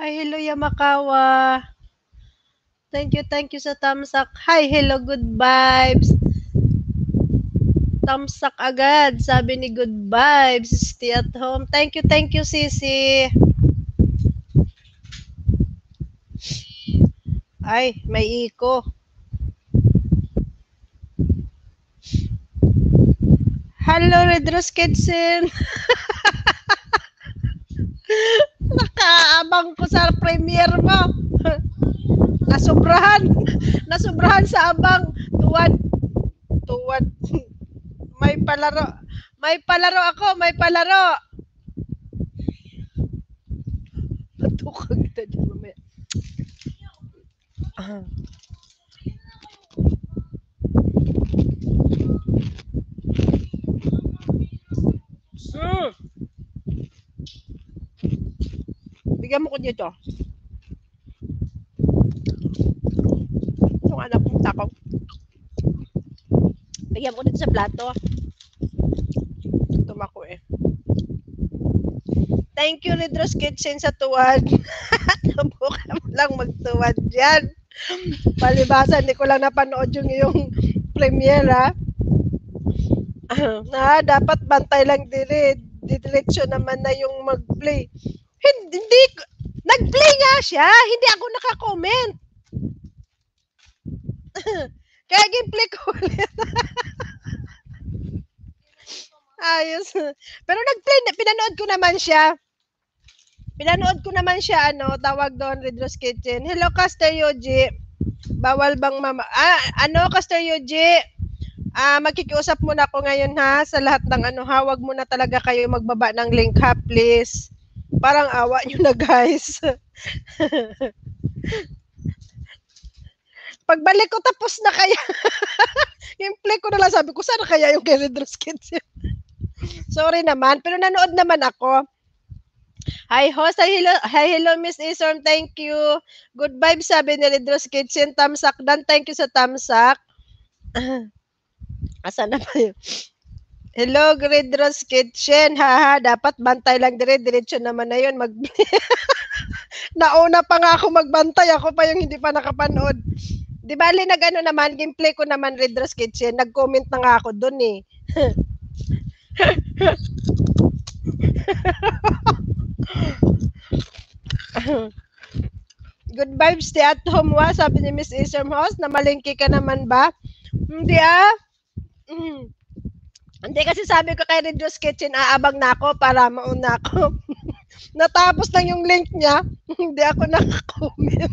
Hi, hello Yamakawa. Thank you, thank you sa thumbs up. Hi, hello, good vibes. Thumbs up agad, sabi ni good vibes. Stay at home. Thank you, thank you, Sisi. Ay, may iko. Hello, Redros Kitchen. Nakaabang ko sa premiere mo. Nasubrahan. Nasubrahan sa abang. Tuwad. Tuwad. May palaro. May palaro ako. May palaro. Patukag na dyan mamaya. Ah. Mm. Bigyan mo ko dito. Yung anak kong takaw. Bigyan mo dito sa plato. Tumako eh. Thank you, Lidros Kitchen sa tuwad. Nabuka mo lang magtuwad dyan. Palibasa, hindi ko lang napanood yung iyong premiere, na dapat bantay lang dili. Didiretso naman na yung mag-play. Hindi, nag-play nga siya. Hindi ako naka-comment. Kaya gameplay ko ulit. Ayos. Pero nag-play, na- pinanood ko naman siya. Pinanood ko naman siya, ano, tawag doon, Redros Kitchen. Hello, Caster Yoji. Bawal bang mama... Ah, ano, Caster Yoji? Ah, makikiusap muna ako ngayon ha sa lahat ng ano ha, wag muna talaga kayo magbaba ng link ha, please. Parang awa nyo na guys. Pagbalik ko tapos na kaya. yung play ko na lang sabi ko, sana kaya yung kay Redros Kids? Sorry naman, pero nanood naman ako. Hi, host. Hi, hello, hi, hello, Miss Isorm. Thank you. Good vibes, sabi ni Redros Kitchen. Tamsak dan. Thank you sa tamsak. Asa na ba yun? Hello, Redros Kitchen. Haha, dapat bantay lang dire. Diretso naman na yun. Mag... Nauna pa nga ako magbantay. Ako pa yung hindi pa nakapanood. Di bali, nag-ano naman, gameplay ko naman, Redros Kitchen. Nag-comment na nga ako dun eh. Good vibes, stay at home wa, sabi ni Miss Isam House. Namalingki ka naman ba? Hindi ah. Hindi kasi sabi ko kay Redros Kitchen, aabang na ako para mauna ako. Natapos lang yung link niya, hindi ako nakakomment.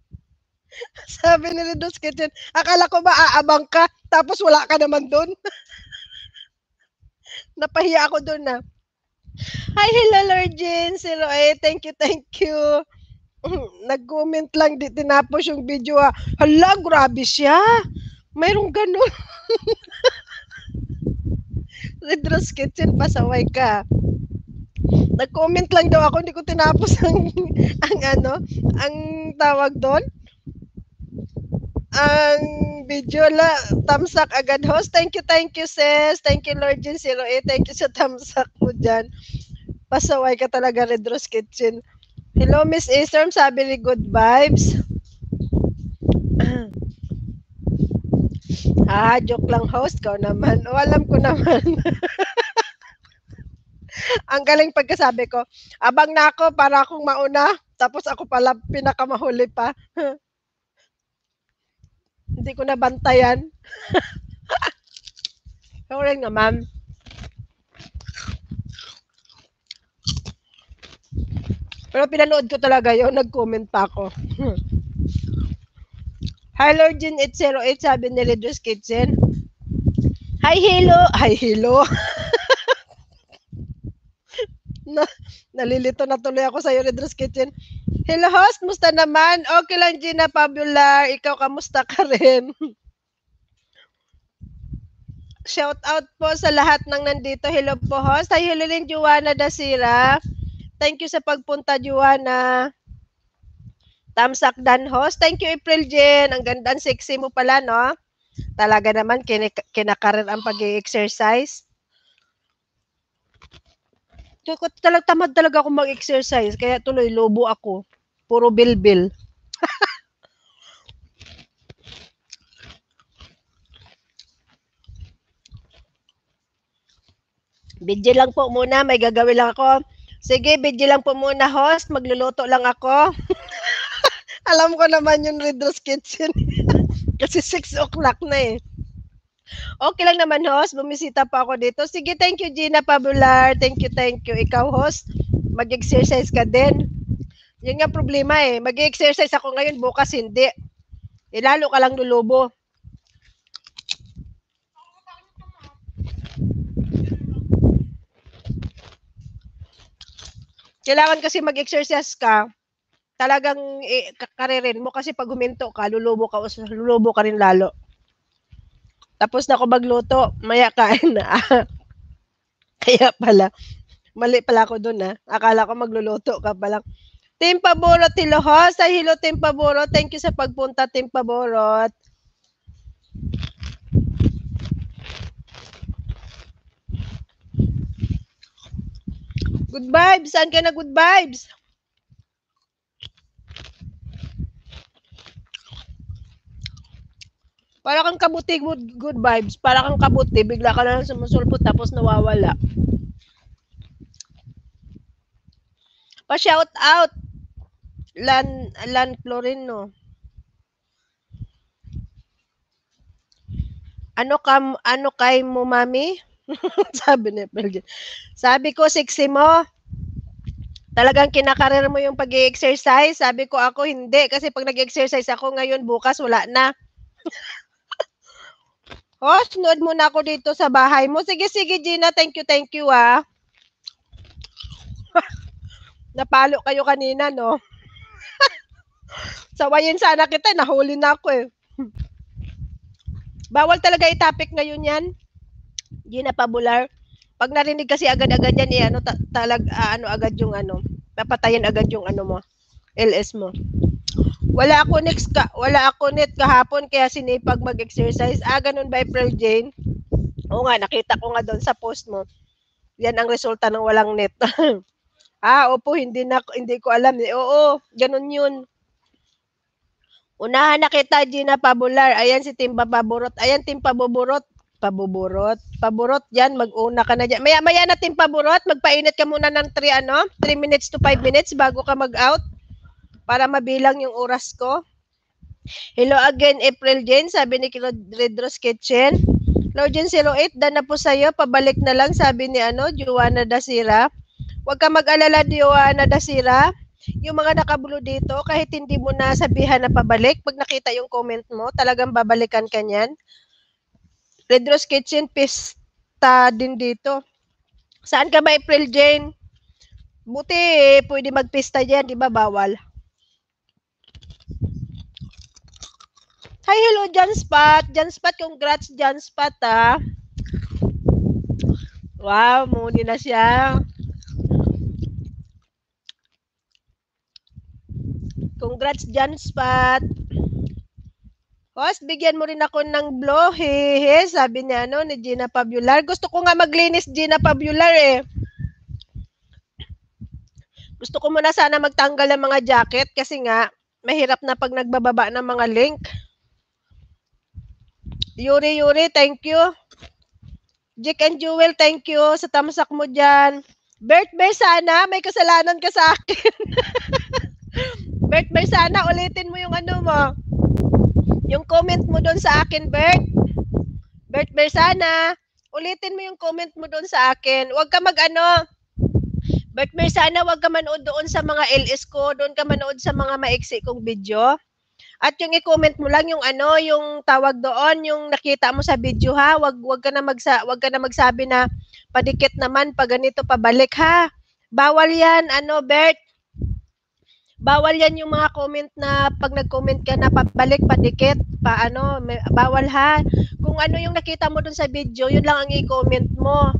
sabi ni Redros Kitchen, akala ko ba aabang ka, tapos wala ka naman doon. Napahiya ako doon na. Hi, hello, Lord Jean. Zero eight. Thank you, thank you. Nag-comment lang, di tinapos yung video. Ah. Hala, grabe siya. Mayroong ganun. Redros Kitchen, pasaway ka. Nag-comment lang daw ako, hindi ko tinapos ang, ang ano, ang tawag doon. Ang video la, tamsak agad host. Thank you, thank you, sis. Thank you, Lord Jean 08. Thank you sa tamsak mo dyan. Pasaway ka talaga, Redros Kitchen. Hello, Miss Eastern. Sabi ni Good Vibes. ah, joke lang host. Kau naman. O, alam ko naman. Ang galing pagkasabi ko, abang na ako para akong mauna, tapos ako pala pinakamahuli pa. Hindi ko nabantayan. Sorry naman. Pero pinanood ko talaga yun, nag-comment pa ako. Jean 808, sabi ni Redus Kitchen. Hi, hello. Hi, hello. na, nalilito na tuloy ako sa Redus Kitchen. Hello, host. Musta naman? Okay lang, Gina Pabular. Ikaw, kamusta ka rin? Shout out po sa lahat ng nandito. Hello po, host. Hi, hello rin, Juana Dasira. Thank you sa pagpunta, Juana. Tamsak Dan host. Thank you, April Jen. Ang ganda, ang sexy mo pala, no? Talaga naman, kin kinakarir ang pag exercise So, ko talag tamad talaga ako mag-exercise kaya tuloy lobo ako. Puro bilbil. Bidyo lang po muna, may gagawin lang ako. Sige, bidyo lang po muna, host. Magluluto lang ako. Alam ko naman yung Riddle's Kitchen. Kasi 6 o'clock na eh. Okay lang naman, host. Bumisita pa ako dito. Sige, thank you, Gina Pabular. Thank you, thank you. Ikaw, host, mag-exercise ka din. Yun nga problema eh. Mag-exercise ako ngayon, bukas hindi. Eh, lalo ka lang lulubo. Kailangan kasi mag-exercise ka, talagang eh, karirin mo kasi pag huminto ka, lulubo ka, lulubo ka rin lalo. Tapos na ako magluto, maya kain na. Kaya pala, mali pala ako doon ha. Akala ko magluluto ka pala. Team Paborot, hello ho. Sa hello Team Paborot. Thank you sa pagpunta Team Paborot. Good vibes. Saan ka na good vibes? Para kang kabuti good, good vibes. Para kang kabuti, bigla ka na lang sumusulpot tapos nawawala. Pa-shout out. Lan Lan Florino. Ano ka ano kay mo mami? Sabi ni Belgian. Sabi ko sexy mo. Talagang kinakarir mo yung pag-exercise. Sabi ko ako hindi kasi pag nag-exercise ako ngayon bukas wala na. oh, sunod muna ako dito sa bahay mo. Sige, sige Gina. Thank you, thank you ah. Napalo kayo kanina, no? Sawayin sana kita, nahuli na ako eh. Bawal talaga i-topic ngayon yan. Gina Pabular. Pag narinig kasi agad-agad yan, eh, ano, ta- talag, uh, ano agad yung ano, papatayin agad yung ano mo, LS mo. Wala ako next ka, wala ako net kahapon kaya sinipag mag-exercise. Ah, ganun ba April Jane? Oo nga, nakita ko nga doon sa post mo. Yan ang resulta ng walang net. ah, opo, hindi na hindi ko alam. Eh, oo, ganun 'yun. Unahan na kita, Gina Pabular. Ayan si Timba Paburot. Ayan, Timba Paburot pabuburot. Paburot yan, mag-una ka na dyan. Maya, maya natin paburot, magpainit ka muna ng 3 ano, 3 minutes to 5 minutes bago ka mag-out para mabilang yung oras ko. Hello again, April Jane, sabi ni Redros Kitchen. Logen 08, dan na po sa'yo, pabalik na lang, sabi ni ano, Joanna Dasira. Huwag ka mag-alala, Joanna Dasira. Yung mga nakabulo dito, kahit hindi mo na sabihan na pabalik, pag nakita yung comment mo, talagang babalikan ka niyan. Red Rose Kitchen, pista din dito. Saan ka ba, April Jane? Buti, eh, pwede magpista dyan, di ba? Bawal. Hi, hello, John Spot. John Spot, congrats, John Spot, ah. Wow, muni na siya. Congrats, John Spot. Host, bigyan mo rin ako ng blow, hehe, sabi niya, ano, ni Gina Pabular. Gusto ko nga maglinis, Gina Pabular, eh. Gusto ko muna sana magtanggal ng mga jacket kasi nga, mahirap na pag nagbababa ng mga link. Yuri, Yuri, thank you. Jake and Jewel, thank you sa tamsak mo dyan. Bert Bear, sana, may kasalanan ka sa akin. Bert Bear, sana, ulitin mo yung ano mo yung comment mo doon sa akin, Bert. Bert Bersana, ulitin mo yung comment mo doon sa akin. Huwag ka mag-ano, Bert Bersana, huwag ka manood doon sa mga LS ko. Doon ka manood sa mga maiksi kong video. At yung i-comment mo lang yung ano, yung tawag doon, yung nakita mo sa video ha. Wag wag ka na magsa wag ka na magsabi na padikit naman pag ganito pabalik ha. Bawal 'yan, ano, Bert bawal yan yung mga comment na pag nag-comment ka na pabalik, padikit, paano, may, bawal ha. Kung ano yung nakita mo dun sa video, yun lang ang i-comment mo.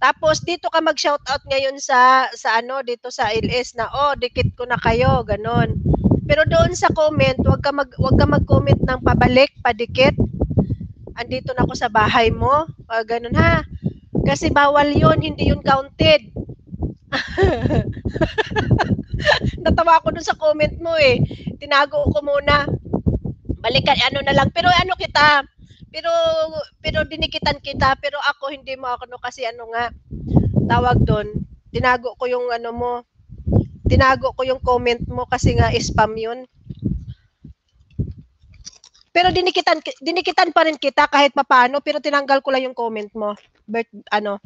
Tapos dito ka mag-shoutout ngayon sa sa ano dito sa LS na oh, dikit ko na kayo, ganon. Pero doon sa comment, wag ka mag wag ka mag-comment ng pabalik, padikit. Andito na ako sa bahay mo. Uh, ganun ha. Kasi bawal yun, hindi yun counted. Natawa ako dun sa comment mo eh. Tinago ko muna. Balikan, ano na lang. Pero ano kita, pero, pero dinikitan kita, pero ako hindi mo ako, no, kasi ano nga, tawag doon, tinago ko yung ano mo, tinago ko yung comment mo kasi nga spam yun. Pero dinikitan dinikitan pa rin kita kahit papaano pero tinanggal ko lang yung comment mo. Bert ano.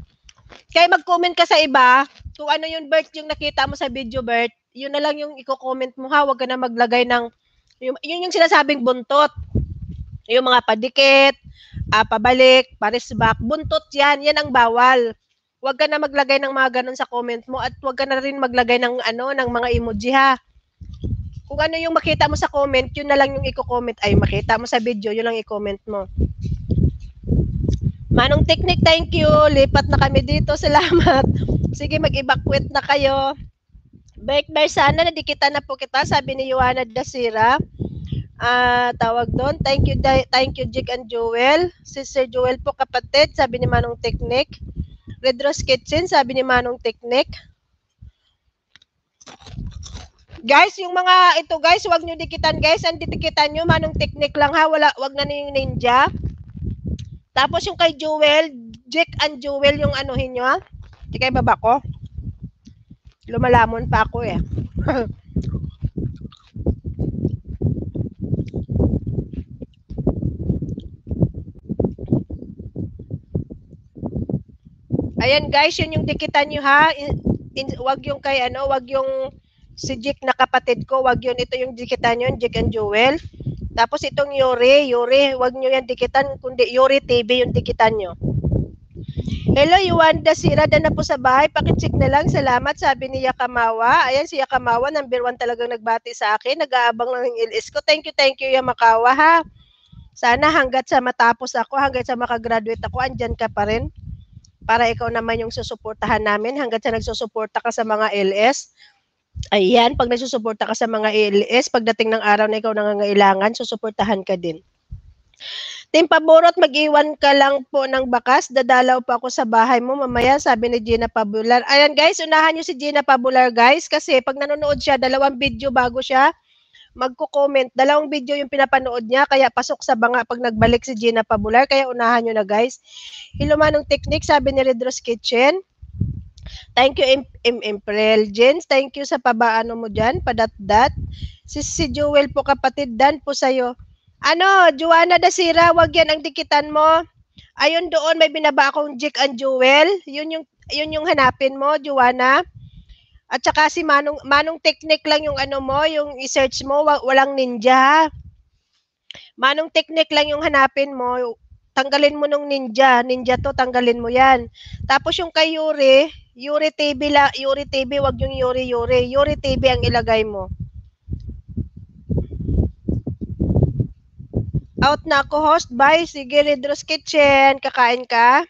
Kaya mag-comment ka sa iba kung ano yung Bert yung nakita mo sa video Bert, yun na lang yung i-comment mo ha, wag ka na maglagay ng yung, yun yung sinasabing buntot. Yung mga padikit, uh, pabalik, paris back, buntot yan, yan ang bawal. Huwag ka na maglagay ng mga ganun sa comment mo at huwag ka na rin maglagay ng ano ng mga emoji ha. Kung ano yung makita mo sa comment, yun na lang yung i-comment. Ay, makita mo sa video, yun lang i-comment mo. Manong Technique, thank you. Lipat na kami dito. Salamat. Sige, mag-evacuate na kayo. Bike Bear, sana nadikita na po kita, sabi ni Joanna Dasira. Ah, uh, tawag doon. Thank you, thank you, Jig and Joel. Si Sir Joel po kapatid, sabi ni Manong Technique. Red Rose Kitchen, sabi ni Manong Technique. Guys, yung mga ito guys, wag niyo dikitan guys. Ang dikitan niyo manong technique lang ha. Wala wag na yung ninja. Tapos yung kay Jewel, Jack and Jewel yung anuhin niyo ha. Di kay baba ko. Lumalamon pa ako eh. Ayan guys, yun yung dikitan niyo ha. In, in, wag yung kay ano, wag yung si Jik na kapatid ko, wag yun. Ito yung dikitan yun, Jik and Jewel. Tapos itong Yuri, Yuri, wag nyo yan dikitan, kundi Yuri TV yung dikitan nyo. Hello, Yuanda Sirada na po sa bahay. Pakicheck na lang. Salamat, sabi ni Yakamawa. Ayan, si Yakamawa, number one talagang nagbati sa akin. Nag-aabang lang ng LS ko. Thank you, thank you, Yamakawa, ha. Sana hanggat sa matapos ako, hanggat sa makagraduate ako, andyan ka pa rin. Para ikaw naman yung susuportahan namin hanggat sa nagsusuporta ka sa mga LS. Ayan, pag nagsusuporta ka sa mga ALS, pagdating ng araw na ikaw nangangailangan, susuportahan ka din. Team Paborot, mag-iwan ka lang po ng bakas. Dadalaw pa ako sa bahay mo mamaya, sabi ni Gina Pabular. Ayan guys, unahan nyo si Gina Pabular guys kasi pag nanonood siya, dalawang video bago siya magko-comment. Dalawang video yung pinapanood niya, kaya pasok sa banga pag nagbalik si Gina Pabular. Kaya unahan nyo na guys. Hilumanong technique, sabi ni Redros Kitchen. Thank you, M. Emprel. Jens, thank you sa pabaano mo dyan, padat-dat. Si, si Jewel po kapatid, dan po sa'yo. Ano, Joanna Dasira, wag yan ang dikitan mo. Ayun doon, may binaba akong Jake and Jewel. Yun yung, yun yung hanapin mo, Joanna. At saka si Manong, Manong Technique lang yung ano mo, yung i-search mo, walang ninja. Manong Technique lang yung hanapin mo. Tanggalin mo nung ninja. Ninja to, tanggalin mo yan. Tapos yung kay Yuri, Yuri TV la, Yuri TV, wag yung Yuri Yuri. Yuri TV ang ilagay mo. Out na ako, host. Bye. Sige, Lidros Kitchen. Kakain ka?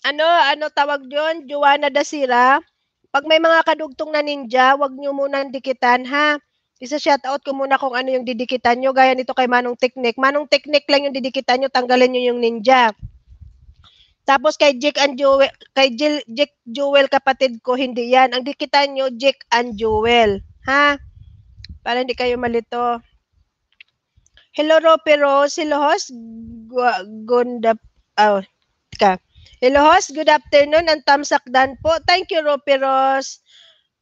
Ano, ano tawag doon? Joanna Dasira. Pag may mga kadugtong na ninja, wag nyo munang dikitan, ha? isa shout out ko muna kung ano yung didikitan nyo. Gaya nito kay Manong Technique. Manong Technique lang yung didikitan nyo, tanggalin nyo yung ninja. Tapos kay Jake and Joel, kay Jill, Jake Joel kapatid ko, hindi yan. Ang dikitan nyo, Jake and Joel. Ha? Para hindi kayo malito. Hello, Rope Rose. Hello, host. Gunda, oh, ka. Hello, host. Good afternoon. Ang tamsakdan po. Thank you, Rope Rose.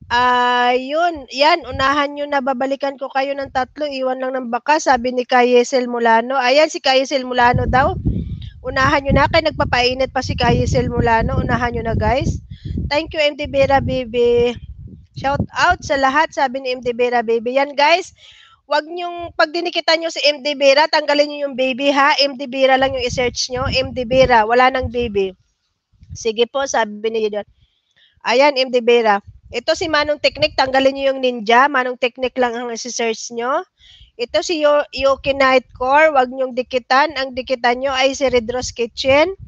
Ah, uh, yan, unahan nyo na babalikan ko kayo ng tatlo, iwan lang ng baka, sabi ni Kayesel Mulano. Ayan, si Kayesel Mulano daw. Unahan nyo na, kay nagpapainit pa si Kayesel Mulano, unahan nyo na guys. Thank you, MD Vera Baby. Shout out sa lahat, sabi ni MD Vera Baby. Yan guys, wag nyong, pag dinikitan nyo si MD Vera, tanggalin nyo yung baby ha. MD Vera lang yung i-search nyo. MD Vera, wala nang baby. Sige po, sabi ni Don. Ayan, MD Vera. Ito si Manong Technique, tanggalin niyo yung ninja. Manong Technique lang ang isi-search nyo. Ito si Yo Yoki Nightcore, wag niyong dikitan. Ang dikitan nyo ay si Redros Kitchen.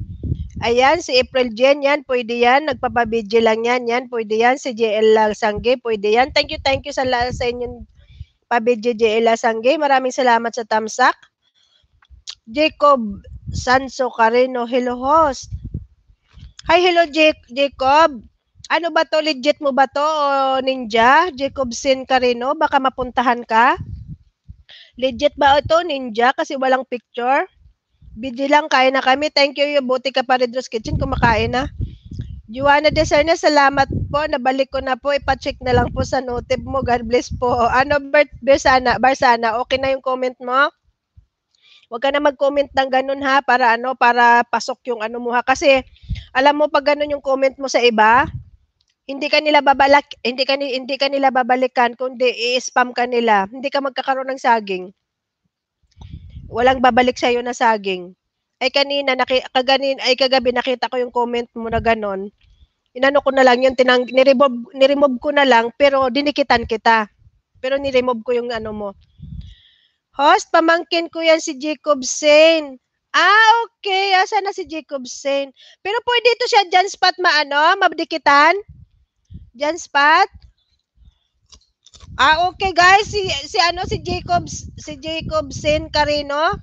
Ayan, si April Jen, yan, pwede yan. Nagpapabidyo lang yan, yan, pwede yan. Si JL Sangge, pwede yan. Thank you, thank you sa, sa inyong pabidyo JL Sangge. Maraming salamat sa tamsak. Jacob Sanso Carino, hello host. Hi, hello Jake, Jacob. Ano ba to? Legit mo ba to o ninja? Jacob Sin Carino, baka mapuntahan ka? Legit ba ito, ninja? Kasi walang picture. Bidi lang, kaya na kami. Thank you, yung buti ka pa Redros Kitchen, kumakain na. Juana Deserna, salamat po. Nabalik ko na po. Ipacheck na lang po sa notif mo. God bless po. Ano, Bert Bersana, Barsana, okay na yung comment mo? Huwag ka na mag-comment ng ganun ha, para ano, para pasok yung ano mo ha. Kasi, alam mo, pag ganun yung comment mo sa iba, hindi ka nila babalak, hindi ka, hindi ka nila babalikan, kundi i-spam ka nila. Hindi ka magkakaroon ng saging walang babalik sa iyo na saging. Ay kanina, naki, kaganin, ay kagabi nakita ko yung comment mo na ganon. Inano ko na lang yun, tinang, niremove, niremove ko na lang, pero dinikitan kita. Pero niremove ko yung ano mo. Host, pamangkin ko yan si Jacob Sane. Ah, okay. Asa na si Jacob Sane? Pero pwede ito siya dyan spot maano, mabdikitan? Dyan spot? Ah, okay guys, si si ano si Jacob si Jacob Sen Carino.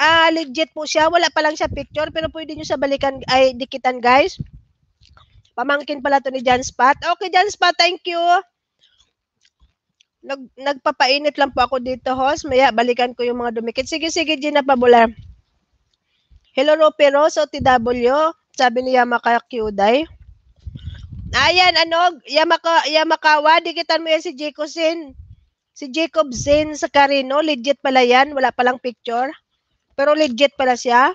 Ah, legit po siya. Wala pa lang siya picture pero pwede niyo sa balikan ay dikitan guys. Pamangkin pala to ni Jan Spot. Okay, Jan Spot, thank you. Nag, nagpapainit lang po ako dito, host. Maya, balikan ko yung mga dumikit. Sige, sige, Gina Pabular. Hello, Ropero, so TW. Sabi ni Yamaka Kyuday. Ayan, ano, Yamaka, Yamakawa, dikitan mo yan si Jacob Sin. Si Jacob Zin sa Carino, legit pala yan, wala palang picture. Pero legit pala siya.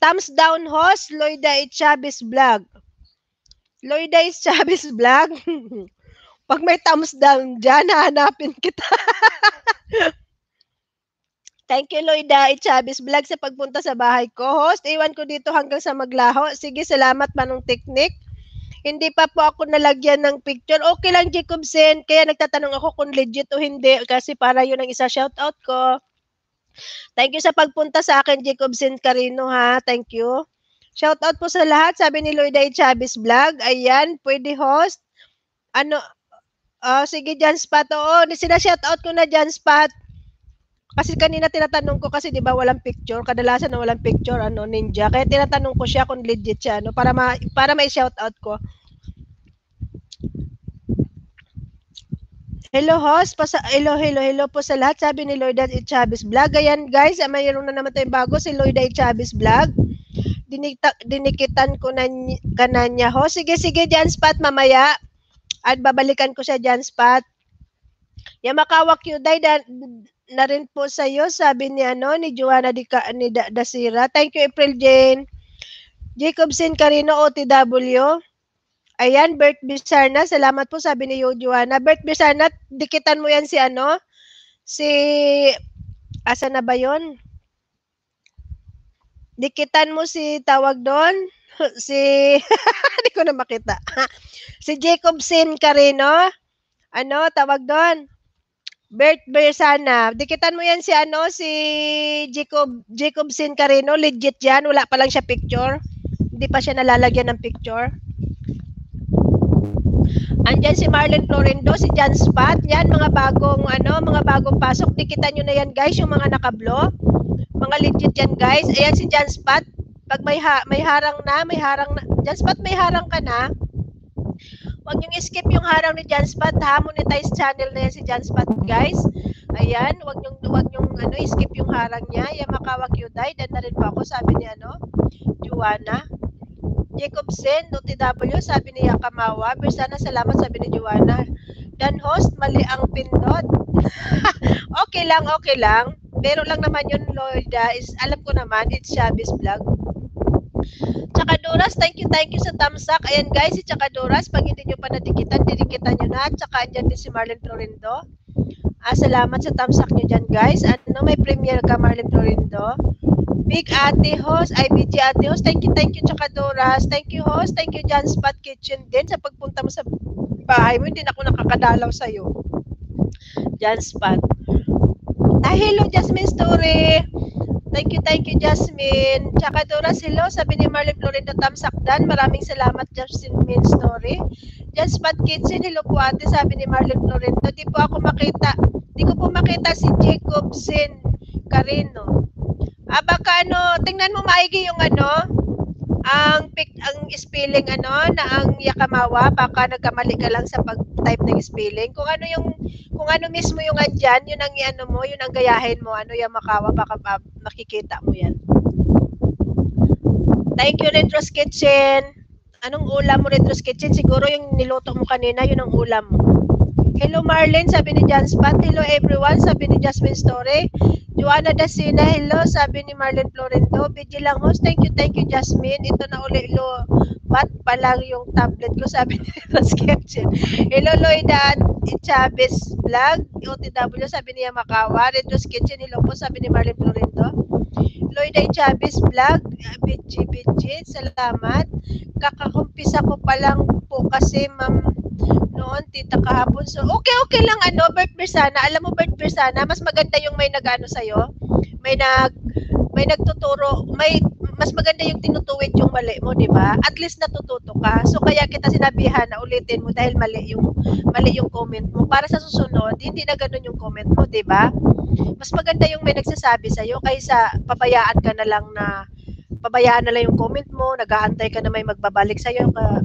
Thumbs down host, Loida Chavez vlog. Loida Chavez vlog. Pag may thumbs down dyan, hahanapin kita. Thank you, Loida Chavez vlog sa pagpunta sa bahay ko. Host, iwan ko dito hanggang sa maglaho. Sige, salamat manong teknik. Hindi pa po ako nalagyan ng picture. Okay lang, Jacob Sen. Kaya nagtatanong ako kung legit o hindi kasi para yun ang isa shoutout ko. Thank you sa pagpunta sa akin, Jacob Sen Carino, ha? Thank you. Shoutout po sa lahat. Sabi ni Lloyd A. Chavez Vlog. Ayan, pwede host. Ano, uh, sige, Jan Spot. Oo, sila shoutout ko na, Jan Spot. Kasi kanina tinatanong ko kasi 'di ba walang picture, kadalasan na walang picture ano ninja. Kaya tinatanong ko siya kung legit siya ano para ma para may shout out ko. Hello host, pasa hello hello hello po sa lahat. Sabi ni Lloyd at Chavez Vlog. Ayan guys, ah, mayroon na naman tayong bago si Lloyd at Chavez Vlog. Dinikta, dinikitan ko na kananya ho. Sige sige diyan spot mamaya. At babalikan ko siya diyan spot. Yamakawak Yuday na rin po sa iyo, sabi ni ano ni Joanna di ka, ni da, Dasira. Thank you April Jane. Jacobson Carino OTW. Ayan, Bert Bisarna, salamat po sabi ni Yo Joanna. Bert Bisarna, dikitan mo yan si ano? Si asa na ba 'yon? Dikitan mo si tawag doon, si hindi ko na makita. si Jacob Sin Carino. Ano tawag doon? Bert Bersana, dikitan mo yan si ano, si Jacob, Jacob Sin Carino, legit yan, wala pa lang siya picture. Hindi pa siya nalalagyan ng picture. Andyan si Marlon Florendo, si John Spot, yan mga bagong ano, mga bagong pasok. Dikitan nyo na yan guys, yung mga nakablo. Mga legit yan guys. Ayan si John Spot. Pag may ha, may harang na, may harang na. John Spot, may harang ka na. Huwag niyong skip yung harang ni Janspot ha. Monetize channel na yan si Janspot guys. Ayan, huwag niyong, huwag niyong ano, skip yung harang niya. Yamakawa Kyudai. Dan na rin po ako, sabi ni ano, Juana. Jacobsen, TW, sabi ni Yakamawa. Bersana, salamat, sabi ni Juana. Dan host, mali ang pindot. okay lang, okay lang. Pero lang naman yun, Lloyda, is alam ko naman, it's Shabby's vlog. Chakaduras, thank you, thank you sa tamsak. Ayan guys, si Chakaduras, pag hindi nyo pa nadikitan, didikitan nyo na. Tsaka andyan din si Marlon Florindo. Ah, salamat sa tamsak nyo dyan guys. Ano, may premiere ka Marlon Florindo. Big Ate Host, IBG Ate Host, thank you, thank you Chakaduras. Thank you host, thank you John Spot Kitchen din sa pagpunta mo sa bahay mo. Hindi na ako nakakadalaw sa'yo. John Spot. Ah, hello Jasmine Story. Thank you, thank you, Jasmine. Tsaka Doras, hello. Sabi ni Marlene Florindo Tamsakdan. Maraming salamat, Jasmine Story. Just Pat Kitchen, hello po ate. Sabi ni Marlene Florindo. Di po ako makita. Di ko po makita si Jacobson Carino. Ah, baka ano, tingnan mo maigi yung ano, ang pic, ang spelling ano, na ang Yakamawa, baka nagkamali ka lang sa pag-type ng spelling. Kung ano yung, kung ano mismo yung andyan, yun ang ano mo, yun ang gayahin mo, ano yung makawa, baka pa, makikita mo yan. Thank you, Retros Kitchen. Anong ulam mo, Retros Kitchen? Siguro yung niluto mo kanina, yun ang ulam mo. Hello Marlene, sabi ni John Spat. Hello everyone, sabi ni Jasmine Story. Joanna Dasina, hello, sabi ni Marlene Florento. BG lang host, thank you, thank you Jasmine. Ito na uli, lo, bat pa lang yung tablet ko, sabi ni Ross Kitchen. Hello Loida Chavez Vlog, OTW, sabi ni Yamakawa. Red Ross Kitchen, hello po, sabi ni Marlene Florento. Loida Chavez Vlog, BG, BG, salamat. Kakakumpisa ko pa lang po kasi ma'am noon, tita kahapon. So, okay, okay lang, ano, Bert Bersana. Alam mo, Bert Bersana, mas maganda yung may nag-ano sa'yo. May nag, may nagtuturo, may, mas maganda yung tinutuwid yung mali mo, di ba? At least natututo ka. So, kaya kita sinabihan na ulitin mo dahil mali yung, mali yung comment mo. Para sa susunod, hindi na ganun yung comment mo, di ba? Mas maganda yung may nagsasabi sa'yo kaysa pabayaan ka na lang na pabayaan na lang yung comment mo, nag-aantay ka na may magbabalik sa'yo, ka,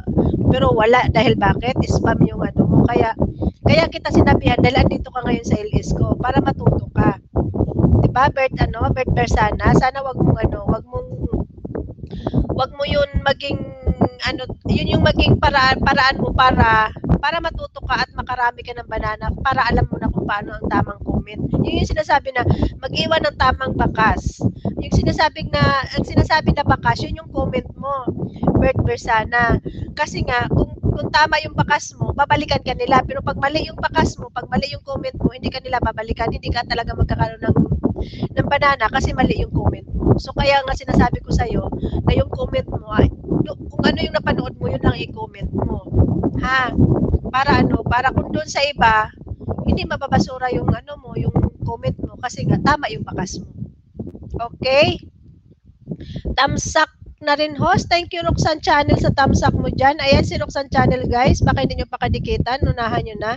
pero wala dahil bakit? Spam yung ano mo. Kaya, kaya kita sinabihan dahil andito ka ngayon sa LS ko para matuto ka. 'Di ba? Bert ano, Bert Persana, sana wag mong ano, wag mong wag mo 'yun maging ano, 'yun yung maging paraan paraan mo para para matuto ka at makarami ka ng banana para alam mo na kung paano ang tamang comment. Yun yung sinasabi na mag-iwan ng tamang bakas. Yung sinasabing na ang sinasabi na bakas, yun yung comment mo. Bert Persana. Kasi nga kung kung tama yung bakas mo, babalikan ka nila. Pero pag mali yung bakas mo, pag mali yung comment mo, hindi ka nila babalikan. Hindi ka talaga magkakaroon ng ng banana kasi mali yung comment mo. So kaya nga sinasabi ko sa iyo na yung comment mo ay kung ano yung napanood mo, yun lang i-comment mo. Ha? Para ano, para kung doon sa iba, hindi mababasura yung ano mo, yung comment mo kasi nga tama yung bakas mo. Okay? Tamsak na rin host. Thank you Roxanne Channel sa tamsak mo dyan. Ayan si Roxanne Channel guys. Baka hindi nyo pakadikitan. Unahan nyo na.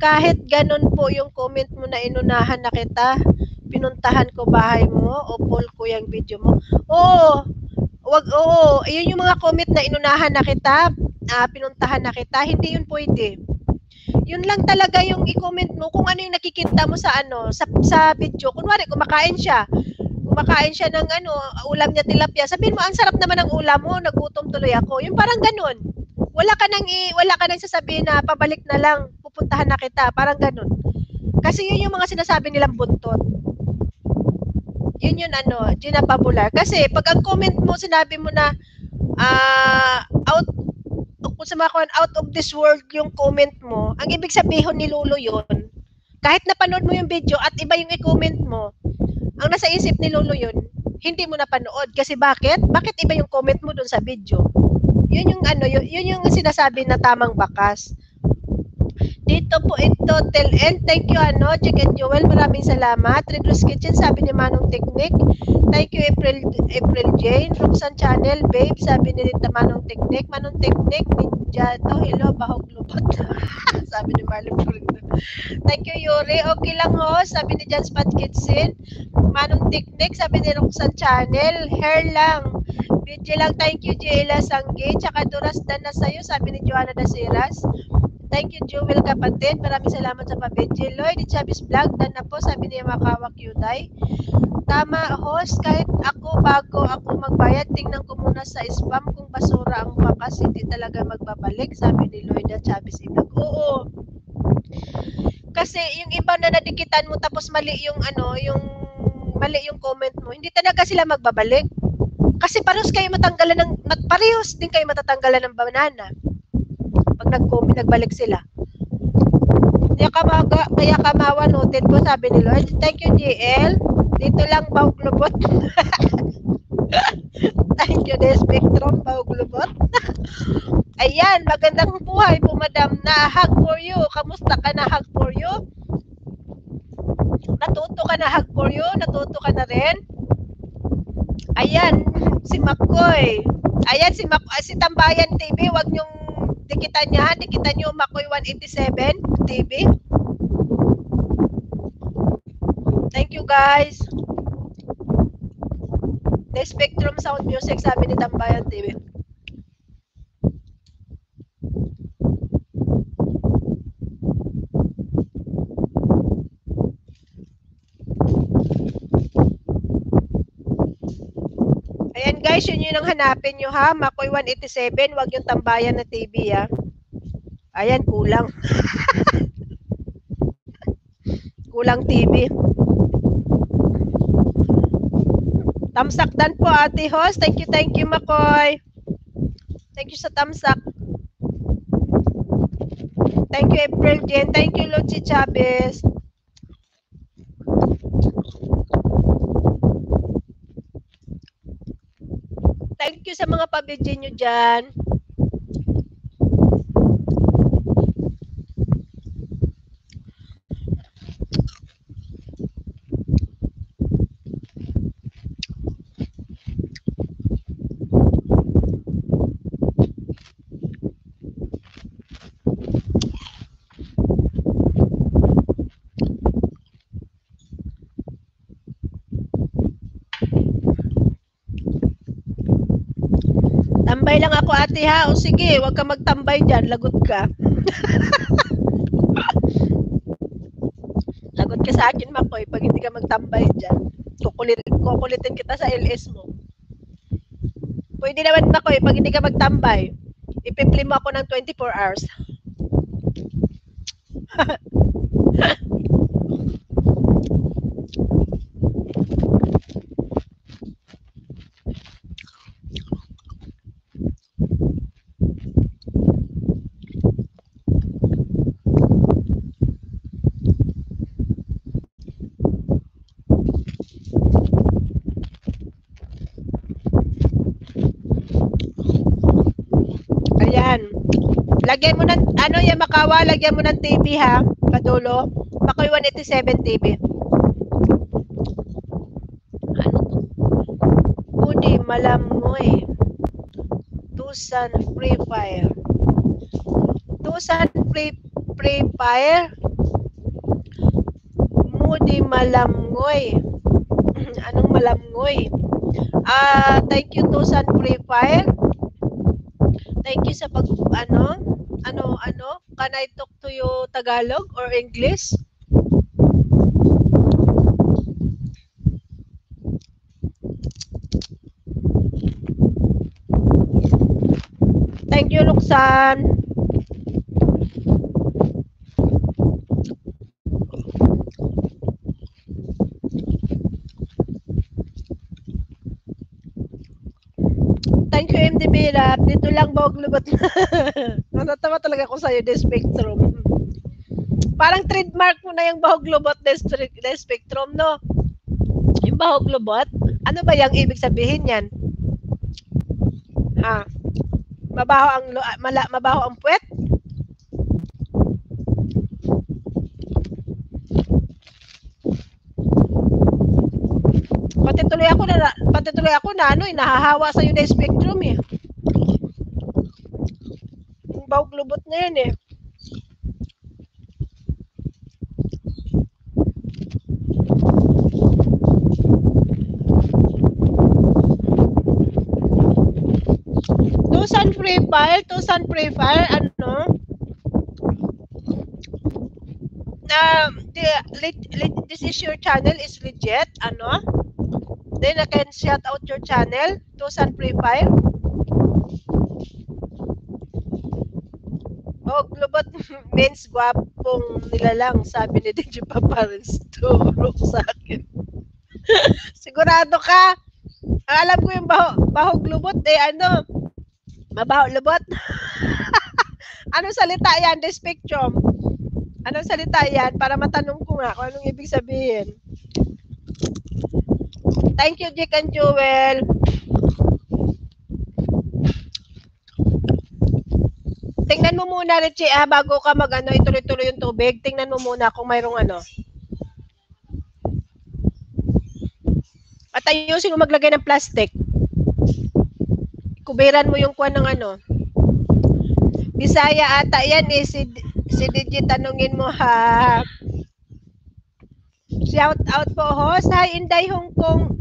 Kahit ganun po yung comment mo na inunahan na kita, pinuntahan ko bahay mo o poll ko yung video mo. Oo, wag oo, yun yung mga comment na inunahan na kita, uh, pinuntahan na kita, hindi yun pwede. Yun lang talaga yung i-comment mo kung ano yung nakikita mo sa ano, sa, sa video. Kunwari, kumakain siya, kumakain siya ng ano, ulam niya tilapia. Sabihin mo, ang sarap naman ng ulam mo, nagutom tuloy ako. Yung parang ganun. Wala ka nang i, wala ka nang sasabihin na pabalik na lang, pupuntahan na kita, parang ganun. Kasi yun yung mga sinasabi nilang buntot. Yun yun ano, Gina Popular. Kasi pag ang comment mo, sinabi mo na uh, out kung sa mga out of this world yung comment mo, ang ibig sabihin ni Lolo yun, kahit napanood mo yung video at iba yung i-comment mo, ang nasa isip ni Lolo yun, hindi mo napanood. Kasi bakit? Bakit iba yung comment mo dun sa video? Yun yung ano, yun, yun yung sinasabi na tamang bakas. Dito po ito, tell and thank you ano, Chick and Joel, maraming salamat. Redress Kitchen, sabi ni Manong Technique. Thank you April April Jane, Roxanne Channel, babe, sabi ni Rita Manong Technique. Manong Technique, Ninja to, hello, bahog lupot. sabi ni Marlon Florido. Thank you Yuri, okay lang ho, sabi ni Jan Spot Kitchen. Manong Technique, sabi ni Roxanne Channel, hair lang. Video lang, thank you Jela Sangge, tsaka Duras Dan na sa'yo, sabi ni Joanna Dasiras. Thank you, Jewel kapatid. Maraming salamat sa pabidyo. Lloyd Chavez Vlog, dan na po, sabi niya Makawak Yuday. Tama, host, kahit ako, bago ako magbayad, tingnan ko muna sa spam kung basura ang bakas, hindi talaga magbabalik, sabi ni Lloyd Chavez Vlog. Oo. Kasi yung iba na nadikitan mo tapos mali yung ano, yung mali yung comment mo, hindi talaga sila magbabalik. Kasi parehas kayo matanggalan ng, parehas din kayo matatanggalan ng banana pag nag-comment, nagbalik sila. Kaya kamaga, kaya kamawa noted ko, sabi ni Lord. Thank you, GL. Dito lang, Bauglobot. Thank you, The Spectrum, Bauglobot. Ayan, magandang buhay po, madam. Na hug for you. Kamusta ka na hug for you? Natuto ka na hug for you? Natuto ka na rin? Ayan, si Makoy. Ayan, si, ah, si Tambayan TV. Huwag niyong dikitan niya. Dikitan niyo Makoy 187 TV. Thank you guys. The Spectrum Sound Music sabi ni Tambayan TV. Ayan guys, yun yun ang hanapin nyo ha. Makoy 187, wag yung tambayan na TV ha. Ayan, kulang. kulang TV. Tamsakdan po ate host. Thank you, thank you Makoy. Thank you sa tamsak. Thank you April Jen. Thank you Lucy Chavez. Thank you sa mga pabidyo nyo dyan. Tambay lang ako ate ha. O sige, wag ka magtambay dyan. Lagot ka. Lagot ka sa akin, Makoy, pag hindi ka magtambay dyan. Kukulit, kukulitin kita sa LS mo. Pwede naman, Makoy, pag hindi ka magtambay. Ipipli mo ako ng 24 hours. Ayan. Lagyan mo ng, ano yung makawa, lagyan mo ng TV ha, kadulo. Makoy 187 TV. Ano to? Budi Malamoy. Tucson Free Fire. Tucson Free, Free Fire. Moody Malamngoy. Anong malamngoy? Ah, thank you Tucson Free Fire. Thank you sa pag ano, ano, ano, can I talk to you Tagalog or English? Thank you, Luksan. Thank you, MDB Lab. Dito lang, Bog Lubot. Natatawa talaga ako sa'yo, The Spectrum. Parang trademark mo na yung Bahog Lubot, The, Spectrum, no? Yung Bahog Lubot? Ano ba yung ibig sabihin yan? Ha? Mabaho ang, ah, mala, mabaho ang puwet? Pati tuloy ako na, pati tuloy ako na ano, eh, nahahawa sa The Spectrum eh. Bahog lubot na yan eh. Fire, Tucson Free Fire, ano? Na, the, leg- leg- this is your channel is legit, ano? Then I can shout out your channel, Tucson Free Oh, lubot means gwapong nilalang, sabi ni DJ Paparins. Turo sa akin. Sigurado ka? Ang alam ko yung baho, bahog lubot, eh ano, mabaho lubot. Anong salita yan, the spectrum? Anong salita yan? Para matanong ko nga kung anong ibig sabihin. Thank you, Jake and Jewel. Tingnan mo muna, Richie, ah, bago ka mag ano, ituloy-tuloy yung tubig. Tingnan mo muna kung mayroong ano. At ayusin mo maglagay ng plastic. Kuberan mo yung kuha ng ano. Bisaya ata yan eh. Si, si DJ tanungin mo ha. Shout out po host. Hi Inday Hong Kong.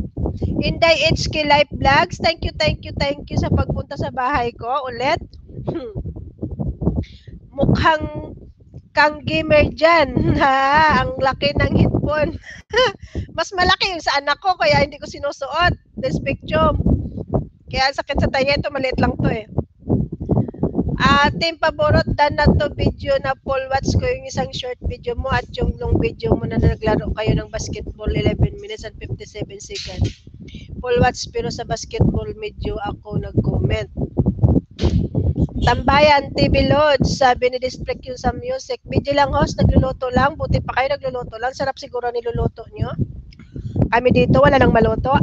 Inday HK Live Vlogs. Thank you, thank you, thank you sa pagpunta sa bahay ko ulit. Mukhang kang gamer dyan. Ha, ang laki ng headphone. Mas malaki yung sa anak ko, kaya hindi ko sinusuot. This picture. Kaya sakit sa tayo ito, maliit lang to eh. Ating paborot dan na to video na full watch ko yung isang short video mo at yung long video mo na naglaro kayo ng basketball 11 minutes and 57 seconds. Full watch pero sa basketball medyo ako nag-comment. Tambayan TV Lodge, sabi ni District yung sa music. Video lang host, nagluluto lang. Buti pa kayo nagluluto lang. Sarap siguro niluluto nyo. Kami dito, wala nang maluto.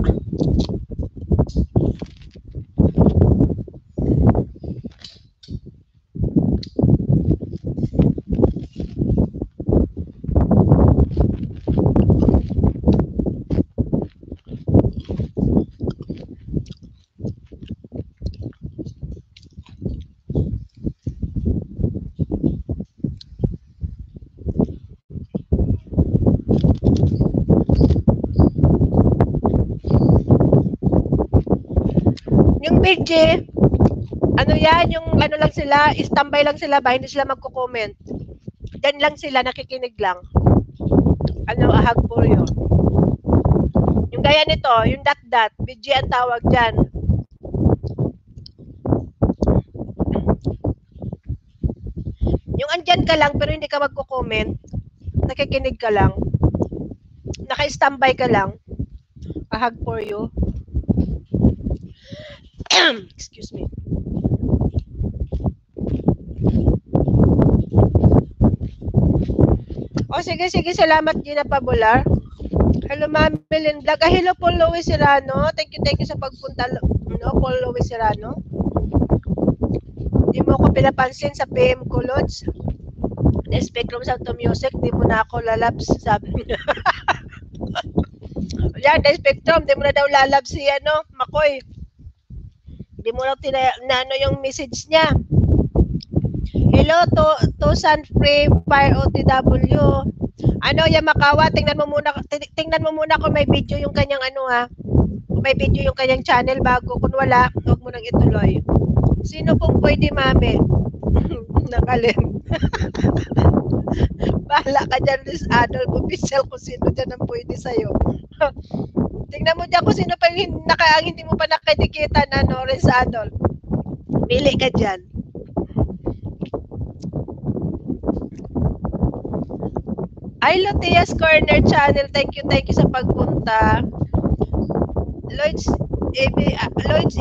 BG, ano yan, yung ano lang sila, standby lang sila ba, hindi sila magko-comment. Diyan lang sila, nakikinig lang. Ano, ahag po yun. Yung gaya nito, yung dot-dot, BG ang tawag dyan. Yung andyan ka lang, pero hindi ka magko-comment, nakikinig ka lang, naka-standby ka lang, ahag for you. Excuse me. O sige, sige, salamat Gina Pabular. Hello, Ma'am Belen Vlog. Ah, hello, Paul Louis Serrano. Thank you, thank you sa pagpunta, no, Paul Louis Serrano. Di mo ako pinapansin sa PM ko, Lods. Spectrum sa to music, di mo na ako lalabs, sabi niya. Yan, the Spectrum, di mo na daw lalabs si, ano, Makoy. Di mo lang tina, na ano yung message niya. Hello to to San Free Fire OTW. Ano, Yamakawa, tingnan mo muna ti- tingnan mo muna kung may video yung kanyang ano ha. Kung may video yung kanyang channel bago kung wala, huwag mo nang ituloy. Sino pong pwede, mami? Nakalim. Bahala ka dyan, Liz Adolf. Official kung sino dyan ang pwede sa'yo. Tingnan mo dyan kung sino pa yung naka, hindi mo pa nakadikitan, ano, Liz Adolf. Pili ka dyan. Ay, Lotias Corner Channel. Thank you, thank you sa pagpunta. Lloyd's, eh, uh, Lloyd's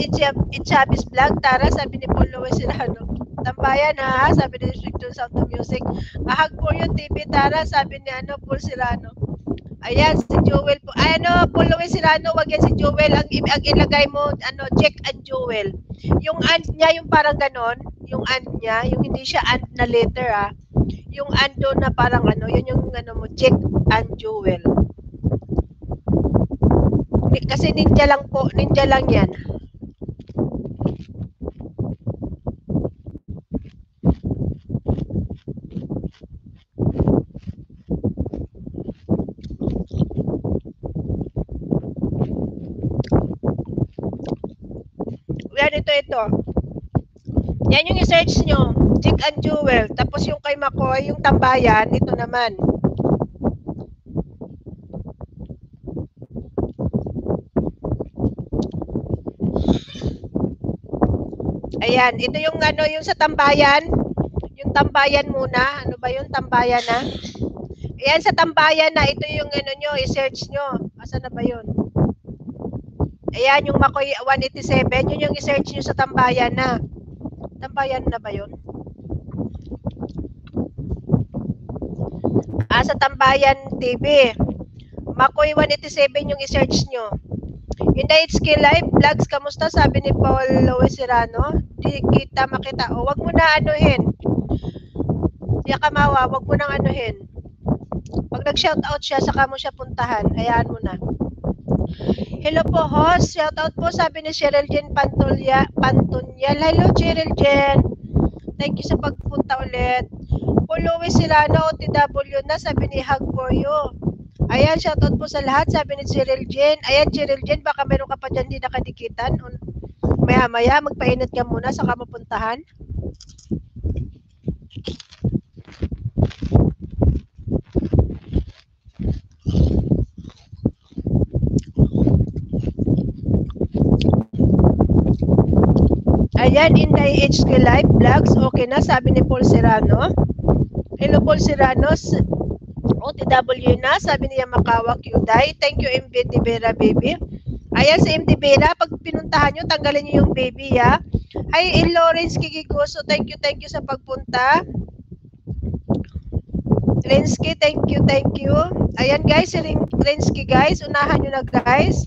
Ichabis Vlog. Tara, sabi ni Paul Luis Serrano. Tambayan ha, sabi ni Restricted Sound of Music. Ahag po yung TV, Tara, sabi ni ano, Paul Serrano. Ayan, si Joel po. Ay, ano, Paul Luis Serrano, wag yan si Joel. Ang, ang ilagay mo, ano, Jack and Joel. Yung and niya, yung parang ganon, yung and niya, yung hindi siya and na letter ah. Yung and doon na parang ano, yun yung ano mo, Jack and. Ni- Kasi ninja lang po, ninja lang yan. Yan, ito. Yan yung i-search nyo. Jack and Jewel. Tapos yung kay Makoy, yung tambayan, ito naman. Ayan, ito yung ano, yung sa tambayan. Yung tambayan muna. Ano ba yun? Tambayan na. Ayan, sa tambayan na, ito yung ano nyo, i-search nyo. Asa na ba yun? Ayan, yung Makoy 187, yun yung i-search nyo sa tambayan na. Tambayan na ba yun? Ah, sa Tambayan TV. Makoy 187 yung i-search nyo. Inday Skill Live Vlogs, kamusta? Sabi ni Paul Lois Serrano. Di kita makita. O, wag mo na anuhin. Di kamawa, wag mo nang anuhin. Pag nag-shoutout siya, saka mo siya puntahan. Hayaan mo na. Hello po, host. Shoutout po sabi ni Cheryl Jen Pantulya, Pantunyal. Hello, Cheryl Jen. Thank you sa pagpunta ulit. Po Louis Silano, OTW na, sabi ni Hug for you. Ayan, shoutout po sa lahat, sabi ni Cheryl Jen. Ayan, Cheryl Jen, baka meron ka pa dyan di nakadikitan. Maya-maya, magpainit ka muna, saka mapuntahan. Ayan, Inday HK Live Vlogs. Okay na, sabi ni Paul Serrano. Hello, Paul Serrano. OTW na, sabi niya Makawa Kyuday. Thank you, MB Vera Baby. Ayan si MD Vera, pag pinuntahan nyo, tanggalin nyo yung baby, ha? Hi, in Lawrence Kikikoso. Thank you, thank you sa pagpunta. Rensky, thank you, thank you. Ayan guys, si Rensky guys, unahan nyo na guys.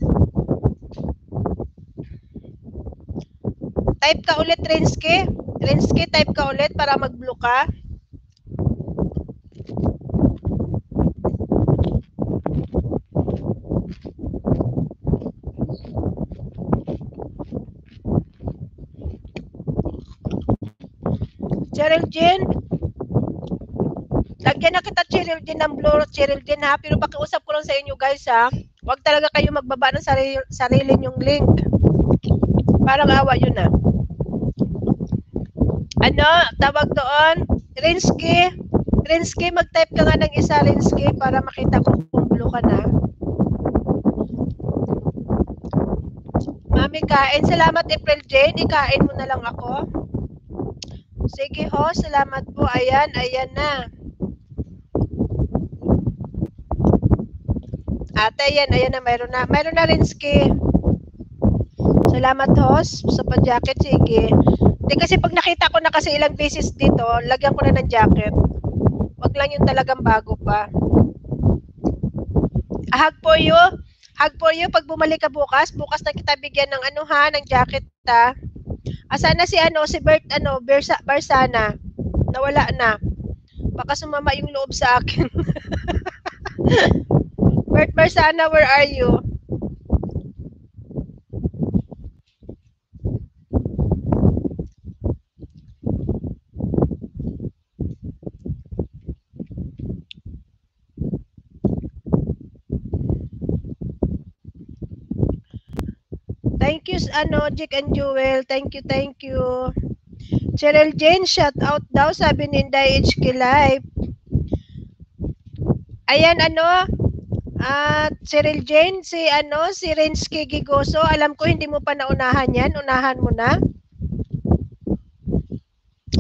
Type ka ulit, Rensky. Rensky, type ka ulit para mag-blue ka. Cheryl Jean, lagyan na kita Cheryl Jean ng blue Jean ha, pero pakiusap ko lang sa inyo guys ha, huwag talaga kayo magbaba ng sarili, sarili nyong link. Parang awa yun na. Ano, tawag doon, Rinsky, Rinsky, mag-type ka nga ng isa, Rinsky, para makita ko kung blue ka na. Mami, kain. Salamat, April Jane. Ikain mo na lang ako. Sige ho, salamat po. Ayan, ayan na. Ate, ayan, ayan na. Mayroon na. Mayroon na rin ski. Salamat host sa pa-jacket. Sige. Hindi kasi pag nakita ko na kasi ilang beses dito, lagyan ko na ng jacket. Wag lang yung talagang bago pa. Hug for you. Hug for you. Pag bumalik ka bukas, bukas na kita bigyan ng ano ha, ng jacket ta. Asa na si ano, si Bert ano, Bersa, Barsana. Nawala na. Baka sumama yung loob sa akin. Bert Barsana, where are you? Thank you, ano, Jake and Jewel. Thank you, thank you. Cheryl Jane, shout out daw, sabi ni Inday HK Live. Ayan, ano, at Cheryl Jane, si, ano, si Rensky Gigoso, alam ko hindi mo pa naunahan yan, unahan mo na.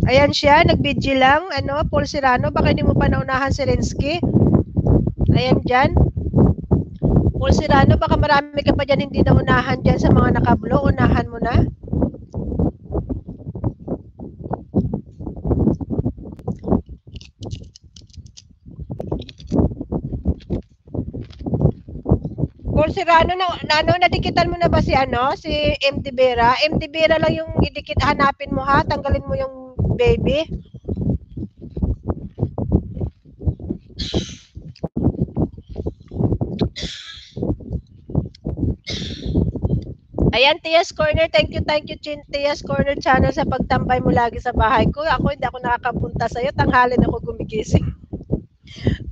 Ayan siya, nag-video lang, ano, Paul Serrano, baka hindi mo pa naunahan si Rensky. Ayan dyan. Paul Serrano, baka marami ka pa dyan hindi naunahan dyan sa mga nakablo. Unahan mo na. Paul Serrano, na, na, ano, nadikitan mo na ba si, ano, si MD Vera? MD Vera lang yung idikit, hanapin mo ha, tanggalin mo yung baby. Ayan, Tia's Corner. Thank you, thank you, Chin, Tia's Corner channel sa pagtambay mo lagi sa bahay ko. Ako, hindi ako nakakapunta sa'yo. Tanghali na ako gumigising.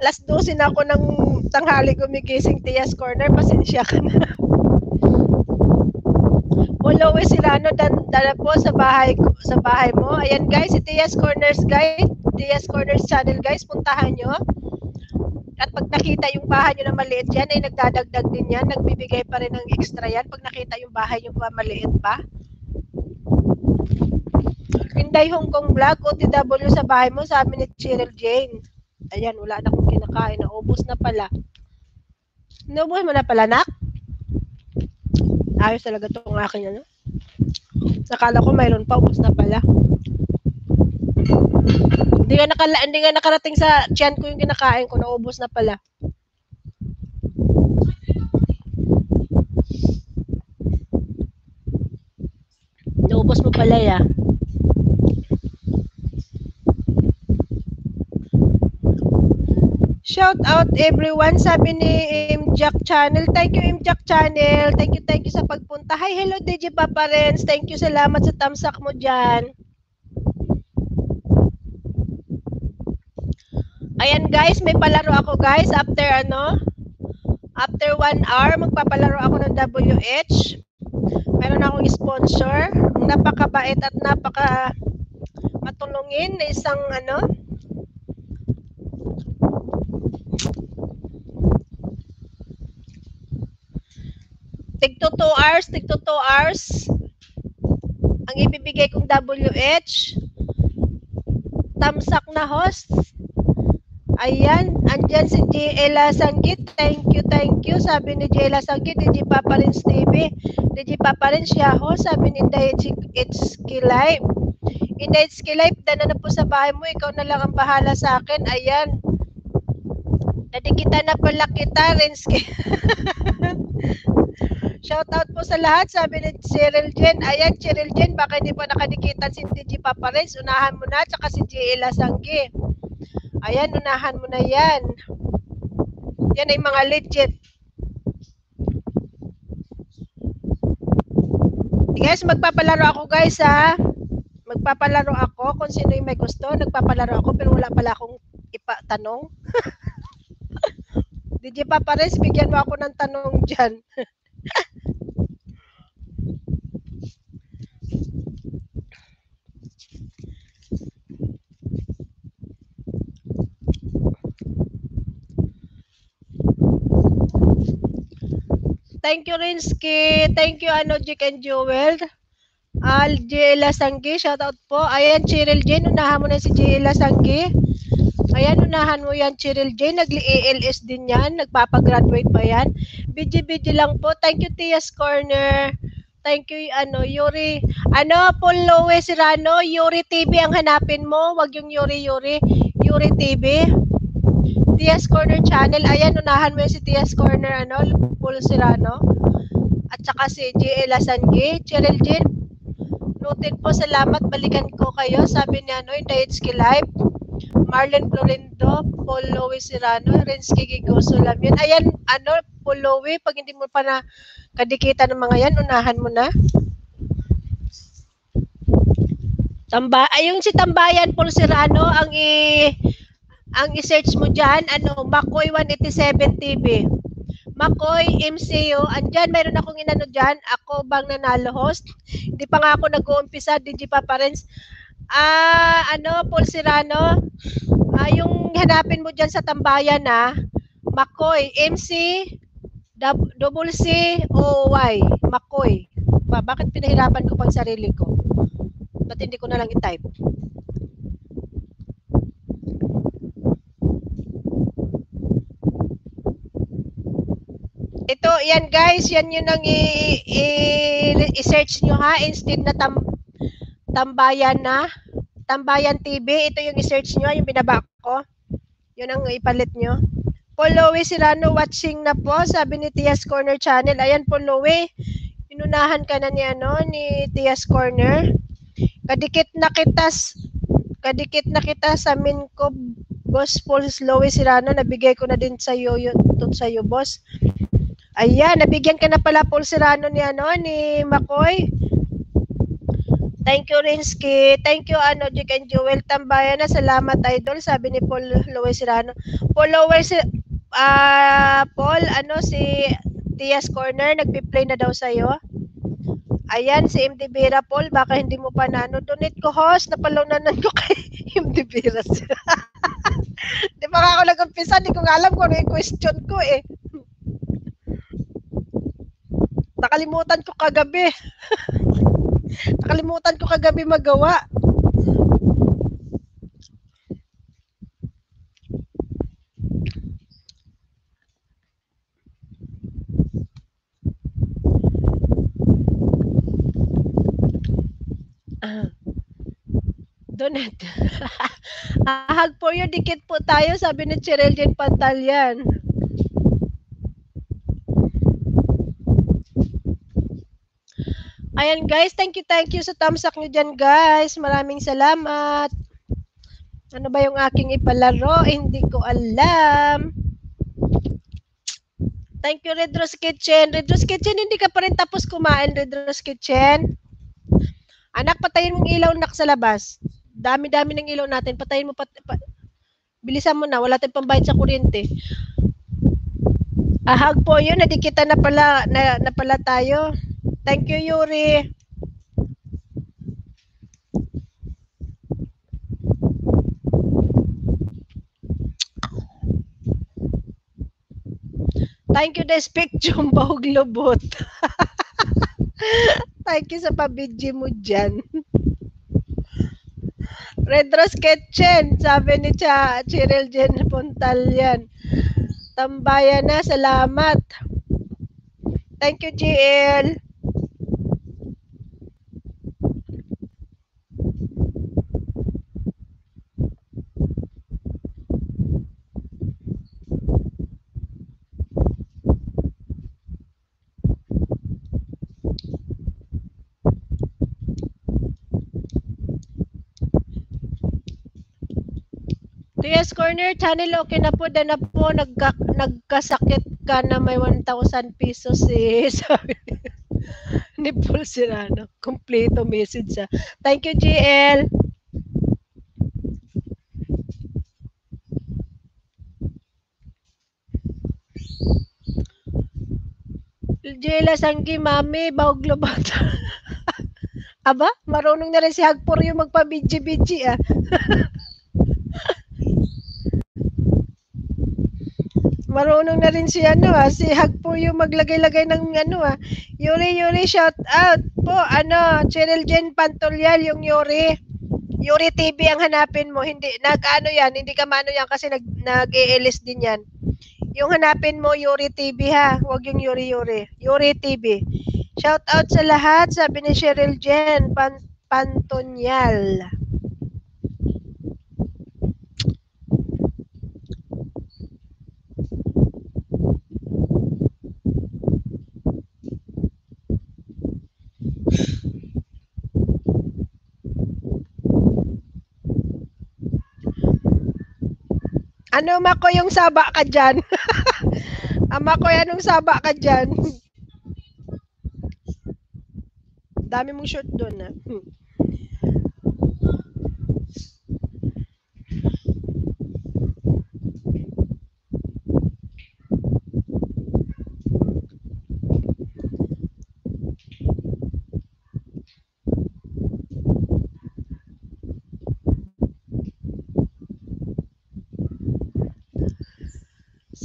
Alas 12 na ako ng tanghali gumigising, Tia's Corner. Pasensya ka na. Follow si Rano dan dala po sa bahay ko, sa bahay mo. Ayan guys, si Tia's Corners guys, Tia's Corners channel guys, puntahan nyo. At pag nakita yung bahay nyo na maliit yan, ay nagdadagdag din yan. Nagbibigay pa rin ng extra yan pag nakita yung bahay nyo pa maliit pa. Hinday Hong Kong vlog, OTW sa bahay mo, sabi ni Cheryl Jane. Ayan, wala na akong kinakain. Naubos na pala. Naubos mo na pala, nak? Ayos talaga itong akin, ano? Nakala ko mayroon pa, ubos na pala. Hindi nga, nakala, hindi nga nakarating sa tiyan ko yung kinakain ko, naubos na pala. Naubos mo pala ya. Shout out everyone, sabi ni Imjack Channel. Thank you Imjack Channel. Thank you, thank you sa pagpunta. Hi, hello DJ Papa Renz. Thank you, salamat sa tamsak mo dyan. Ayan guys, may palaro ako guys after ano, after one hour, magpapalaro ako ng WH. Meron akong sponsor. Napakabait at napaka matulungin na isang ano, tig to 2 hours, tig to 2 hours. Ang ibibigay kong WH. Tamsak na host. Ayan, andyan si J.Ela Sanggit. Thank you, thank you. Sabi ni J.Ela Sanggit, DJ Papa Rins TV. DJ Papa Rins siya ho. Sabi ni Inday, it's Live. Inday, it's Live. Dana na po sa bahay mo. Ikaw na lang ang bahala sa akin. Ayan. Nadikita na pala kita, Rinsky. Shout out po sa lahat, sabi ni Cheryl Jen. Ayan, Cheryl Jen, baka hindi pa nakadikitan si DJ Papa Rins. Unahan mo na, tsaka si J.Ela Sanggi. Ayan, unahan mo na yan. Yan ay mga legit. Guys, magpapalaro ako guys ha. Magpapalaro ako kung sino yung may gusto. Nagpapalaro ako pero wala pala akong ipatanong. DJ Papa Rez, bigyan mo ako ng tanong dyan. Thank you, Rinsky. Thank you, ano, Jik and Joel. Al Jela Sanggi, shout out po. Ayan, Cheryl Jane, unahan mo na si Jela Sanggi. Ayan, unahan mo yan, Cheryl Jane. Nagli-ALS din yan. Nagpapagraduate pa yan. BG-BG lang po. Thank you, Tia's Corner. Thank you, ano, Yuri. Ano, Paul Lowe Serrano, Yuri TV ang hanapin mo. Wag yung Yuri Yuri. Yuri TV. Tia's Corner Channel. Ayan, unahan mo si Tia's Corner, ano, Paul Serrano. At saka si J. Lasangge. Cheryl Jane, noted po, salamat. Balikan ko kayo. Sabi ni ano, Daitski Live. Marlon Florindo, Paul Lowe Serrano, Rensky Gigoso lang yun. Ayan, ano, Paul Lowe, pag hindi mo pa na kadikita ng mga yan, unahan mo na. Tamba, ayong si Tambayan Paul Serrano, ang i ang i-search mo diyan, ano, Makoy 187 TV. Makoy MCO, andyan mayroon akong inano diyan, ako bang nanalo host. Hindi pa nga ako nag-uumpisa, DJ Paparens. Ah, ano, Paul Serrano, ah, yung hanapin mo diyan sa Tambayan na, Makoy, MC, double C, O, Y, Makoy. Ba, bakit pinahirapan ko pang sarili ko? Ba't hindi ko na lang i-type? Ito, yan guys, yan yun ang i-search nyo ha, instead na tam tambayan na, tambayan TV, ito yung i-search nyo, yung binaba ko. Yun ang ipalit nyo. Polowe Sirano watching na po, sabi ni Tias Corner Channel. Ayan, Polowe, inunahan ka na ni, ano, ni Tias Corner. Kadikit na kita, kadikit na kita sa min ko, Boss Paul Lowe Sirano, nabigay ko na din sa iyo, yun, sa iyo, boss. Ayan, nabigyan ka na pala Paul Serrano ni ano ni Makoy. Thank you Rinsky. Thank you ano Jik and Joel Tambayan na salamat idol sabi ni Paul Lowe Serrano. Paul Lowe uh, Paul ano si Tias Corner nagpi-play na daw sa iyo. Ayan, si MD Vera Paul, baka hindi mo pa na ano. Donate ko host, napalunanan ko kay MD Vera. di ba ako nag-umpisa, di ko nga alam kung ano yung question ko eh. Nakalimutan ko kagabi. Nakalimutan ko kagabi magawa. Donate. Ahag for you, dikit po tayo, sabi ni Cheryl Jane Pantalyan. Ayan guys, thank you, thank you sa thumbs up nyo dyan guys. Maraming salamat. Ano ba yung aking ipalaro? Hindi ko alam. Thank you, Red Rose Kitchen. Red Rose Kitchen, hindi ka pa rin tapos kumain, Red Rose Kitchen. Anak, patayin mong ilaw nak sa labas. Dami-dami ng ilaw natin. Patayin mo. Pat, pa, bilisan mo na. Wala tayong pambayad sa kuryente. Ahag po yun. Nadikita na pala, na, na pala tayo. Thank you, Yuri. Thank you, Despik Jumbo Globot. Thank you sa pabidji mo dyan. Red Rose Kitchen, sabi ni Cha, Cheryl Jen Pontalyan. Tambayan na, salamat. Thank you, GL. Tuyas Corner, channel okay na po, na po, nagka, nagkasakit ka na may 1,000 pesos eh. Sabi ni Paul Serrano. Kompleto message siya. Thank you, GL. Jela Sanggi, Mami, Baog Lobata. Aba, marunong na rin si Hagpor yung magpa-bidji-bidji ah. marunong na rin si ano ah, si Hagpo yung maglagay-lagay ng ano ah. Yuri, Yuri, shout out po. Ano, Cheryl Jen Pantolyal, yung Yuri. Yuri TV ang hanapin mo. Hindi, nag-ano yan, hindi ka mano yan kasi nag, nag-ELS din yan. Yung hanapin mo, Yuri TV ha. Huwag yung Yuri Yuri. Yuri TV. Shout out sa lahat, sabi ni Cheryl Jen Pan Pantonyal. Ano ma ko yung saba ka dyan? Ama ko anong saba ka dyan? Dami mong shoot doon na. Hmm.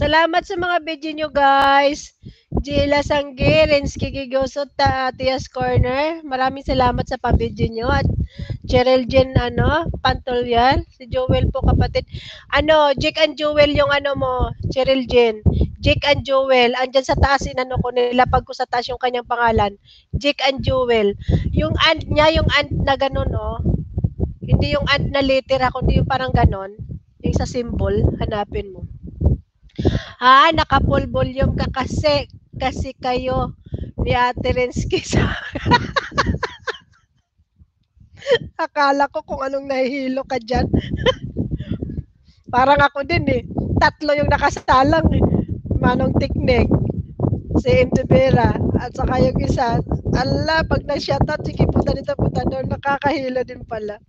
Salamat sa mga video nyo guys. Jila Sangge, Rensky Gigoso, Tias Corner. Maraming salamat sa pa-video nyo. At Cheryl Jen, ano, Pantolyan. Si Joel po kapatid. Ano, Jake and Joel yung ano mo, Cheryl Jen. Jake and Joel. Andyan sa taas, inano ko, nilapag ko sa taas yung kanyang pangalan. Jake and Joel. Yung and niya, yung and na ganun, oh. Hindi yung and na litera, kundi yung parang ganon. Yung sa symbol, hanapin mo. Ah, naka-full volume ka kasi kasi kayo ni Ate sa Akala ko kung anong nahihilo ka dyan. Parang ako din eh. Tatlo yung nakasalang eh. Manong Tiknik, si. Vera, at saka yung isa. Ala, pag na-shoutout, sige punta dito, punta doon. Nakakahilo din pala.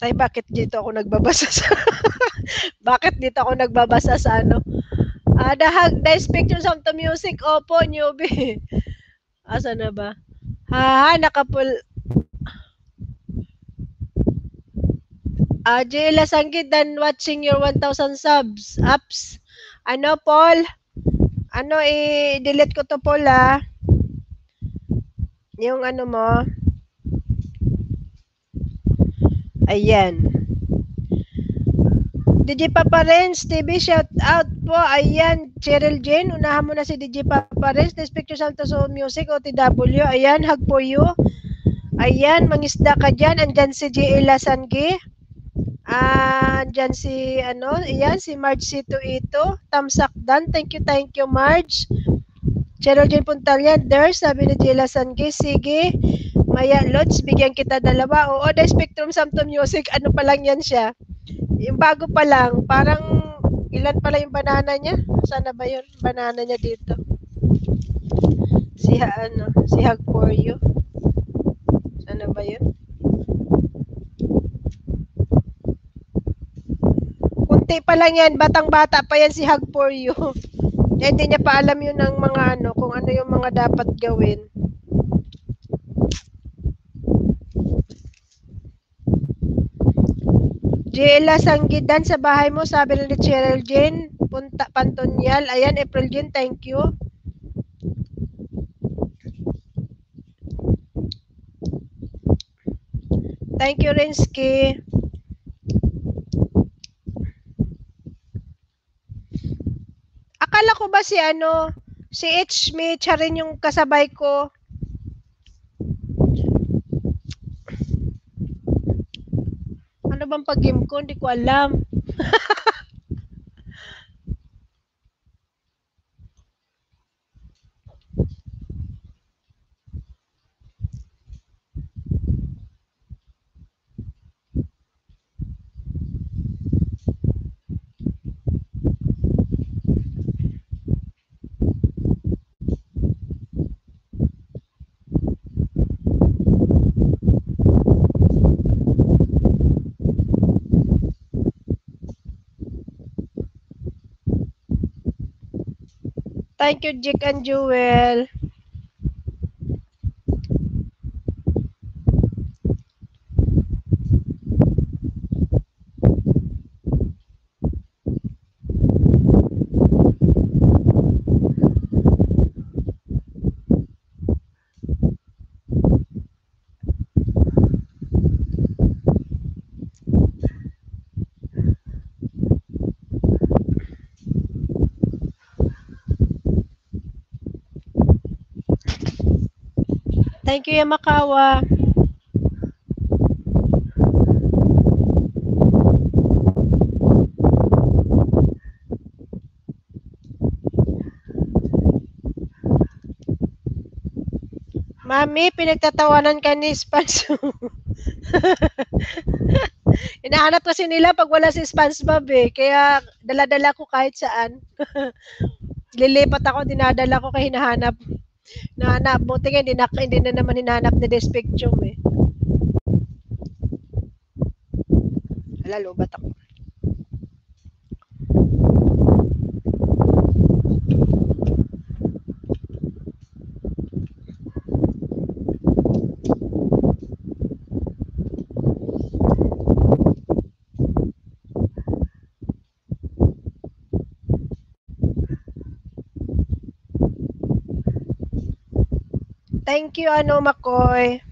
Tay, bakit dito ako nagbabasa sa... bakit dito ako nagbabasa sa ano? Ah, dahag, dahil pictures of the music. Opo, newbie. Asa na ba? Ha, nakapul... Ah, Jay Lasanggi, than watching your 1,000 subs. Apps. Ano, Paul? Ano, i-delete ko to, Paul, ah. Yung ano mo. Ayan. DJ Papa Renz TV, shout out po. Ayan, Cheryl Jane. Unahan mo na si DJ Papa Renz. This picture Santos Music, OTW. Ayan, hug po you. Ayan, mangisda ka dyan. Andyan si J.A. Lasanggi. Ah, andyan si, ano, ayan, si Marge Sito ito. Tamsak dan. Thank you, thank you, Marge. Cheryl Jane Puntalyan, there, sabi ni J. Lasanggi. Sige. Maya Lodge, bigyan kita dalawa. Oo, The Spectrum Samto Music, ano pa lang yan siya. Yung bago pa lang, parang ilan pala yung banana niya? Sana ba yun? Banana niya dito. Si ano, si Hug for You. Sana ba yun? Kunti pa lang yan, batang-bata pa yan si Hug for You. Hindi niya pa alam yun ng mga ano, kung ano yung mga dapat gawin. Jela Sanggidan sa bahay mo, sabi ni Cheryl Jane, punta Pantonyal. Ayan, April Jane, thank you. Thank you, Rinsky. Akala ko ba si ano, si H. Mecha rin yung kasabay ko. Ano bang pag-game ko? Hindi ko alam. Thank you, Jake and Jewel. Thank you, Yamakawa. Mami, pinagtatawanan ka ni Spans. Hinahanap kasi nila pag wala si SpongeBob eh. Kaya dala-dala ko kahit saan. Lilipat ako, dinadala ko kay hinahanap. Nahanap. Buti nga, hindi na, hindi na naman hinahanap ni Despectrum eh. Hala, lobat ako. Thank you, ano, Makoy.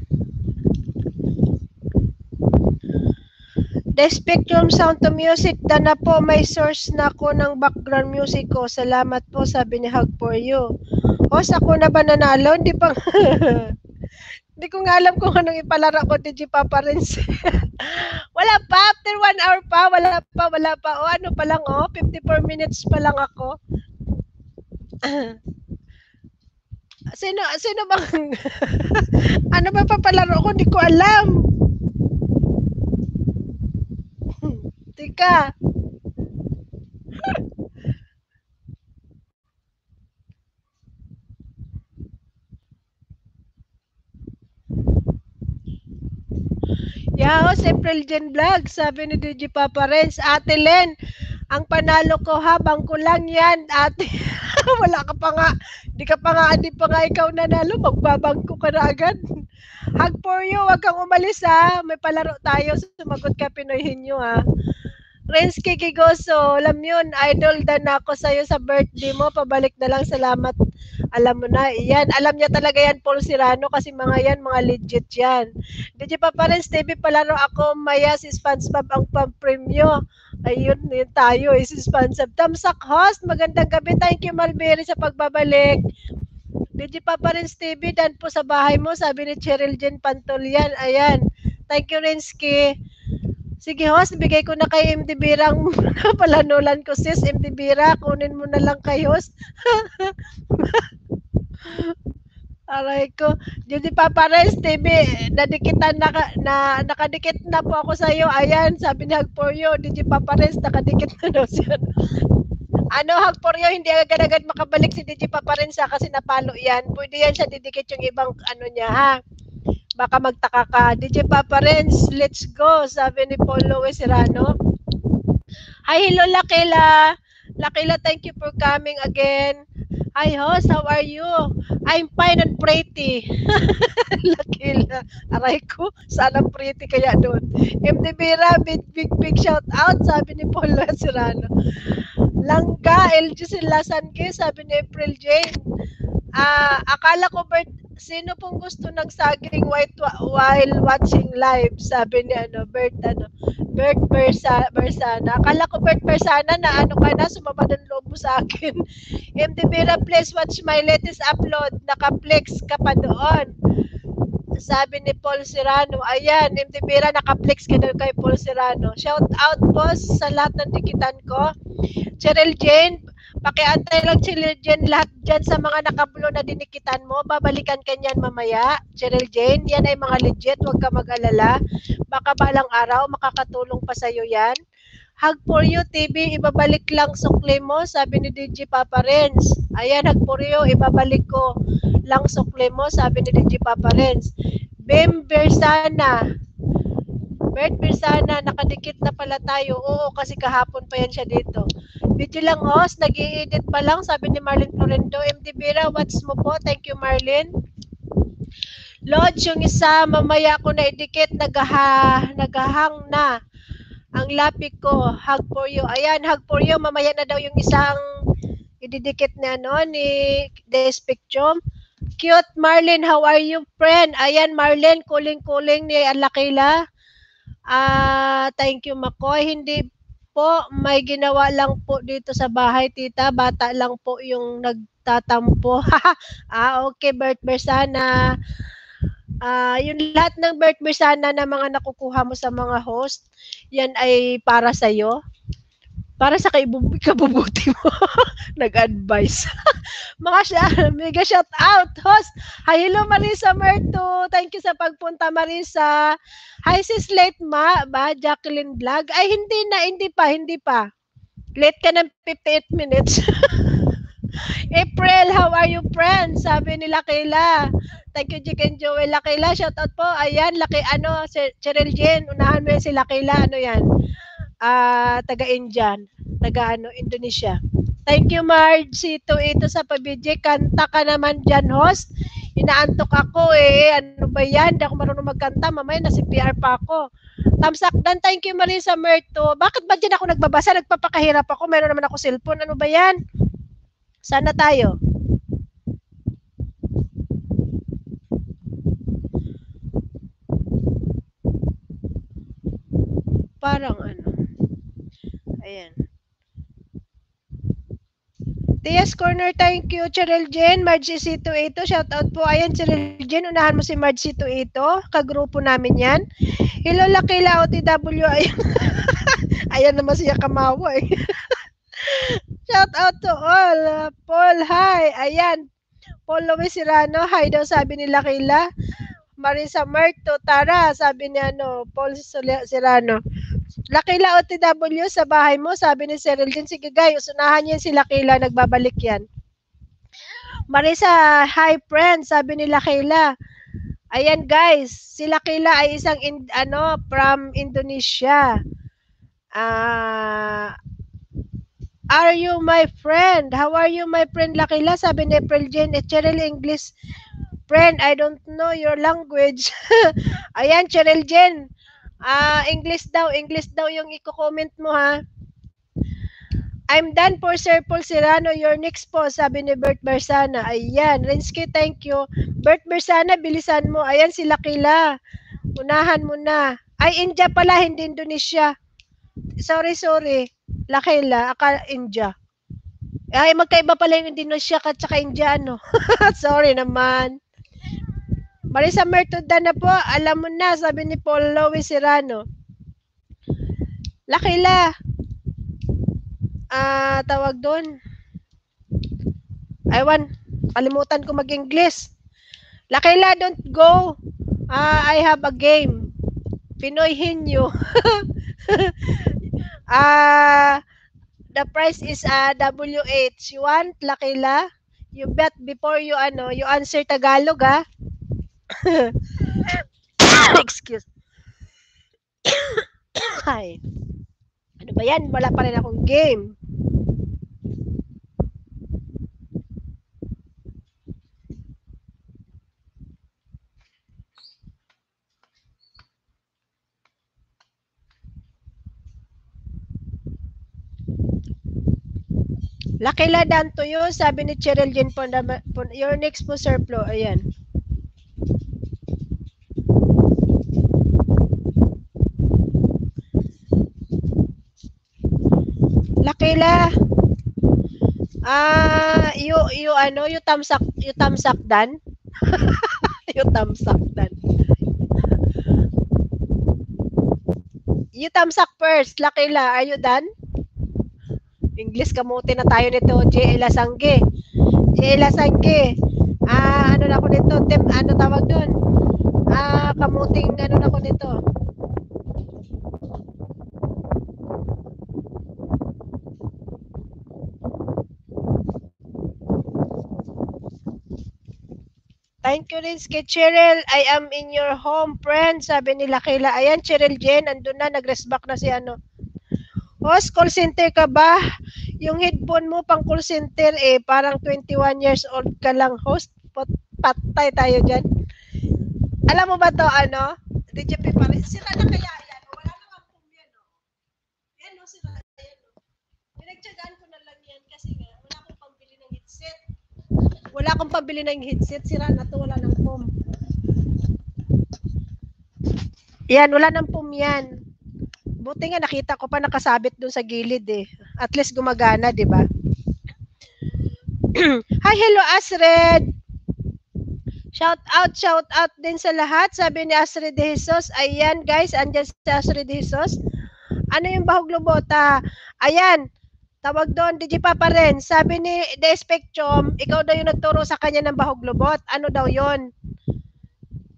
The Spectrum Sound to Music, na po, may source na ko ng background music ko. Salamat po, sabi ni Hug for You. Host, ako na ba nanalo? Hindi pa Hindi ko nga alam kung anong ipalaro ko, DJ Papa Rins. wala pa, after one hour pa, wala pa, wala pa. O ano pa lang, oh, 54 minutes pa lang ako. sino sino bang ano ba papalaro ko? Hindi ko alam. Tika. Yahos, April Jen Vlog, sabi ni DJ Papa Ate Len, ang panalo ko habang ko lang yan, ate. Wala ka pa nga, di ka pa nga, di pa nga ikaw nanalo, magbabangko ka na agad. Hug for you, wag kang umalis ha. May palaro tayo, sumagot ka Pinoy Hinyo ha. Renz Kikigoso, alam yun, idol dan ako sa'yo sa birthday mo, pabalik na lang, salamat. Alam mo na, yan, alam niya talaga yan, Paul Serrano, kasi mga yan, mga legit yan. Hindi pa pa rin, Stevie, palaro ako, Maya, si SpongeBob ang pampremyo. Ayun, yun tayo, eh, si SpongeBob. Tamsak host, magandang gabi, thank you, Malberry, sa pagbabalik. DJ Papa rin Stevie, dan po sa bahay mo, sabi ni Cheryl Jen Pantolian. Ayan. Thank you, Rinsky. Sige, host, bigay ko na kay MD Birang palanulan ko, sis. MD Bira, kunin mo na lang kay host. Aray ko. Judy Papares TV, nadikitan na, na nakadikit na po ako sa iyo. Ayan, sabi ni Hagporyo, Judy Papares, nakadikit na daw siya. Ano, Hagporyo, hindi agad-agad makabalik si DJ Paparensa kasi napalo yan. Pwede yan siya didikit yung ibang ano niya, ha? Baka magtaka ka. DJ Paparens, let's go, sabi ni Paul Louis Serrano. Hi, hello, Lakila. Lakila, thank you for coming again. Hi, host. How are you? I'm fine and pretty. Lakila. Aray ko. Sana pretty kaya doon. MD Bira, big, big, big shout out. Sabi ni Paul Serrano. Langga, LG Silasanke. Sabi ni April Jane. Ah, akala ko Bert, sino pong gusto ng saging white wa- while watching live? Sabi ni ano, Bert ano, Bert Bersa, Bersana. Akala ko Bert Bersana na ano ka na, sumama ng loob mo sa akin. MD Bira, please watch my latest upload. Nakaplex ka pa doon. Sabi ni Paul Serrano, ayan, MD Bira, nakaplex ka doon kay Paul Serrano. Shout out boss sa lahat ng dikitan ko. Cheryl Jane, pakiantay lang Cheryl Jane lahat dyan sa mga nakabulo na dinikitan mo. Babalikan ka niyan mamaya. Cheryl Jane, yan ay mga legit, huwag ka mag-alala. Baka balang araw, makakatulong pa sa'yo yan. Hug for you, TV, ibabalik lang sukli mo, sabi ni DJ Papa Renz. Ayan, hug for you, ibabalik ko lang sukli mo, sabi ni DJ Papa Renz. Bim Bersana, Bert Bersana, nakadikit na pala tayo. Oo, kasi kahapon pa yan siya dito. Video lang host, nag edit pa lang, sabi ni Marlene Florendo. MD Bira, what's mo po? Thank you, Marlene. Lodge, yung isa, mamaya ko na idikit, nagaha, nagahang na. Ang lapik ko, hug for you. Ayan, hug for you. Mamaya na daw yung isang ididikit na ano, ni Despictum. Cute, Marlene. How are you, friend? Ayan, Marlene, kuling-kuling ni Alakila. Ah, thank you, Makoy. Hindi po, may ginawa lang po dito sa bahay, tita. Bata lang po yung nagtatampo. ah, okay, Bert Bersana. Ah, yung lahat ng Bert Bersana na mga nakukuha mo sa mga host, yan ay para sa iyo. Para sa kaibub- kabubuti mo. Nag-advise. mga siya, mega shout out, host. Hi, hello Marisa Merto. Thank you sa pagpunta, Marisa. Hi, sis late ma, ba? Jacqueline Vlog. Ay, hindi na, hindi pa, hindi pa. Late ka ng 58 minutes. April, how are you, friend? Sabi nila Kayla. Thank you, Chicken Joel. Lakila, shout out po. Ayan, laki, ano, Cheryl Jen. Unahan mo yan si Lakila. Ano yan? Ah, taga-Indian. Taga, ano, Indonesia. Thank you, Marge. Ito, ito sa pabidye. Kanta ka naman dyan, host. Inaantok ako eh. Ano ba yan? Hindi ako marunong magkanta. Mamaya na si PR pa ako. Tamsak dan. Thank you, Marisa Merto. Bakit ba dyan ako nagbabasa? Nagpapakahirap ako. Meron naman ako cellphone. Ano ba yan? Sana tayo. Parang ano. Ayan. TS Corner, thank you. Cheryl Jen, Cito ito. Shout out po. Ayan, Cheryl Jen. Unahan mo si Cito ito. Kagrupo namin yan. Hello, Lakila, OTW. Ayan, Ayan naman siya kamawa eh. Shout out to all. Paul, hi. Ayan. Paul Luis Serrano, hi daw sabi ni Lakila. Marisa Marto, tara, sabi ni ano, Paul Serrano. Lakila OTW sa bahay mo, sabi ni Cyril din. Sige guys, unahan niya si Lakila, nagbabalik yan. Marisa, hi friend, sabi ni Lakila. Ayan guys, si Lakila ay isang in, ano from Indonesia. Ah, uh, are you my friend? How are you my friend Lakila? Sabi ni April Jane, eh, Cheryl English. Friend, I don't know your language. Ayan, Cheryl Jen. Uh, English daw, English daw yung i-comment mo ha. I'm done for Sir Paul Serrano. Your next po, sabi ni Bert Bersana. Ayan, Rinsky, thank you. Bert Bersana, bilisan mo. Ayan, si Lakila. Unahan mo na. Ay, India pala, hindi Indonesia. Sorry, sorry. Lakila, akala India. Ay, magkaiba pala yung Indonesia at saka India, ano. sorry naman. Marisa Mertoda na po, alam mo na, sabi ni Paul Louis Serrano. Lakila. Ah, uh, tawag doon. Aywan, kalimutan ko mag-English. Lakila, don't go. Uh, I have a game. Pinoy Hinyo. Ah, uh, the price is uh, WH. You want, Lakila? You bet before you ano, you answer Tagalog, ha? Excuse. Hi. Ano ba yan? Wala pa rin akong game. Laki ladan to you, sabi ni Cheryl Jean Ponda, your next po, Sir Flo. Ayan. Lakila. Ah, uh, you you ano, you tamsak, you tamsak dan. you tamsak dan. You tamsak first, Lakila. Are you done? English kamuti na tayo nito, J.Ela Sangge. J.Ela Sangge. Ah, ano na ako nito, tem, ano tawag doon? Ah, kamuting ano na ako nito. You rin kay Cheryl. I am in your home, friend. Sabi nila Kayla. Ayan, Cheryl Jen. Andun na. Nag-resback na si ano. Host, call center ka ba? Yung headphone mo pang call center eh, parang 21 years old ka lang host. Patay tayo dyan. Alam mo ba to ano? DJP pa rin. Sira na kaya yan. Wala na nga pong yan. No? Yan no, sira yan. No? Pinagtsagaan ko na lang yan kasi nga, wala akong pambili ng headset. Wala akong pambili ng headset. Sira na to, wala ng pom. Yan, wala ng pom yan. Buti nga nakita ko pa nakasabit doon sa gilid eh. At least gumagana, 'di ba? Hi, hello Asred. Shout out, shout out din sa lahat. Sabi ni Asred De Jesus. Ayan guys, andyan si Asred De Jesus. Ano yung bahog lubota? Ayan, tawag doon, DJ Papa rin. Sabi ni The Spectrum, ikaw daw yung nagturo sa kanya ng bahog lubot. Ano daw yon?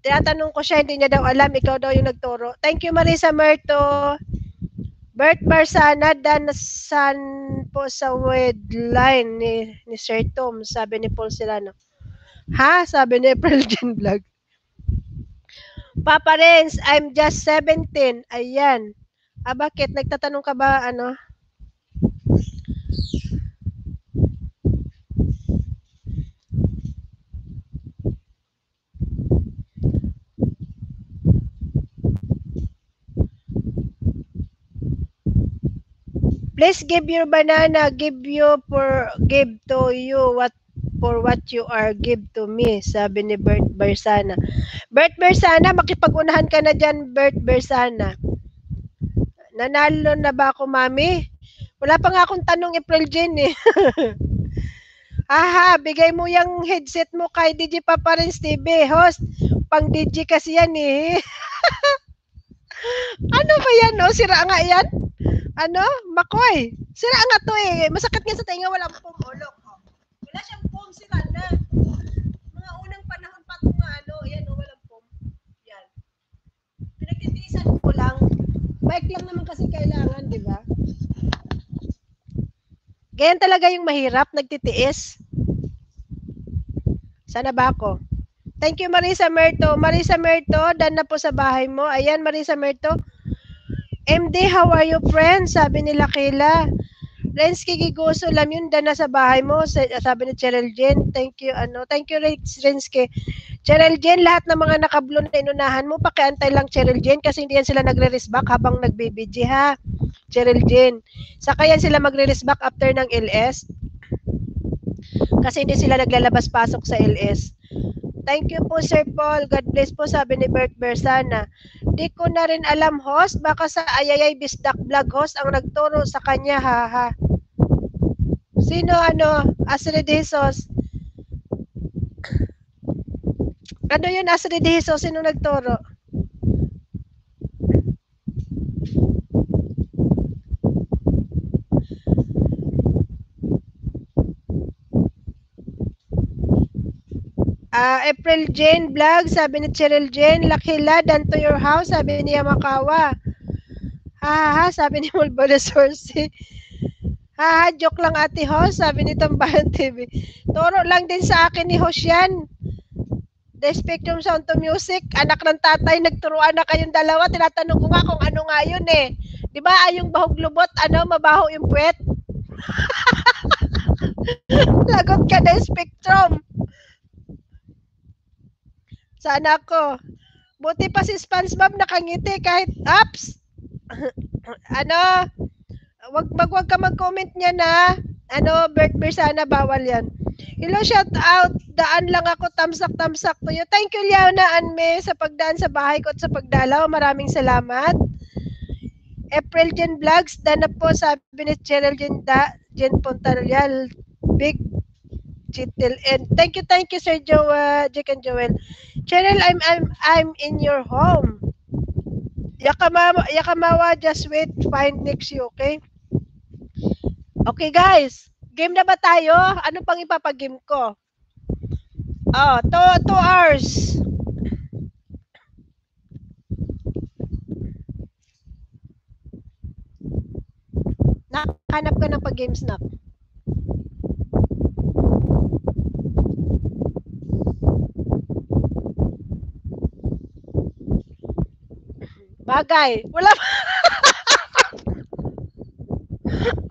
Tinatanong ko siya, hindi niya daw alam, ikaw daw yung nagturo. Thank you Marisa Merto. Bert Marsana danasan po sa line ni, ni Sir Tom, sabi ni Paul Silano. Ha? Sabi ni April Jean Vlog. Papa Renz, I'm just 17. Ayan. Ah, bakit? Nagtatanong ka ba, ano? Please give your banana, give you for give to you what for what you are give to me, sabi ni Bert Bersana. Bert Bersana, makipag-unahan ka na dyan, Bert Bersana. Nanalo na ba ako, mami? Wala pa nga akong tanong April Jane eh. Aha, bigay mo yung headset mo kay DJ Papa rin, Steve. Host, pang DJ kasi yan eh. ano ba yan, no? Sira nga yan? Ano? Makoy. Sira nga to eh. Masakit nga sa tenga, walang pom. Olok. Oh. Wala siyang pom, sira na. Mga unang panahon pa ito ano, yan, oh, walang pom. Yan. Pinagtitiisan ko lang. Bike lang naman kasi kailangan, di ba? Ganyan talaga yung mahirap, nagtitiis. Sana ba ako? Thank you, Marisa Merto. Marisa Merto, dan na po sa bahay mo. Ayan, Marisa Merto. MD, how are you, friend? Sabi nila Kayla. Renz, kikigoso lang yun, na sa bahay mo. Sabi ni Cheryl Jen. Thank you, ano. Thank you, Renz, ke. Cheryl Jen, lahat ng mga nakablon na inunahan mo, pakiantay lang Cheryl Jen kasi hindi yan sila nagre-release back habang nag-BBG, ha? Cheryl Jen. Saka yan sila magre-release back after ng LS. Kasi hindi sila naglalabas-pasok sa LS. Thank you po, Sir Paul. God bless po, sabi ni Bert Bersana. Di ko na rin alam, host. Baka sa Ayayay Bisdak Vlog host ang nagturo sa kanya, ha, ha. Sino, ano? Asri de Jesus. Ano yun, Asri de Jesus? Sino nagturo? Ah, April Jane Vlog, sabi ni Cheryl Jane, Lakila, dan to your house, sabi ni Yamakawa. Ha, sabi ni Mulbolosaur si Ha, joke lang ate Hos, sabi ni Tambayan TV. Turo lang din sa akin ni Hos yan. The Spectrum Sound to Music, anak ng tatay, nagturuan na kayong dalawa. Tinatanong ko nga kung ano nga yun eh. Di ba, ay yung bahog lubot, ano, mabaho yung puwet? Lagot ka na Spectrum. Sana ako. Buti pa si SpongeBob nakangiti kahit ups. ano, wag mag wag ka mag-comment niya na ano, Bert sana bawal 'yan. Hello, shout out. Daan lang ako, tamsak tamsak to you. Thank you, Liana Anme, sa pagdaan sa bahay ko at sa pagdalaw. Maraming salamat. April Jen Vlogs, dana po sabi ni Jen, da, Jen Pontarial. Big Chitil. And thank you, thank you, Sir Joe, uh, Jack and Joel. Cheryl, I'm, I'm, I'm in your home. Yakamawa, Yakamawa, just wait, find next you, okay? Okay, guys. Game na ba tayo? Ano pang ipapag-game ko? Oh, two, two hours. Nakahanap ka ng pag-game snap. Bagay. Wala ba?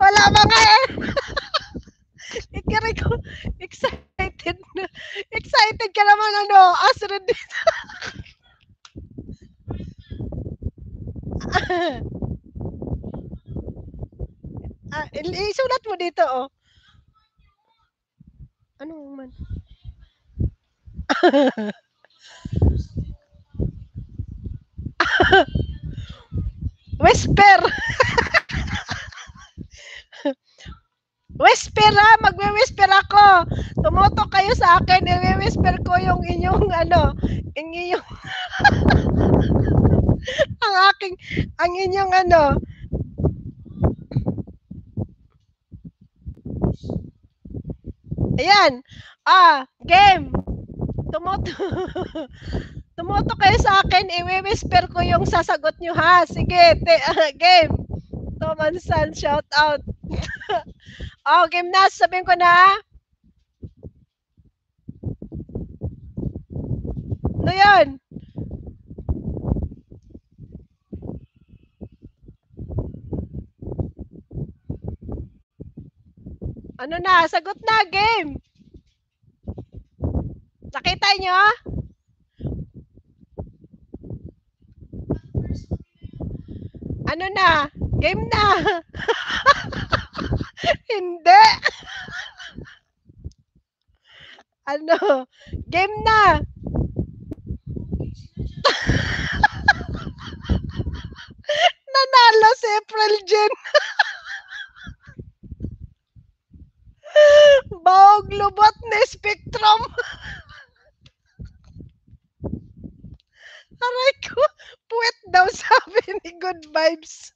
Wala ba nga eh? Ikiri ko, excited na. Excited ka naman ano, Astrid dito. ah, isulat mo dito oh. Ano man? Whisper! Whisper ha! Magwe-whisper ako! Tumoto kayo sa akin, i-whisper ko yung inyong ano, inyong ang aking, ang inyong ano, Ayan. Ah, game. Tumoto. Tumoto kayo sa akin, i-whisper ko yung sasagot nyo ha. Sige, te, uh, game. Toman San, shout out. Oh, na. Sabihin ko na. Ano yan? Ano na? Sagot na, game. Nakita nyo? Ano na? Game na. Hindi. ano? Game na. Nanalo si April Jen. Bawag lubot ni Spectrum. Aray ko, puwet daw sabi ni Good Vibes.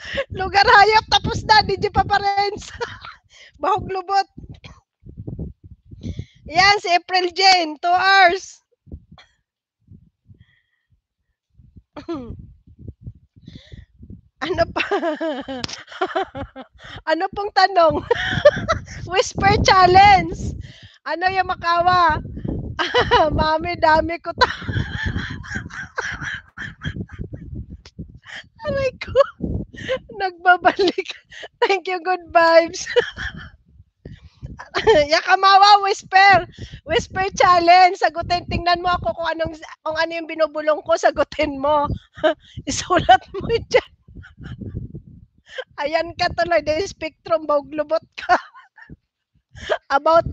Lugar hayop tapos na, DJ Paparens. Bahog lubot. Yan, si April Jane, 2 hours. ano pa? ano pong tanong? Whisper challenge. Ano yung makawa? Mami, dami ko ta. Aray ko. Nagbabalik. Thank you, good vibes. Yakamawa, whisper. Whisper challenge. Sagutin. Tingnan mo ako kung anong kung ano yung binubulong ko, sagutin mo. Isulat mo dyan. Ayan ka tuloy. The spectrum, bauglubot ka. About,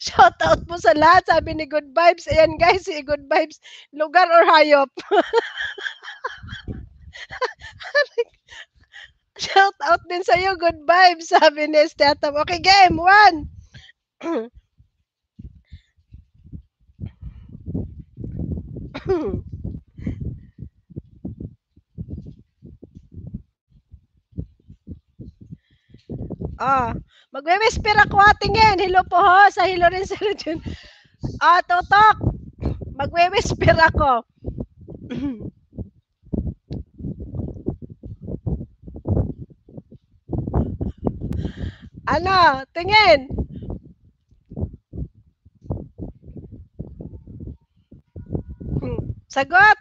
shout out po sa lahat. Sabi ni Good Vibes. Ayan guys, si Good Vibes. Lugar or hayop? shout out din sa iyo, Good Vibes. Sabi ni Estetam. Okay, game. One. Ah, magwe-whisper ako ating yan. Hello po ho, sa hello rin sa dyan. Ah, tutok! Magwe-whisper ako. ano? Tingin! Hmm, Sagot!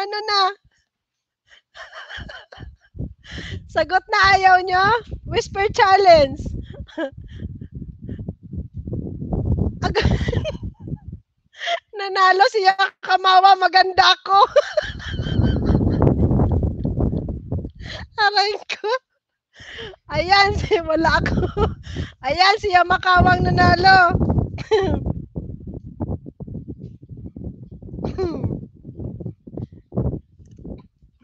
ano na? Sagot na ayaw nyo? Whisper challenge. Ag- Nanalo siya kamawa, maganda ako. Aray ko. Ayan, simula ako. Ayan, siya makawang nanalo.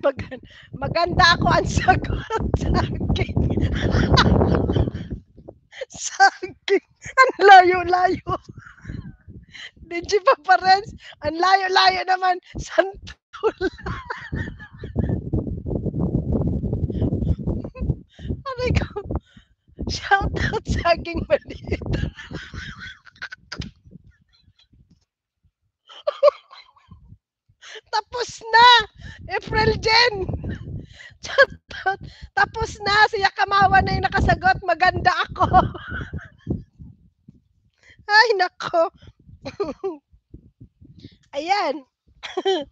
Mag- maganda ako ang sagot sa akin. sa akin. Ang layo-layo. Digi pa parents, ang layo-layo naman. Santol. Aray ko. Shout out sa aking maliit. Tapos na! April Jen! Tapos na! Siya kamawa na yung nakasagot. Maganda ako. Ay, nako. Ayan.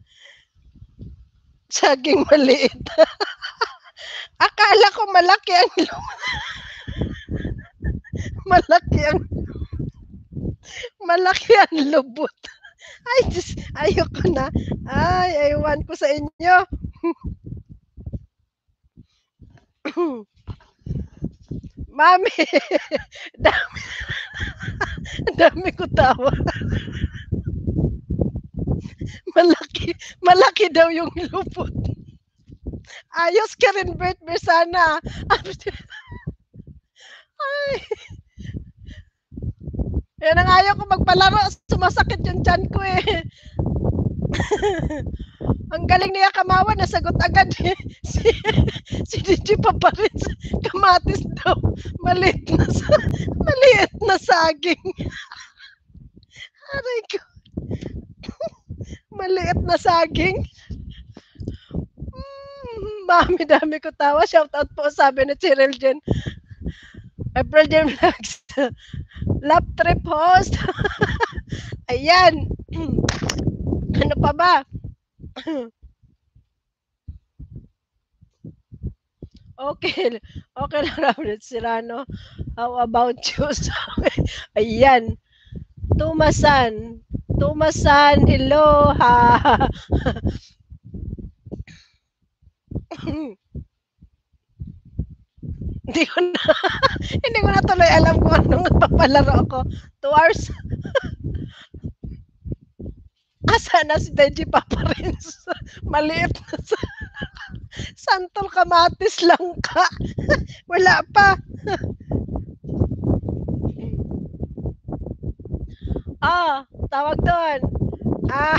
Saging maliit. Akala ko malaki ang lu- malaki ang malaki ang lubot. Ay, Diyos, ayoko na. Ay, aywan ko sa inyo. Mami, dami, dami ko tawa. malaki, malaki daw yung lupot. Ayos ka rin, Bert Bersana. Ay. Yan ang ayaw ko magpalaro. Sumasakit yung tiyan ko eh. ang galing niya kamawa, nasagot agad eh. Si, si DJ Paparis, kamatis daw. Maliit na, sa, maliit na saging. Aray ko. maliit na saging. Mm, mami, dami ko tawa. Shout out po, sabi ni Cyril Jen. April Jen Vlogs. Lap trip host. Ayan. ano pa ba? Okay. Okay lang Robert Sirano. How about you? Ayan. Tumasan. Tumasan. Hello. Ha. hindi ko na hindi ko na tuloy alam kung anong papalaro ako. Two hours. Asa na si Deji Paparins? Maliit na sa Santol Kamatis lang ka. Wala pa. ah, tawag doon. Ah.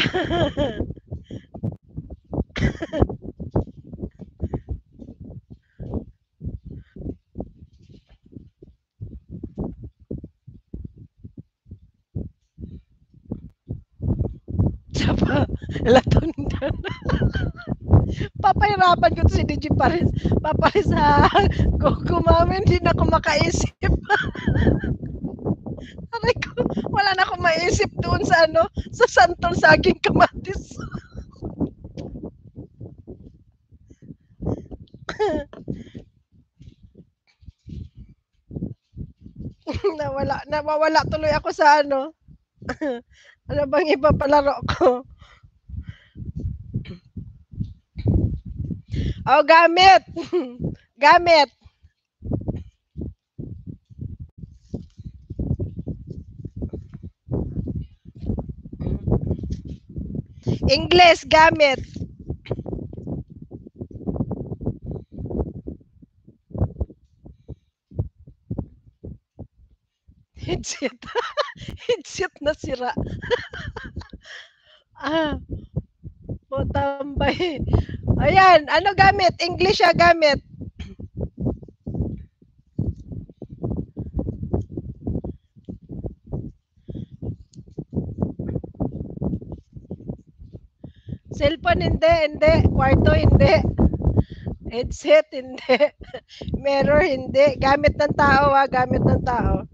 latundan. Papahirapan ko si DJ Paris. Paparis ha. Mami, hindi na ako makaisip. Aray ko, wala na akong maisip doon sa ano, sa santol saging kamatis. nawala, nawawala tuloy ako sa ano. ano bang iba palaro ko? Oh, gamit. gamit. English gamit. Headset. Headset na sira. ah. O tambay. Ayan, ano gamit? English siya gamit. Cellphone hindi, hindi. Kwarto hindi. Headset hindi. Mirror hindi. Gamit ng tao ha, gamit ng tao.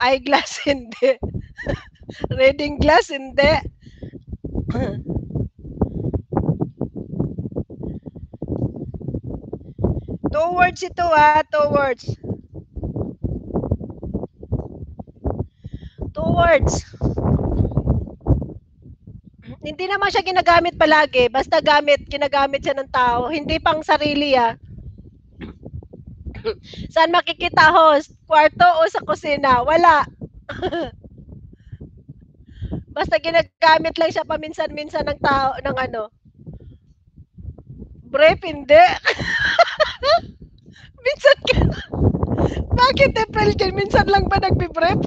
Eyeglass hindi. Reading glass hindi. two words ito ha, two words. Two words. Hindi naman siya ginagamit palagi. Basta gamit, ginagamit siya ng tao. Hindi pang sarili ah. Saan makikita host? Kwarto o sa kusina? Wala. Basta ginagamit lang siya paminsan-minsan ng tao, ng ano. Brief, hindi. minsan ka. Bakit April Ken? Minsan lang ba nagbibrief?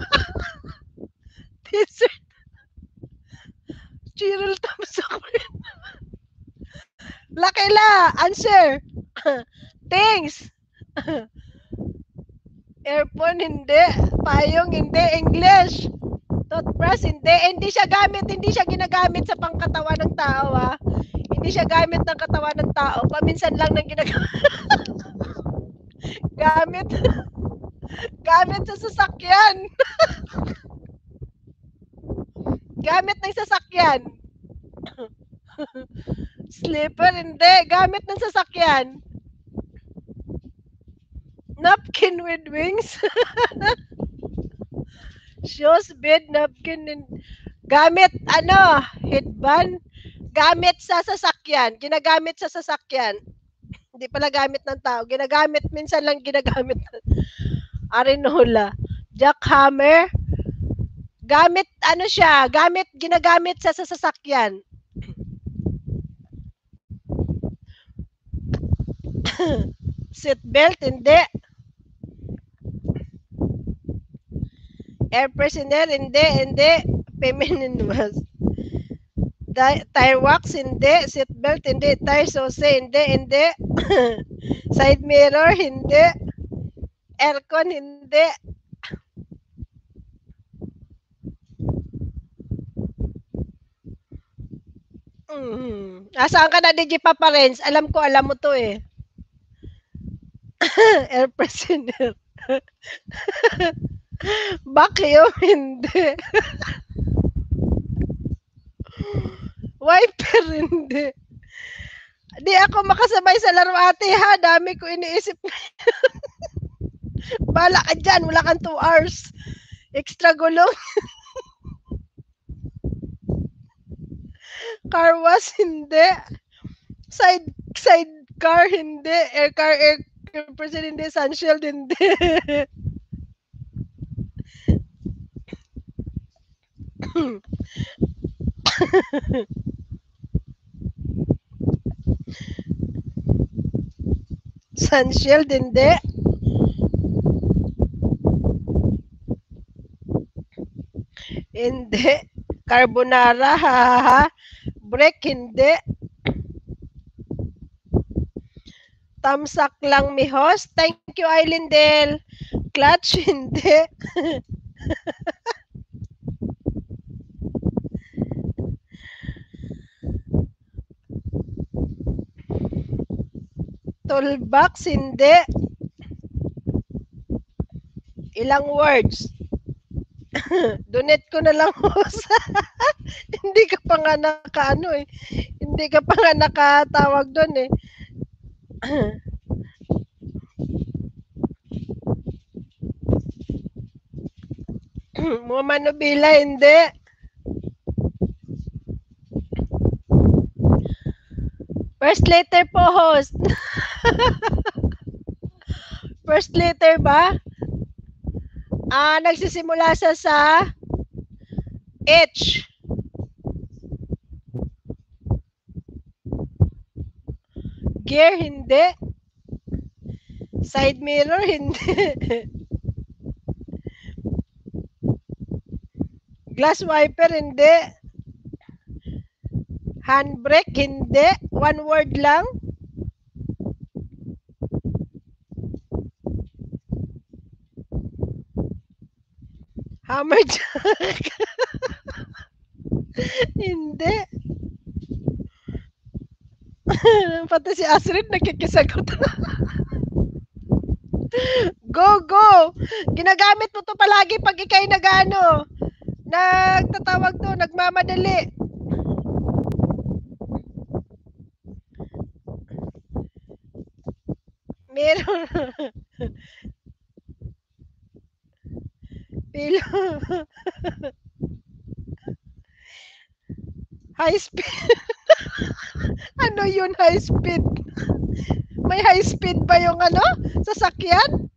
T-shirt. Cheryl Thompson. Laki la. Answer. Thanks. Earphone, hindi. Payong, hindi. English. Toothbrush, hindi. Hindi siya gamit. Hindi siya ginagamit sa pangkatawan ng tao, ha. Hindi siya gamit ng katawan ng tao. Paminsan lang nang ginagamit. gamit. gamit sa sasakyan. gamit ng sasakyan. Slipper, hindi. Gamit ng sasakyan. Napkin with wings. Shoes, bed, napkin, and... gamit, ano, headband, gamit sa sasakyan, ginagamit sa sasakyan. Hindi pala gamit ng tao, ginagamit, minsan lang ginagamit. Arinola, jackhammer, gamit, ano siya, gamit, ginagamit sa, sa sasakyan. Seatbelt, hindi. Air freshener, hindi, hindi. Feminine tire wax, hindi. Seatbelt, hindi. Tire sose, hindi, hindi. Side mirror, hindi. Aircon, hindi. Mm. Asaan ka na, DJ Papa Renz? Alam ko, alam mo to eh. Air freshener. Vacuum, hindi. Wiper, hindi. Di ako makasabay sa laro ate ha. Dami ko iniisip. Bala ka dyan. Wala kang 2 hours. Extra gulong. car wash, hindi. Side, side car, hindi. Air car, air person, hindi. Sunshield, hindi. Sunshield, hindi. Hindi. Carbonara, ha, ha, ha. Break, hindi. Tamsak lang, mi host. Thank you, Eileen Del. Clutch, hindi. Toolbox, hindi. Ilang words? Donate ko na lang host. Hindi ka pa nga naka ano eh. Hindi ka pa nga nakatawag doon eh. Mga manubila, hindi. First letter po, host. First letter ba? Ah, nagsisimula sa sa H. Gear, hindi. Side mirror, hindi. Glass wiper, hindi. Handbrake, hindi. One word lang. Hammer jack. hindi. Pati si Astrid nakikisagot. go, go! Ginagamit mo to palagi pag ikay nagano. Nagtatawag to, nagmamadali. Meron. Pilo. high speed. ano yun high speed? May high speed ba yung ano? Sasakyan?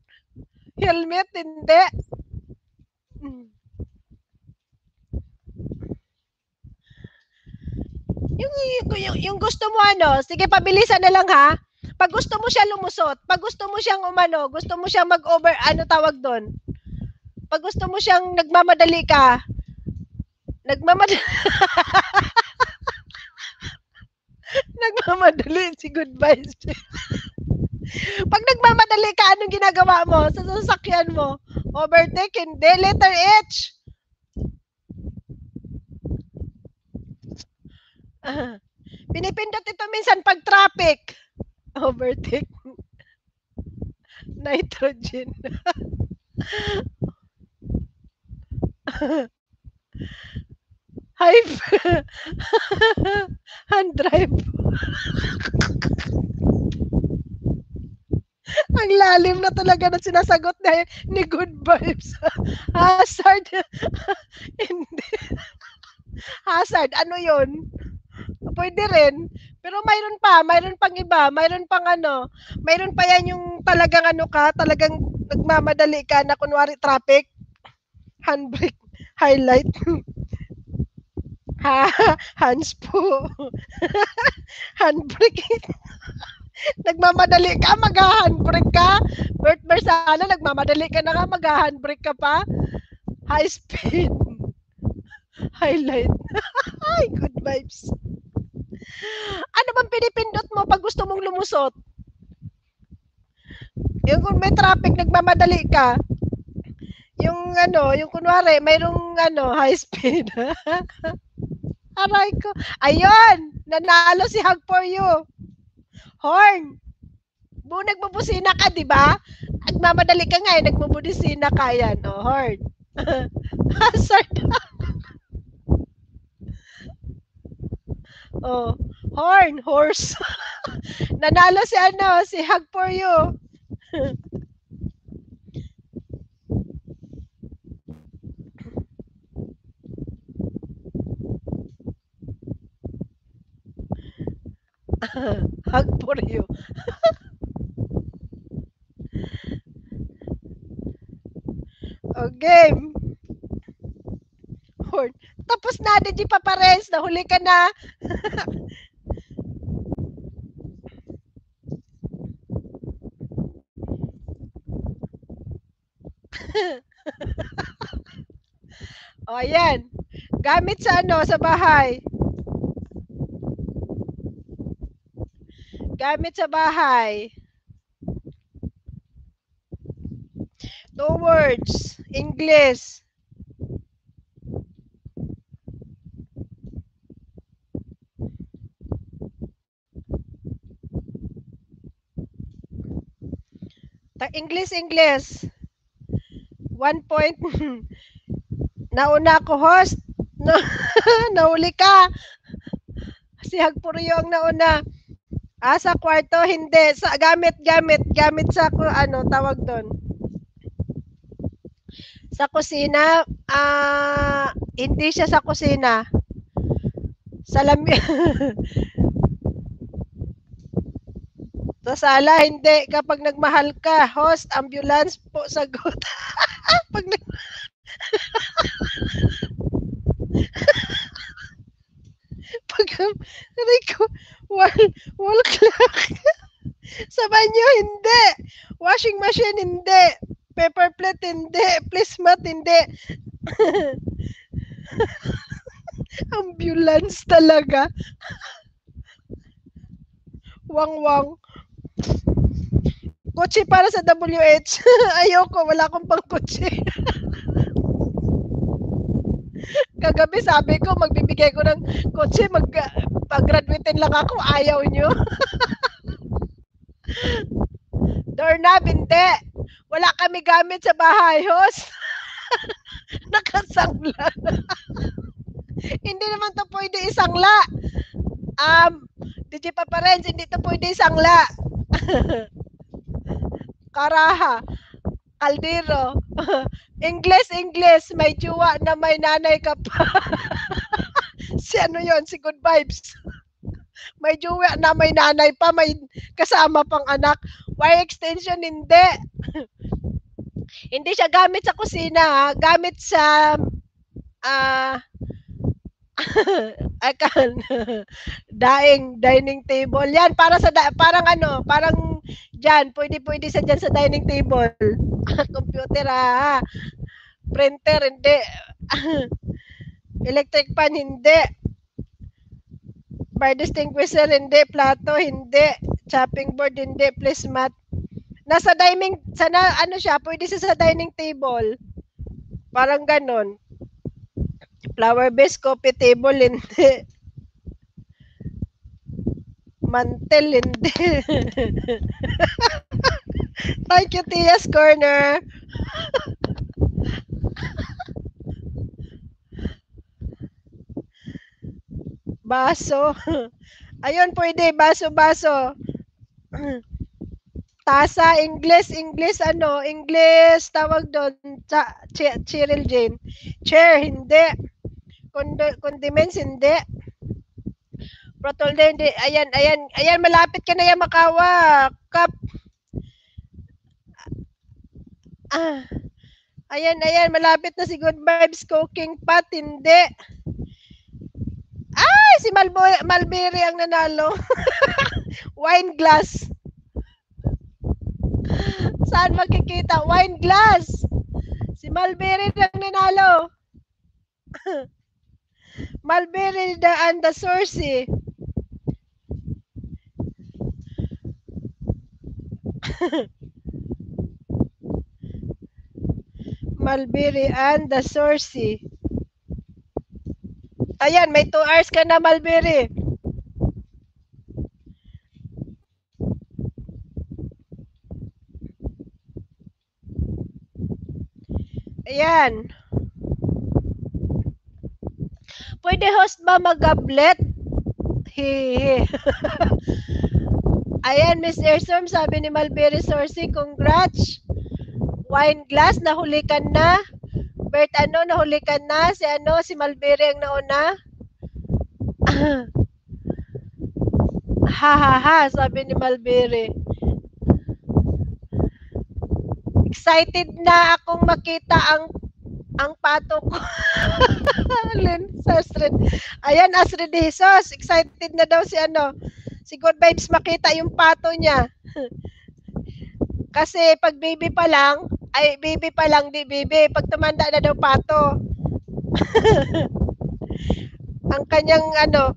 Helmet? Hindi. Yung, yung, yung gusto mo ano, sige pabilisan na lang ha. Pag gusto mo siya lumusot, pag gusto mo siyang umano, gusto mo siyang mag-over, ano tawag doon? Pag gusto mo siyang nagmamadali ka, nagmamadali, nagmamadali si goodbye. pag nagmamadali ka, anong ginagawa mo sa sasakyan mo? Overtake, hindi. Letter H. Uh, pinipindot ito minsan pag traffic. Overtake. Nitrogen. Hive. Hand drive. Ang lalim na talaga na sinasagot na ni Good Vibes. Hazard. Hindi. Hazard. Ano yon? Pwede rin. Pero mayroon pa, mayroon pang iba, mayroon pang ano, mayroon pa yan yung talagang ano ka, talagang nagmamadali ka na kunwari traffic, handbrake, highlight, ha, hands po, handbrake, nagmamadali ka, mag-handbrake ka, Bert Bersana, nagmamadali ka na nga, mag-handbrake ka pa, high speed, highlight, ay, good vibes. Ano bang pinipindot mo pag gusto mong lumusot? Yung kung may traffic, nagmamadali ka, yung ano, yung kunwari, mayroong ano, high speed. Aray ko. Ayun! Nanalo si Hug for You. Horn. Bu, nagbubusina ka, di ba? Nagmamadali ka nga, eh, nagbubusina ka yan. Oh, horn. Hazard. Oh, horn, horse. Nanalo si ano, si Hug for You. Hug for you. o game. Horn. Tapos na, di pa pares. Nahuli ka na. o, ayan. Gamit sa ano, sa bahay. Gamit sa bahay. Two words. English. English, English. One point. Nauna ako, host. No, nauli ka. Si Hagpuryo ang nauna. Ah, sa kwarto, hindi. Sa gamit, gamit. Gamit sa, ano, tawag doon. Sa kusina, ah, hindi siya sa kusina. Sa lami. Sa sala, hindi. Kapag nagmahal ka, host, ambulance po, sagot. Pag nag... Pag, aray wall, wall clock. Sa banyo, hindi. Washing machine, hindi. Paper plate, hindi. Placement, hindi. Ambulance talaga. Wang-wang. Kotse para sa WH. Ayoko, wala akong pang kotse. Kagabi sabi ko, magbibigay ko ng kotse, mag, pag-graduatein lang ako, ayaw nyo. Doorknob, hindi. Wala kami gamit sa bahay, host. Nakasangla. hindi naman to pwede isangla. Um, DJ Paparenz, hindi to pwede isangla. Karaha. Kaldero. English, English. May juwa na may nanay ka pa. si ano yon Si Good Vibes. may juwa na may nanay pa. May kasama pang anak. Wire extension, hindi. hindi siya gamit sa kusina. Ha? Gamit sa uh, akan daing dining table. Yan para sa parang ano parang diyan pwede pwede sa diyan sa dining table. Computer ha printer hindi. Electric pan hindi. Bar distinguisher hindi. Plato hindi. Chopping board hindi. Placemat nasa dining sa na, ano siya pwede sa, sa dining table. Parang ganon Flower base coffee table, hindi. Mantel, hindi. Thank you, Tia's Corner. baso. Ayun, pwede. Baso, baso. Tasa, English, English, ano, English, tawag doon, Cheryl Jane. Chair, hindi. Condi- condiments, hindi. Protolde, hindi. Ayan, ayan, ayan, malapit ka na yan, Makawa. Cup. Ah. Ayan, ayan, malapit na si Good Vibes Cooking Pot, hindi. Ay, si Malbo Malberry ang nanalo. Wine glass. Saan makikita? Wine glass. Si Malberry ang nanalo. Mulberry the and the Sorcy. Mulberry and the Sorcy. Ayan, may 2 hours ka na, Mulberry. Ayan. Pwede host ba mag-gablet? Hehe. Ayan, Miss Airsom, sabi ni Malberry Sorsi, congrats. Wine glass, nahulikan na. Bert, ano, nahulikan na. Si ano, si Malberry ang nauna. ha ha ha, sabi ni Malberry. Excited na akong makita ang ang pato ko. Lin, sa Astrid. Ayan, Astrid Jesus. Excited na daw si ano. Si Good Vibes makita yung pato niya. Kasi pag baby pa lang, ay baby pa lang, di baby. Pag tumanda na daw pato. ang kanyang ano.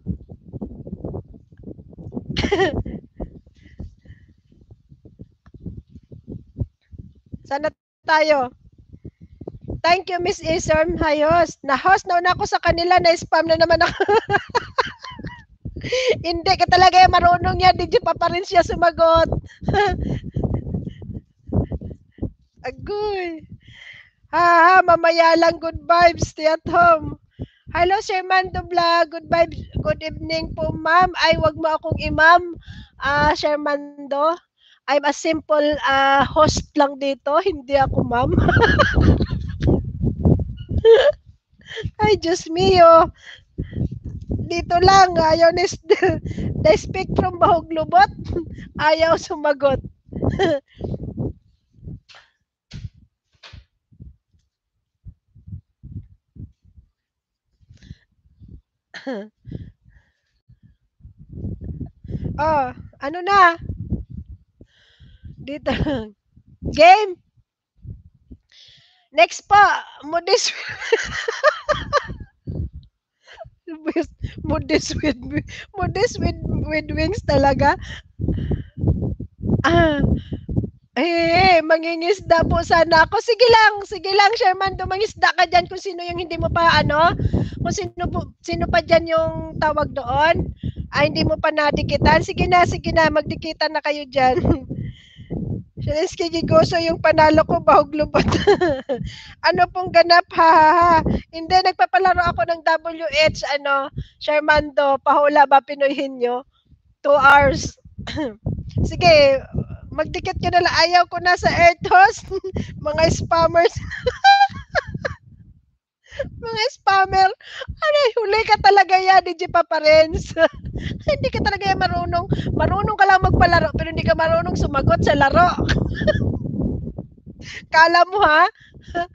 Sana tayo. Thank you, Miss Isarm Hayos. Na-host na una ako sa kanila, na-spam na naman ako. Hindi ka talaga yung marunong yan. Di pa pa rin siya sumagot. Agoy. Ha, ha, mamaya lang. Good vibes. Stay at home. Hello, Sir Mando Vlog. Good vibes. Good evening po, ma'am. Ay, wag mo akong imam. Uh, Sir Mando. I'm a simple uh, host lang dito. Hindi ako ma'am. Ay, Diyos mio. Dito lang, ayaw ni the speak from Bahog Lubot. Ayaw sumagot. oh, ano na? Dito. Game. Next po, Modest. modest with modest with with wings talaga. Ah. Eh, mangingisda po sana ako. Sige lang, sige lang, Sherman, mangisda ka dyan kung sino yung hindi mo pa, ano, kung sino, sino pa dyan yung tawag doon. Ay, hindi mo pa nadikitan. Sige na, sige na, magdikitan na kayo dyan. Shalinsky Gigoso yung panalo ko, bahog lubot. ano pong ganap, ha, ha, ha. Hindi, nagpapalaro ako ng WH, ano, Shermando, pahula ba Pinoyhin nyo? Two hours. Sige, magdikit ka na. Ayaw ko na sa Airtos. Mga spammers. Mga spammer. Ano, huli ka talaga yan, DJ Paparens. hindi ka talaga yan marunong. Marunong ka lang magpalaro, pero hindi ka marunong sumagot sa laro. Kala mo ha?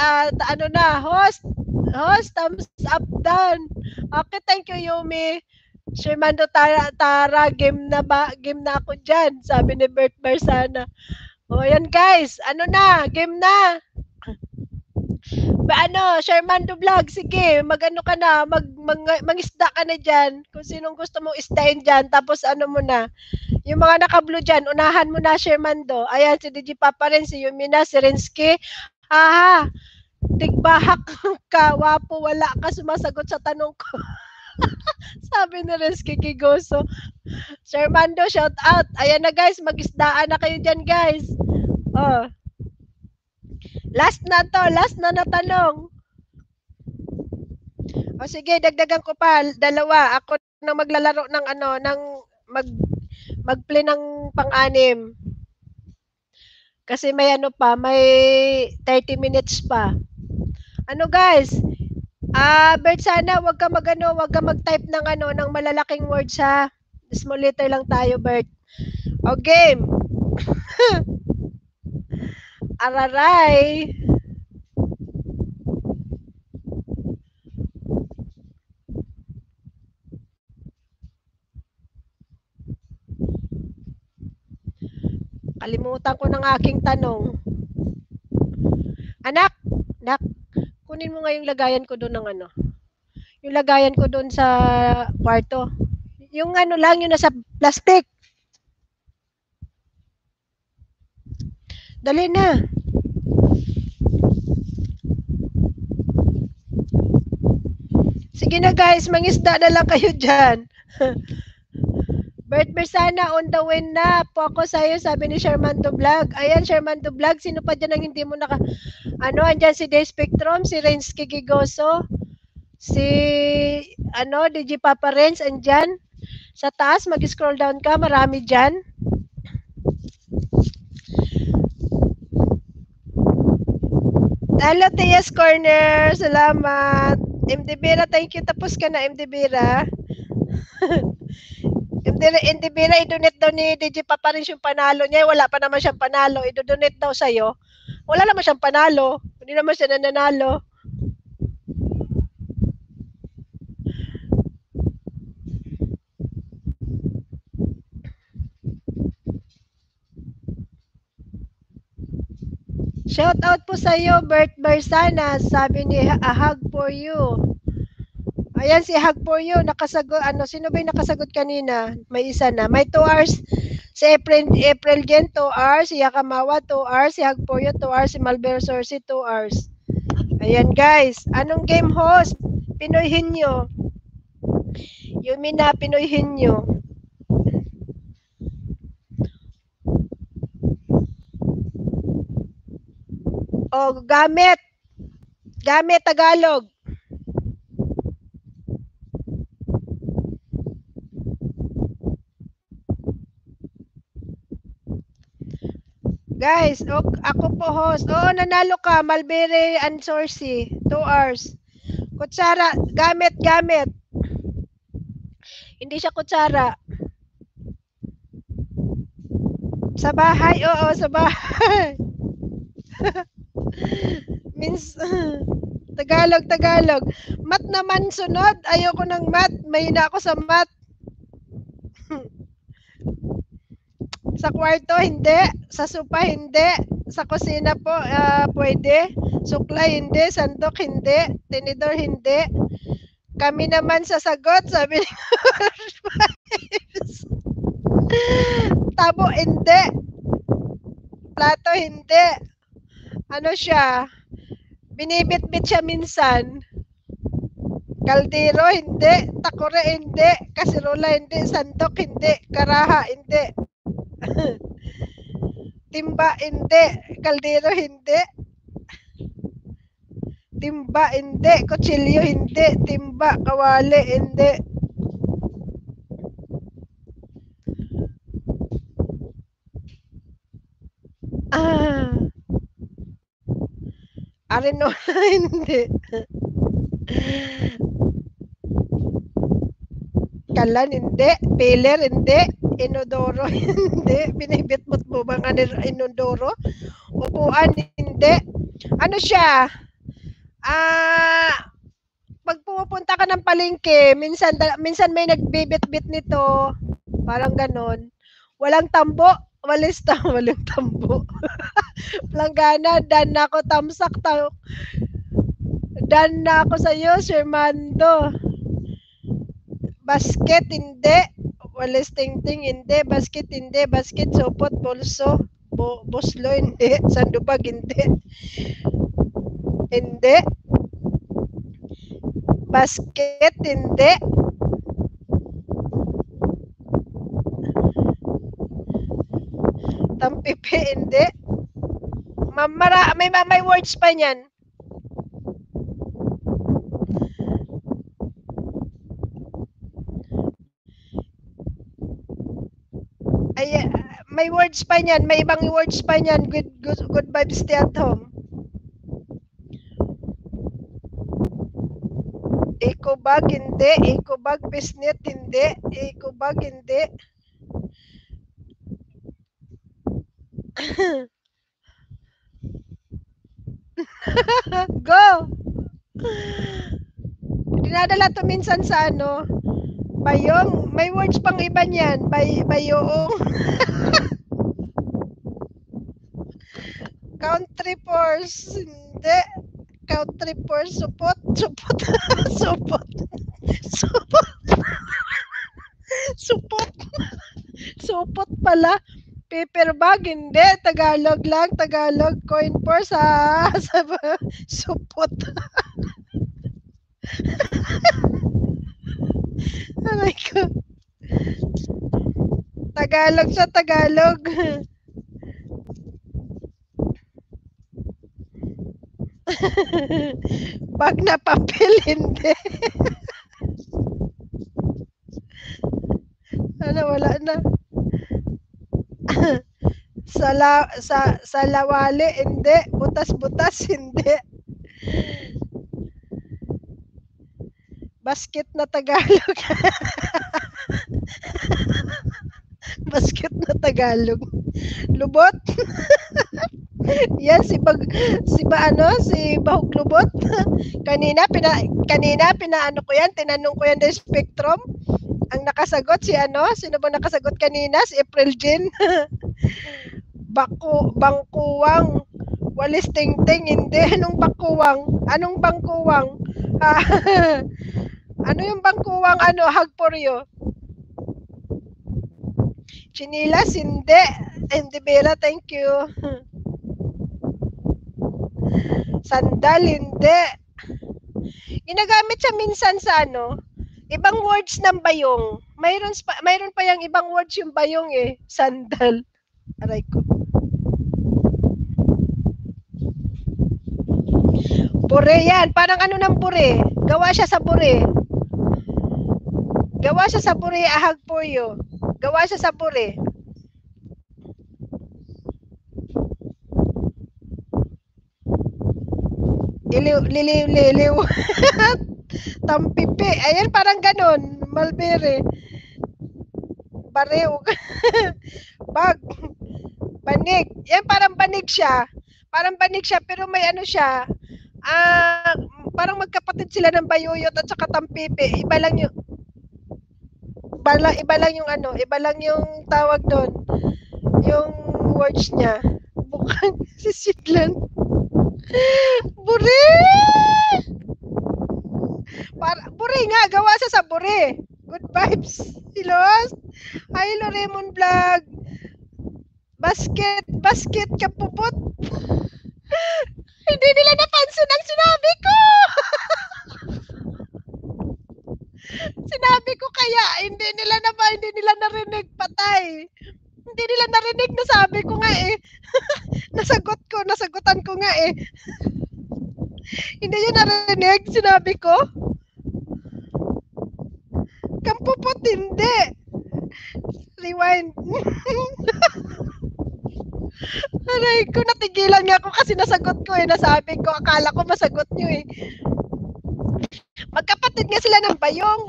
At ano na, host, host, thumbs up down. Okay, thank you, Yumi. Shermando Tara, Tara, game na ba? Game na ako dyan, sabi ni Bert Barsana. O, yan guys, ano na, game na. Ba ano, Shermando Vlog, sige, magano ka na, mag, mag mangisda ka na diyan. Kung sinong gusto mong isdain diyan, tapos ano mo na. Yung mga naka-blue diyan, unahan mo na Shermando. Ayan si DJ Papa rin, si Yumina, si Rinsky. Aha. Tigbahak ka, wapo, wala ka sumasagot sa tanong ko. Sabi ni Rinsky Kigoso. Shermando, shout out. Ayan na guys, magisdaan na kayo diyan guys. Oh. Last na to, last na na tanong. O sige, dagdagan ko pa dalawa. Ako na maglalaro ng ano, ng mag magplay ng pang-anim. Kasi may ano pa, may 30 minutes pa. Ano guys? Ah, uh, Bert sana wag ka magano, wag ka mag-type ng ano ng malalaking words ha. Small letter lang tayo, Bert. O game. Araray! Kalimutan ko ng aking tanong. Anak, anak, kunin mo nga yung lagayan ko doon ng ano. Yung lagayan ko doon sa kwarto. Yung ano lang, yung nasa plastic. Dali na. Sige na guys, mangisda na lang kayo dyan. Bert Bersana on the win na. Poco sa'yo, sabi ni Sherman to Vlog. Ayan, Sherman to Vlog. Sino pa dyan ang hindi mo naka... Ano, andyan si Day Spectrum, si Renz Kikigoso, si... Ano, DJ Papa Renz, andyan. Sa taas, mag-scroll down ka. Marami dyan. Tias Corner. Salamat. MD Bira, thank you. Tapos ka na, MD Bira. MD, MD Bira, i-donate daw ni DJ Papa rin yung panalo niya. Wala pa naman siyang panalo. I-donate daw sa'yo. Wala naman siyang panalo. Hindi naman siya nananalo. Shout out po sa iyo, Bert Barsana. Sabi ni A Hug for You. Ayan si Hug for You. Nakasagot, ano, sino ba yung nakasagot kanina? May isa na. May 2 hours. Si April, April Jen, 2 hours. Si Yakamawa, 2 hours. Si Hug for You, 2 hours. Si Malber Sorsi, 2 hours. Ayan guys. Anong game host? Pinoyhin nyo. Yumi na, Pinoyhin nyo. O, gamit. Gamit Tagalog. Guys, o, ako po host. Oo, nanalo ka. Malbere and Sorcy. 2 hours. Kutsara, gamit, gamit. Hindi siya kutsara. Sa bahay, oo, sa bahay. Means, Tagalog, Tagalog. Mat naman sunod. Ayoko ng mat. May na ako sa mat. Sa kwarto, hindi. Sa sopa, hindi. Sa kusina po, ah, pwede. Suklay, hindi. Sandok, hindi. Tinidor, hindi. Kami naman sasagot, sabi ni Tabo, hindi. Plato, hindi. Ano siya? Binibit-bit siya minsan. Kaldero, hindi. Takore, hindi. Kasirola, hindi. Sandok, hindi. Karaha, hindi. Timba, hindi. Kaldero, hindi. Timba, hindi. Kutsilyo, hindi. Timba, kawali, hindi. Ah. Arenola, hindi. Kalan, hindi. Piler, hindi. Inodoro, hindi. Binibitbot mo bang ano, inodoro? Upuan, hindi. Ano siya? Ah, pag pumupunta ka ng palengke, minsan minsan may nagbibit-bit nito. Parang ganon. Walang tambo, walis ta, walang tambo. Planggana, dan na ako tamsak ta. Dan na ako sa iyo, Sir Mando. Basket, hindi. Walis tingting, hindi. Basket, hindi. Basket, supot, bulso. Bo, buslo, hindi. Sandubag, hindi. Hindi. Basket, hindi. Tampipi, hindi. Mamara, may, may words pa niyan. Ay, ah, may words pa niyan. May ibang words pa niyan. Good, good, good vibes stay at home. Ecobag, hindi. Ecobag, pisnit, hindi. Ecobag, hindi. Go! Dinadala to minsan sa ano, bayong. May words pang iba niyan. Bay, bayong. Country force, hindi. Country force, supot, supot, supot, supot. supot. supot pala. Paper bag, hindi. Tagalog lang. Tagalog. Coin purse, ha? Sa, supot. Aray ko. Tagalog sa Tagalog. Bag na papel, hindi. ano, wala na. sa, la, sa, sa lawali, hindi. Butas-butas, hindi. Basket na Tagalog. Basket na Tagalog. Lubot. Yan si Bag si ba ano si Bahog Lubot. kanina pina kanina pinaano ko yan, tinanong ko yan ng Spectrum. Ang nakasagot si ano, sino ba nakasagot kanina? Si April Jean. Bako, bangkuwang. Walis tingting, hindi. Anong bangkuwang? Anong bangkuwang? ano yung bangkuwang ano, hagporyo? Chinilas, hindi. Hindi, Bella, thank you. Sandal, hindi. Ginagamit siya minsan sa ano, ibang words ng bayong. Mayroon pa, mayroon pa yung ibang words yung bayong eh. Sandal. Aray ko. Bure yan. Parang ano ng bure. Gawa siya sa bure. Gawa siya sa bure, ahag po yo. Gawa siya sa bure. Iliw, liliw, liliw. Tampipi. Ayan, parang ganon. Malbere. Barew. Bag. Banig. Yan, parang banig siya. Parang banig siya, pero may ano siya. Ah, parang magkapatid sila ng bayuyot at saka tampipi. Iba lang yung iba lang, iba lang yung ano, iba lang yung tawag doon. yung words niya. Bukang si Sidlan. Buri! Para, buri nga, gawa sa sa. Good vibes. Hilos. Hi, Loremon Vlog. Basket, basket ka pupot. Hindi nila napansin ang sinabi ko. sinabi ko kaya, hindi nila na ba, hindi nila narinig patay. Hindi nila narinig na sabi ko nga eh. Nasagot ko, nasagutan ko nga eh. Hindi nyo narinig, sinabi ko. Kampupot, hindi. Rewind. Aray ko, natigilan nga ako kasi nasagot ko eh. Nasabi ko, akala ko masagot nyo eh. Magkapatid nga sila ng bayong.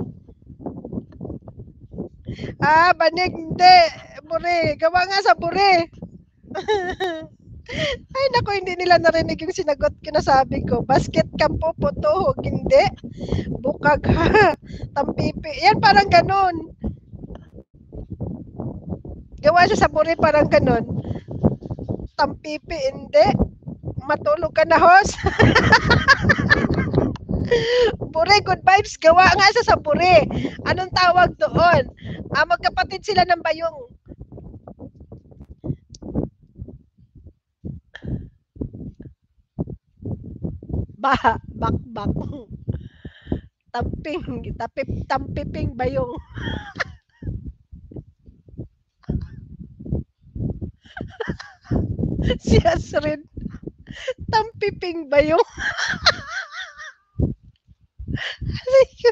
Ah, banig, hindi. Bure, gawa nga sa bure. Ay, nako, hindi nila narinig yung sinagot ko na sabi ko. Basket kampo, puto, hindi. Bukag, ha. Tampipi. Yan, parang ganun. Gawa siya sa bure, parang ganun. Tampipi, hindi. Matulog ka na, host. Bure, good vibes. Gawa nga sa sa bure. Anong tawag doon? Ah, magkapatid sila ng bayong. Ba, bak, bak. Tamping, tapip, tampiping bayong. si Asrin. Tampiping bayong. Aray ko.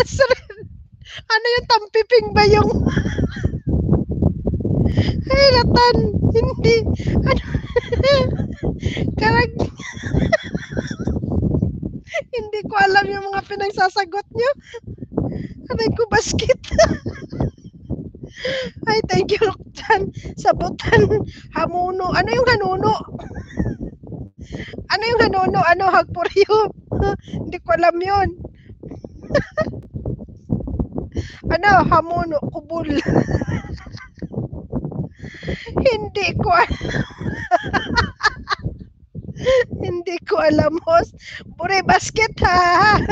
Asrin. Ano tampiping ba yung... Ay, latan. Hindi. Ano? Karag... Hindi ko alam yung mga pinagsasagot nyo. Aray ko, basket. Ay, thank you, Roxanne. Sabutan, hamuno. Ano yung hanuno? Ano yung hanuno? Ano, hug for you? Hindi ko alam yun. Ano, hamuno, kubul. Hindi ko. Hindi ko alam, host. Bure basket, ha?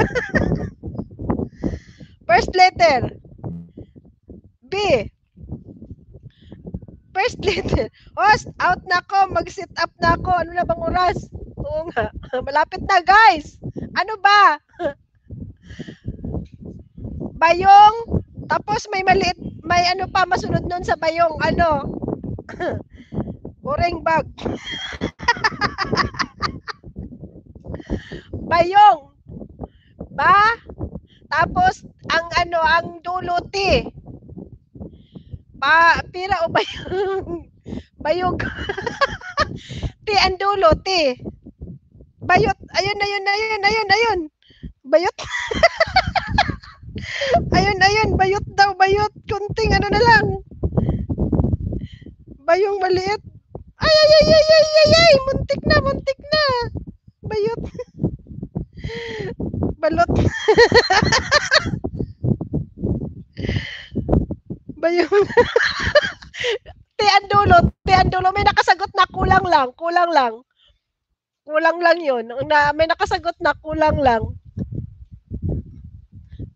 First letter. B. First letter. Host, out na ako. Mag-sit up na ako. Ano na bang oras? Oo nga. Malapit na, guys. Ano ba? Bayong. Tapos may maliit, may ano pa bayong. Ano? Boring bag. bayong. Ba? Tapos, ang ano, ang dulo, T. Pa, pira o bayong? Bayog. T, ang dulo, T. Bayot. Ayun, ayun, ayun, ayun, ayun. Bayot. ayun, ayun. Bayot daw, bayot. Kunting ano na lang. Bayong maliit. Ay, ay, ay, ay, ay, ay, ay. Muntik na, muntik na. Bayot. Balot. Bayong. Tiandulo, Tiandulo, may nakasagot na kulang lang, kulang lang. Kulang lang yun. Na, may nakasagot na kulang lang.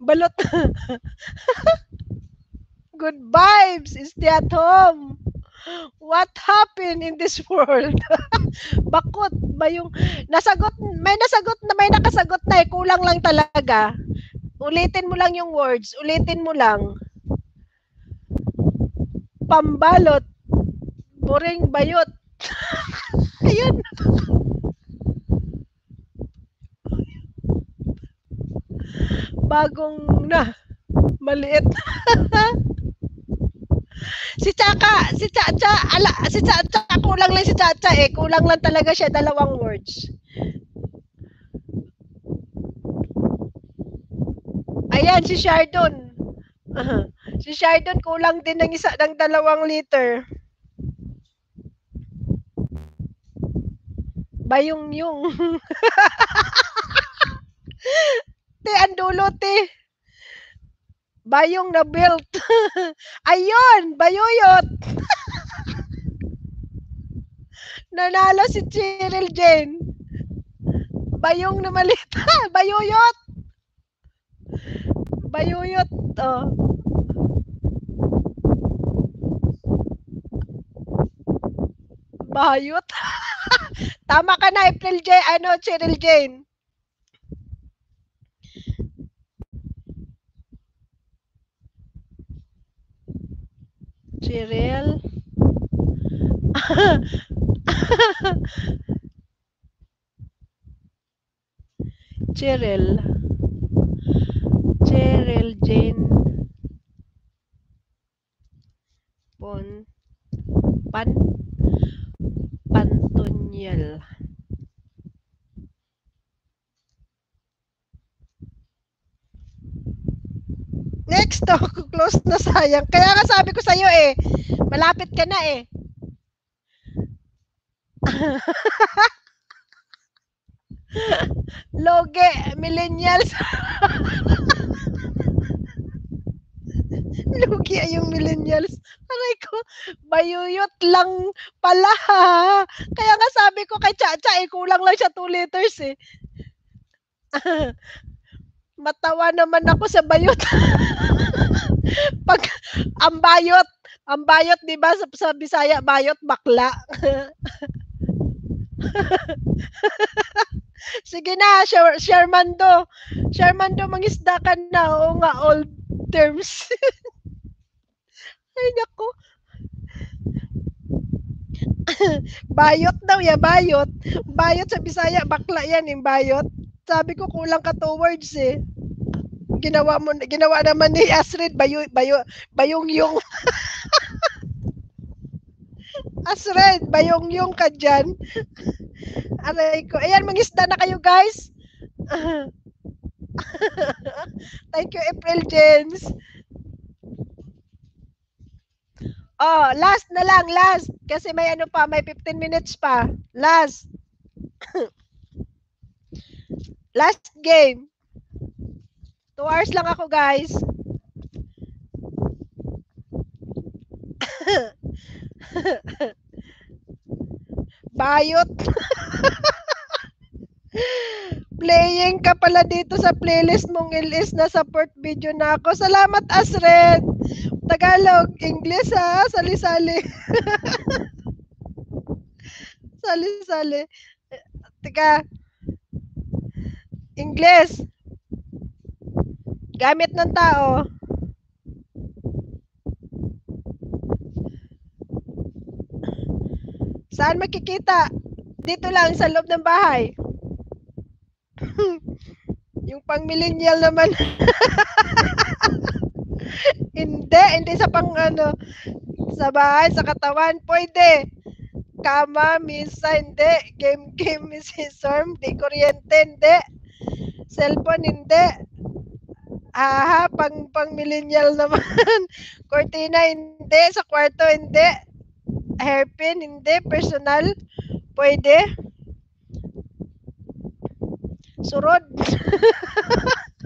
Balot. Good vibes. Stay at home. What happened in this world? Bakot ba yung nasagot, may nasagot na may nakasagot na eh, kulang lang talaga. Ulitin mo lang yung words, ulitin mo lang. Pambalot. Boring bayot. Ayun. Bagong na. Maliit. si Chaka, si Chacha, ala, si Chacha, kulang lang si Chacha eh. Kulang lang talaga siya dalawang words. Ayan, si Shardon. Si Shardon kulang din ng isa ng dalawang liter. Bayong yung. Te, ang dulo, te. Bayong na built. Ayun, bayuyot. Nanalo si Cheryl Jane. Bayong na malit. Bayuyot. Bayuyot. Oh. Bayot. Tama ka na, April J. Ano, Cheryl Jane. Cheryl. Cheryl. Cheryl Jane. Pon. Pan. Pantonyel. Next to, close na sayang. Kaya nga sabi ko sa'yo eh, malapit ka na eh. Loge, millennials. Lugi yung millennials. Aray ko, bayuyot lang pala. Kaya nga sabi ko kay Chacha, eh, kulang lang siya 2 liters eh. Matawa naman ako sa bayot. Pag ang bayot, ang bayot 'di ba sa, sa Bisaya bayot bakla. Sige na, Sher Shermando. Shermando, mangisda ka na. Oo nga, old terms. Ay, nako. bayot daw ya, bayot. Bayot sa Bisaya, bakla yan yung bayot. Sabi ko kulang ka two words eh. Ginawa mo ginawa naman ni Asrid bayo bayo bayong yung Asred, bayong yung ka dyan. Aray ko. Ayan, mangisda na kayo guys. Thank you, April James. Oh, last na lang, last. Kasi may ano pa, may 15 minutes pa. Last. last game. Two hours lang ako, guys. Bayot. Playing ka pala dito sa playlist mong ilis na support video na ako. Salamat, Asred. Tagalog, English ha, sali-sali. sali-sali. Tika. English. Gamit ng tao. Saan makikita? Dito lang sa loob ng bahay. yung pang millennial naman. hindi, hindi sa pang ano, sa bahay, sa katawan, pwede. Kama, misa, hindi. Game, game, storm, di kuryente, hindi. Cellphone, hindi. Aha, pang, pang millennial naman. Cortina, hindi. Sa kwarto, hindi. Hairpin, hindi. Personal, pwede. Surod.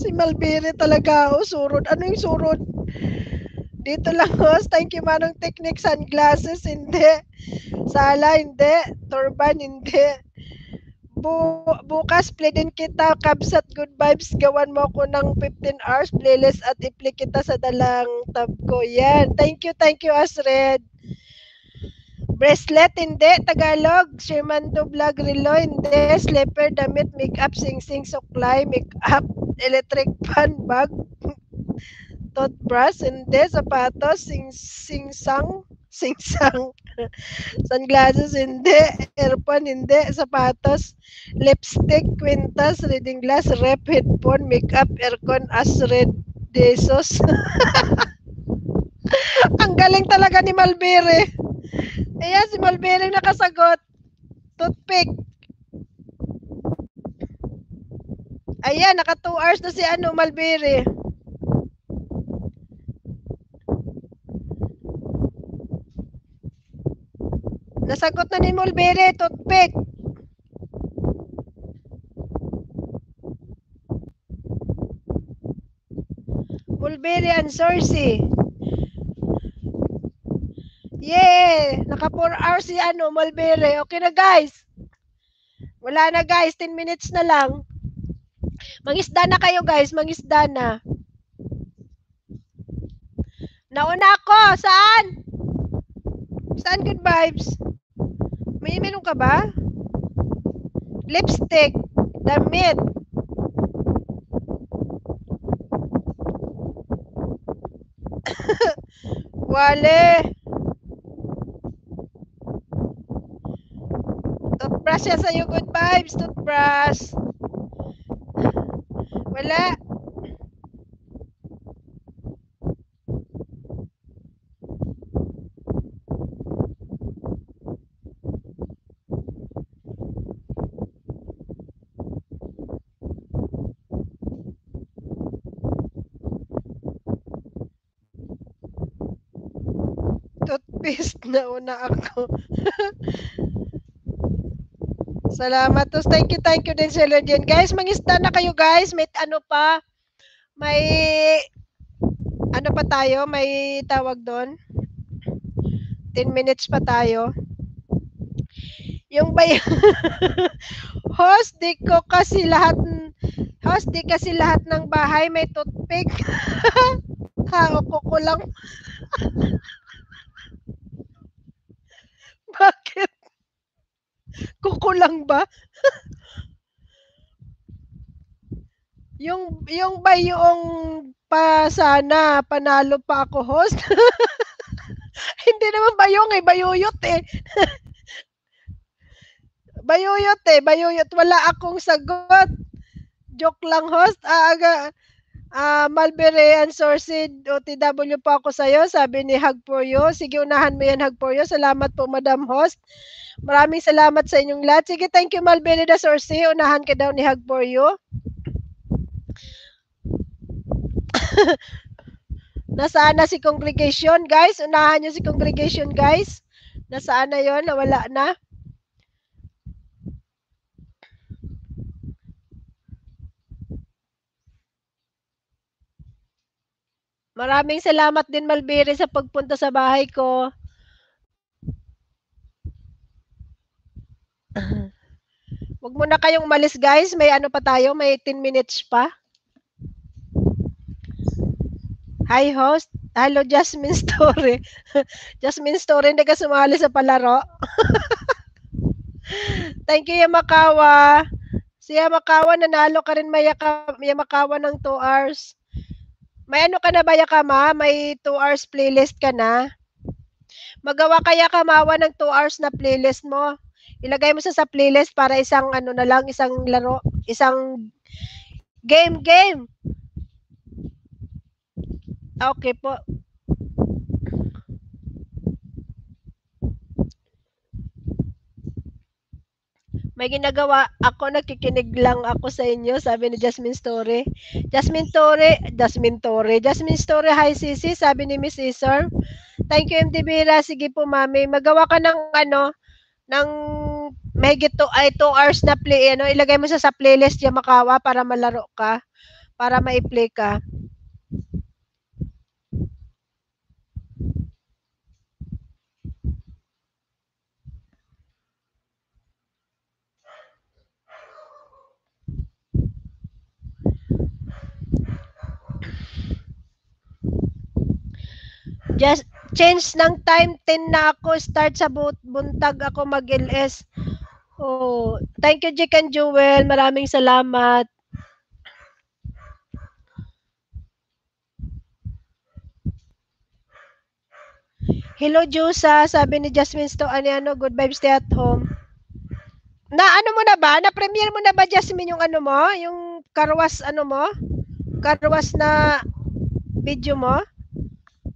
si Malbiri talaga ako, surod. Ano yung surod? Dito lang, host. Thank you, Manong Technique. Sunglasses, hindi. Sala, hindi. Turban, hindi. Bu bukas, play din kita. Kabsat Good Vibes. Gawan mo ako ng 15 hours playlist at i-play kita sa dalang tab ko. Yan. Thank you, thank you, Asred. Bracelet, hindi. Tagalog. Shermando Vlog Relo, hindi. Slipper, damit, makeup, sing-sing, suklay, makeup, electric fan, bag, toothbrush, hindi. Sapatos, sing-sing-sang, sing-sang. Sunglasses, hindi. Earphone, hindi. Sapatos, lipstick, quintas, reading glass, rep, headphone, makeup, aircon, asred, desos. Ang galing talaga ni Malbere. Ayan, si Malbering nakasagot. Toothpick. Ayan, naka 2 hours na si ano, Malbere. Nasagot na ni Mulberry, toothpick. Mulberry and Sorcy. Yay! Naka 4 hours si ano, Mulberry. Okay na guys. Wala na guys, 10 minutes na lang. Mangisda na kayo guys, mangisda na. Nauna ako, saan? Saan good vibes? May meron ka ba? Lipstick, damit. Wale. Toothbrush yan sa'yo, good vibes, toothbrush. Wala. Toothpaste na una ako. Salamat. Tos, thank you, thank you din sa Lodian. Guys, mangista na kayo guys. May ano pa, may ano pa tayo, may tawag doon. 10 minutes pa tayo. Yung bay host, di ko kasi lahat host, di kasi lahat ng bahay may toothpick. ha, ko ko lang. Bakit? Kuko lang ba? yung yung ba yung pa sana panalo pa ako host? Hindi naman bayong eh, bayuyot eh. bayuyot eh, bayuyot. Wala akong sagot. Joke lang host. Aaga, ah, Malbere and Sorsid, OTW po ako sa'yo. Sabi ni Hug for you. Sige, unahan mo yan, Hug for you. Salamat po, Madam Host. Maraming salamat sa inyong lahat. Sige, thank you, Malbere da Sorsi. Unahan ka daw ni Hug for you. Nasaan na si congregation, guys? Unahan nyo si congregation, guys. Nasaan na yon Nawala na. Maraming salamat din, Malbiri, sa pagpunta sa bahay ko. Huwag mo na kayong umalis, guys. May ano pa tayo? May 10 minutes pa. Hi, host. Hello, Jasmine Story. Jasmine Story, hindi ka sumali sa palaro. Thank you, Yamakawa. Si Yamakawa, nanalo ka rin may Yamakawa ng 2 hours. May ano ka na ba, Yakama? May 2 hours playlist ka na? Magawa kaya kamawa ng 2 hours na playlist mo. Ilagay mo sa sa playlist para isang ano na lang, isang laro, isang game, game. Okay po. May ginagawa ako, nakikinig lang ako sa inyo, sabi ni Jasmine Story. Jasmine Story, Jasmine Story, Jasmine Story, hi Sisi, sabi ni Miss Isor. Thank you, MD Bira. Sige po, mami. Magawa ka ng ano, ng mahigit to, ay 2 hours na play, ano, ilagay mo sa sa playlist yung makawa para malaro ka, para ma-play ka. Just change ng time 10 na ako start sa buntag ako mag-LS. Oh, thank you Jick and Jewel. Maraming salamat. Hello Jusa, sabi ni Jasmine Sto, ano, ano, good vibes stay at home. Na ano mo na ba? Na premiere mo na ba Jasmine yung ano mo? Yung karwas ano mo? Karwas na video mo?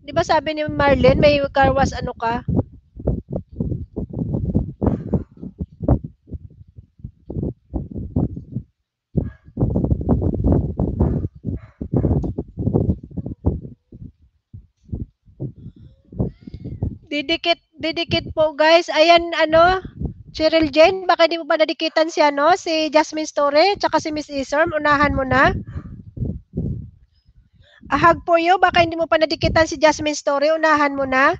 'Di ba sabi ni Marlene may karwas ano ka? Didikit, didikit po guys. Ayan ano, Cheryl Jane, baka di mo pa nadikitan si ano, si Jasmine Story, tsaka si Miss Isorm, unahan mo na. A hug for you. Baka hindi mo pa nadikitan si Jasmine Story. Unahan mo na.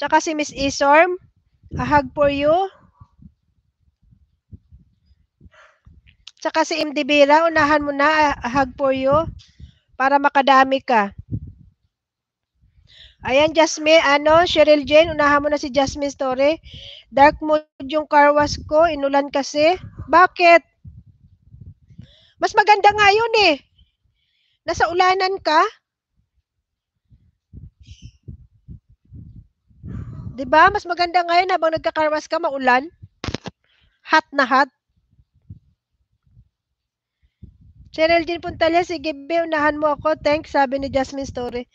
Tsaka si Miss Isorm. A hug for you. Tsaka si MD Bira. Unahan mo na. A hug for you. Para makadami ka. Ayan, Jasmine, ano, Cheryl Jane, unahan mo na si Jasmine Story. Dark mood yung car wash ko, inulan kasi. Bakit? Mas maganda nga yun eh. Nasa ulanan ka. 'Di ba? Mas maganda ngayon habang nagkakarwas ka maulan. Hot na hot. Cheryl Jean Puntalya, sige be, unahan mo ako. Thanks, sabi ni Jasmine Story.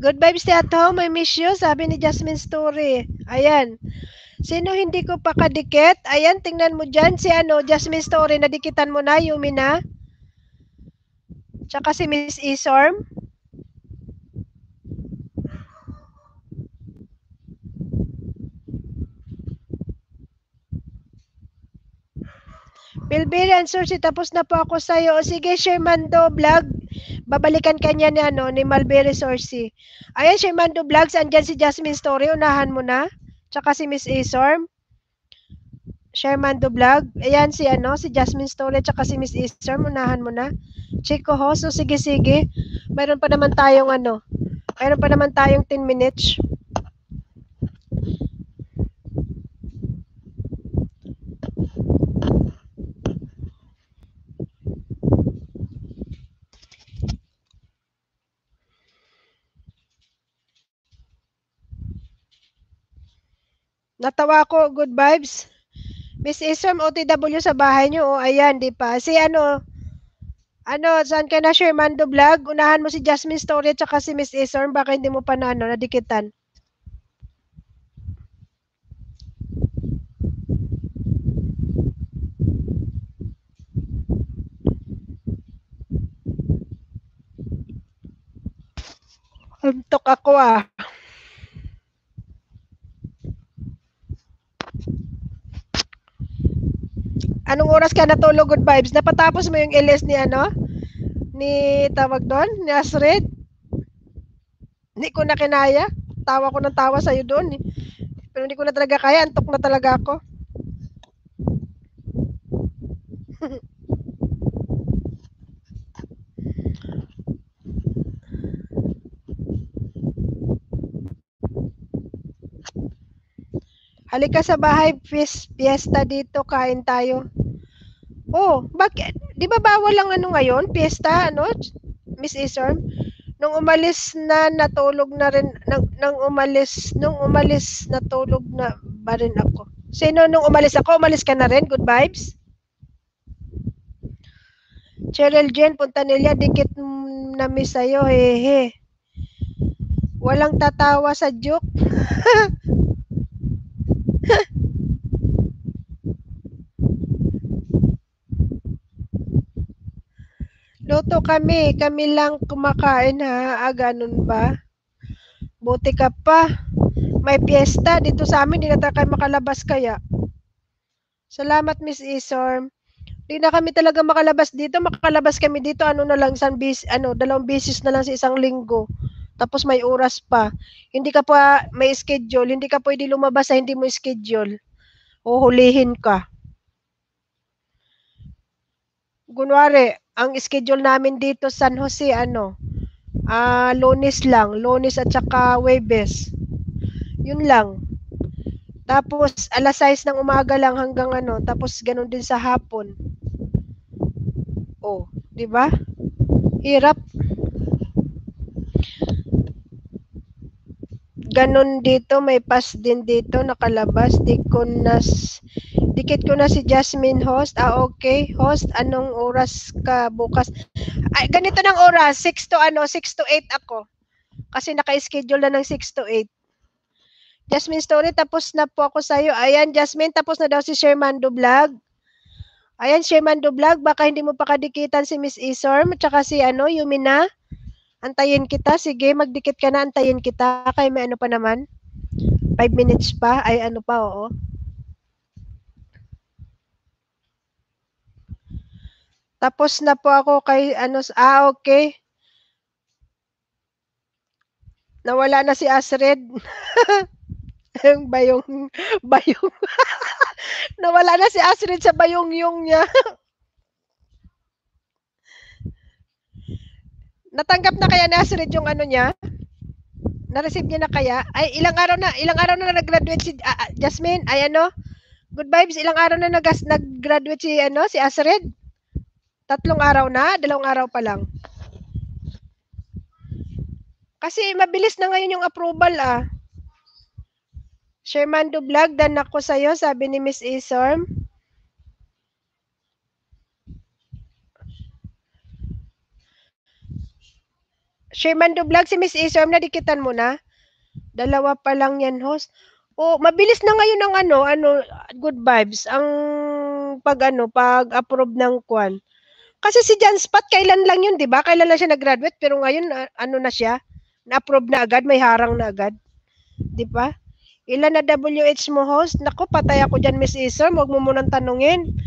Good vibes stay at home. I miss you. Sabi ni Jasmine Story. Ayan. Sino hindi ko pa kadikit? Ayan, tingnan mo dyan. Si ano, Jasmine Story, nadikitan mo na, Yumi na. Tsaka si Miss Isorm. Bilbil answer si tapos na po ako sa iyo. Sige, Shermando Vlog. Babalikan kanya ni ano ni Malberry Sorcy. Ayan, Shermando Vlogs, andyan si Jasmine Story. Unahan mo na. Tsaka si Miss Isorm. Shermando Vlog. Ayan si ano, si Jasmine Story tsaka si Miss Isorm. Unahan mo na. Chico ho. So sige sige. Mayroon pa naman tayong ano. Mayroon pa naman tayong 10 minutes. Natawa ko, good vibes. Miss Isram, OTW sa bahay niyo. O, ayan, di pa. Si ano, ano, saan ka na, Shermando Vlog? Unahan mo si Jasmine Story at saka si Miss Isram. Baka hindi mo pa na, ano, nadikitan. Antok ako ah. Anong oras ka natulog, good vibes? Napatapos mo yung LS ni ano? Ni tawag doon? Ni Asred? Hindi ko na kinaya. Tawa ko ng tawa sa'yo doon. Eh. Pero hindi ko na talaga kaya. Antok na talaga ako. Halika sa bahay, fiesta dito, kain tayo. Oh, bakit? Di ba bawal lang ano ngayon? Fiesta, ano? Miss Isorm? Nung umalis na natulog na rin, nang, nang umalis, nung umalis natulog na ba rin ako? Sino nung umalis ako? Umalis ka na rin? Good vibes? Cheryl Jen, punta nila, dikit na miss sa'yo, hehe. Walang tatawa sa joke. Luto kami, kami lang kumakain ha. Ah, ganun ba? Buti ka pa. May piyesta dito sa amin, hindi na tayo makalabas kaya. Salamat Miss Isorm. Hindi na kami talaga makalabas dito. Makalabas kami dito ano na lang isang bis, ano, dalawang bisis na lang sa isang linggo. Tapos may oras pa. Hindi ka pa may schedule, hindi ka pwede lumabas sa hindi mo schedule. O hulihin ka. Kunwari, ang schedule namin dito San Jose ano ah uh, Lunes lang, Lunes at saka Webes. Yun lang. Tapos alas 6 ng umaga lang hanggang ano, tapos ganun din sa hapon. Oh, 'di ba? Hirap. Ganon dito, may pass din dito nakalabas. Di ko nas Dikit ko na si Jasmine host. Ah, okay. Host, anong oras ka bukas? Ay, ganito ng oras. 6 to ano, 6 to 8 ako. Kasi naka-schedule na ng 6 to 8. Jasmine Story, tapos na po ako sa'yo. Ayan, Jasmine, tapos na daw si Shermando Vlog. Ayan, Shermando Vlog, baka hindi mo pa kadikitan si Miss Isorm, at saka si ano, Yumina. Antayin kita. Sige, magdikit ka na, antayin kita. Kay may ano pa naman. 5 minutes pa. Ay, ano pa, oo. Tapos na po ako kay ano, ah, okay. Nawala na si Asred. Yung bayong, bayong. Nawala na si Asred sa bayong-yung niya. Natanggap na kaya ni Asred yung ano niya? Na-receive niya na kaya? Ay, ilang araw na, ilang araw na nag-graduate si uh, Jasmine? Ay, ano? Good vibes, ilang araw na nag- nag-graduate si, ano, si Asred? Tatlong araw na? Dalawang araw pa lang? Kasi mabilis na ngayon yung approval ah. Shermando Vlog, dan ako sa'yo, sabi ni Miss Isorm. Shermando Vlog, si Miss Isorm, nadikitan mo na? Dalawa pa lang yan, host. O, mabilis na ngayon ang ano, ano, good vibes, ang pag ano, pag approve ng kwan. Kasi si John Spot, kailan lang yun, di ba? Kailan lang siya nag-graduate, pero ngayon, ano na siya? Na-approve na agad, may harang na agad. Di ba? Ilan na WH mo host? Nako, patay ako dyan, Miss Isor. Huwag mo munang tanungin.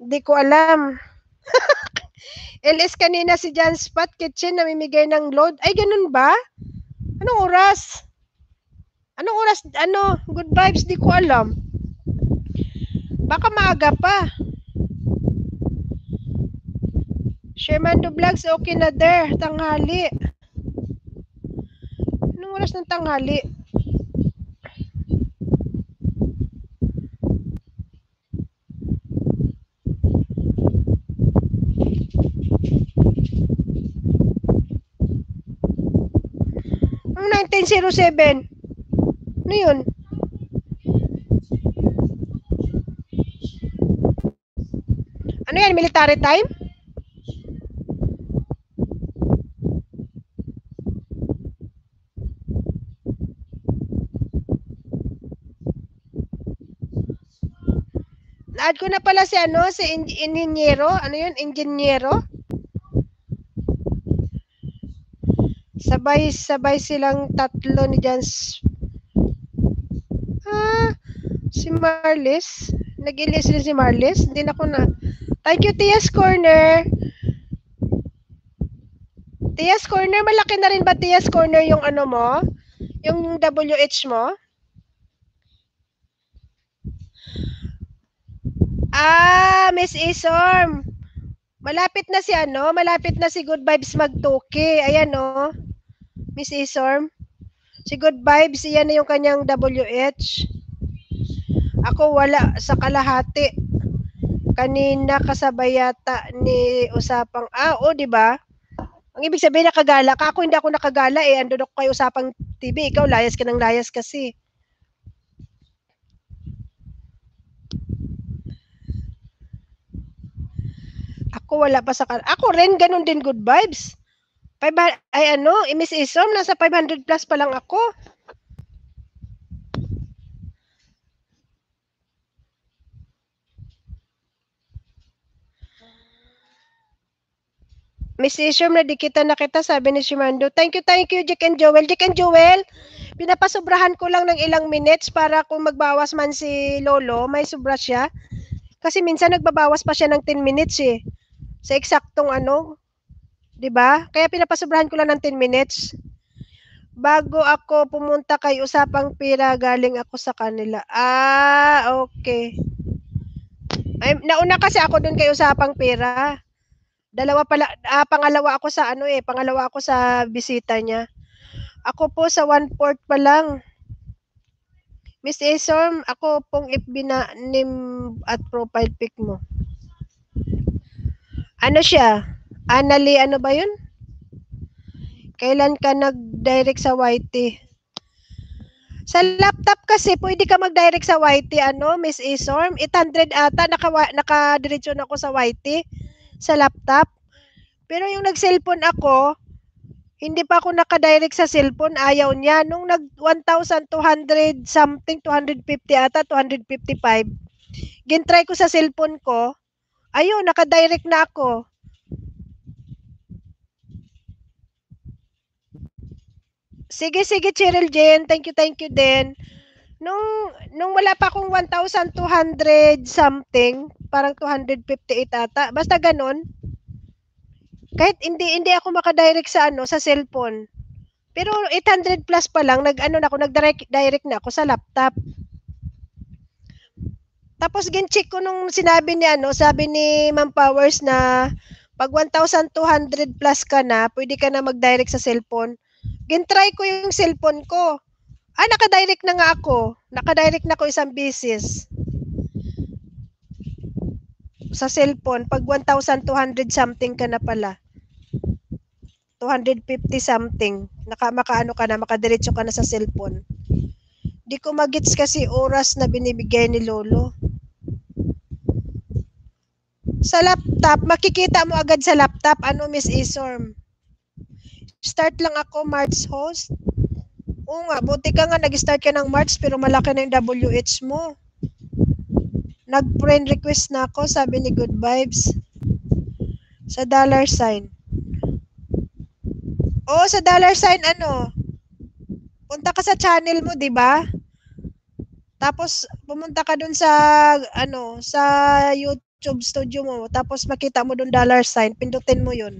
Hindi ko alam. LS kanina si John Spot Kitchen namimigay ng load. Ay, ganun ba? Anong oras? Anong oras? Ano? Good vibes? Di ko alam. Baka maaga pa. Sherman do Vlogs, okay na there. Tanghali. Anong oras ng tanghali? Ang 1907. Ano yun? Ano yan? Military time? Na-add ko na pala si ano, si in- inhinyero. Ano yun? Inhinyero? Sabay-sabay silang tatlo ni Jans. Ah, si Marlis. Nag-ilis rin si Marlis. Hindi na ko na. Thank you, Tias Corner. Tias Corner, malaki na rin ba Tias Corner yung ano mo? Yung WH mo? Ah, Miss Isorm. Malapit na si ano, malapit na si Good Vibes magtuki. Ayan oh. Miss Isorm. Si Good Vibes, iyan na yung kanyang WH. Ako wala sa kalahati. Kanina kasabay yata ni usapang ah, oh, di ba? Ang ibig sabihin nakagala ka. Ako hindi ako nakagala eh. Andun ako kay usapang TV. Ikaw layas ka ng layas kasi. Ako wala pa sa kan. Ako rin ganun din good vibes. Five, ay ano, eh, Miss Isom, nasa 500 plus pa lang ako. Miss Isom, nadikita na kita, sabi ni Shimando. Thank you, thank you, Jack and Joel. Jack and Joel, pinapasobrahan ko lang ng ilang minutes para kung magbawas man si Lolo, may sobra siya. Kasi minsan nagbabawas pa siya ng 10 minutes eh. Sa eksaktong ano, 'di ba? Kaya pinapasobrahan ko lang ng 10 minutes. Bago ako pumunta kay usapang pira, galing ako sa kanila. Ah, okay. Ay, nauna kasi ako doon kay usapang pira. Dalawa pala, ah, pangalawa ako sa ano eh, pangalawa ako sa bisita niya. Ako po sa one fourth pa lang. Miss Asorm, ako pong FB na name at profile pic mo. Ano siya? Anali, ano ba yun? Kailan ka nag-direct sa YT? Sa laptop kasi, pwede ka mag-direct sa YT, ano, Miss Isorm? 800 ata, naka, naka-diretso na ako sa YT sa laptop. Pero yung nag-cellphone ako, hindi pa ako naka-direct sa cellphone, ayaw niya. Nung nag 1,200 something, 250 ata, 255, gintry ko sa cellphone ko, ayun, naka-direct na ako. Sige, sige, Cheryl Jen. Thank you, thank you din. Nung, nung wala pa akong 1,200 something, parang 258 ata, basta ganon. Kahit hindi, hindi ako makadirect sa ano, sa cellphone. Pero 800 plus pa lang, nag ano na ako, nag-direct direct na ako sa laptop. Tapos gin-check ko nung sinabi ni ano, sabi ni Ma'am Powers na pag 1,200 plus ka na, pwede ka na mag-direct sa cellphone. Gin-try ko yung cellphone ko. Ah, naka-direct na nga ako. Naka-direct na ako isang bisis. Sa cellphone, pag 1,200 something ka na pala. 250 something. Naka, makaano ka na, makadiretso ka na sa cellphone. Di ko magits kasi oras na binibigay ni Lolo. Sa laptop, makikita mo agad sa laptop, ano Miss Isorm? Start lang ako, March host. Oo nga, buti ka nga, nag-start ka ng March, pero malaki na yung WH mo. Nag-friend request na ako, sabi ni Good Vibes. Sa dollar sign. Oo, sa dollar sign ano? Punta ka sa channel mo, 'di ba? Tapos pumunta ka dun sa ano, sa YouTube studio mo, tapos makita mo dun dollar sign, pindutin mo 'yun.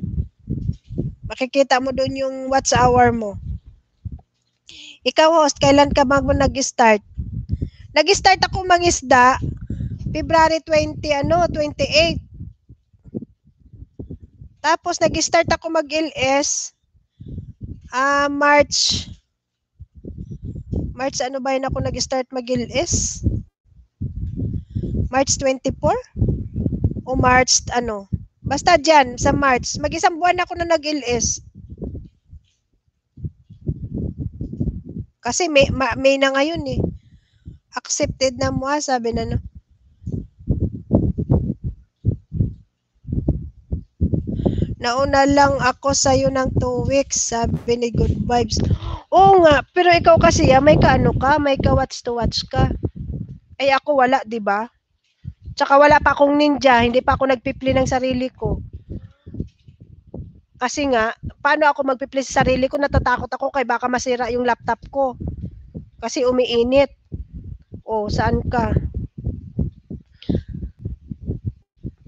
Makikita mo dun yung watch hour mo. Ikaw host, kailan ka mag nag-start? Nag-start ako mangisda February 20 ano, 28. Tapos nag-start ako mag-LS Ah, March. March ano ba yun ako nag-start mag-LS? March 24? O March ano? Basta dyan, sa March. Mag-isang buwan ako na nag-LS. Kasi may, ma, may na ngayon eh. Accepted na mo ha, sabi na no. Nauna lang ako sa iyo ng 2 weeks, sabi ni Good Vibes. Oo nga, pero ikaw kasi ah, may kaano ka, may ka watch to watch ka. Ay ako wala, 'di ba? Tsaka wala pa akong ninja, hindi pa ako nagpipli ng sarili ko. Kasi nga, paano ako magpipli sa sarili ko? Natatakot ako kay baka masira yung laptop ko. Kasi umiinit. O, saan ka?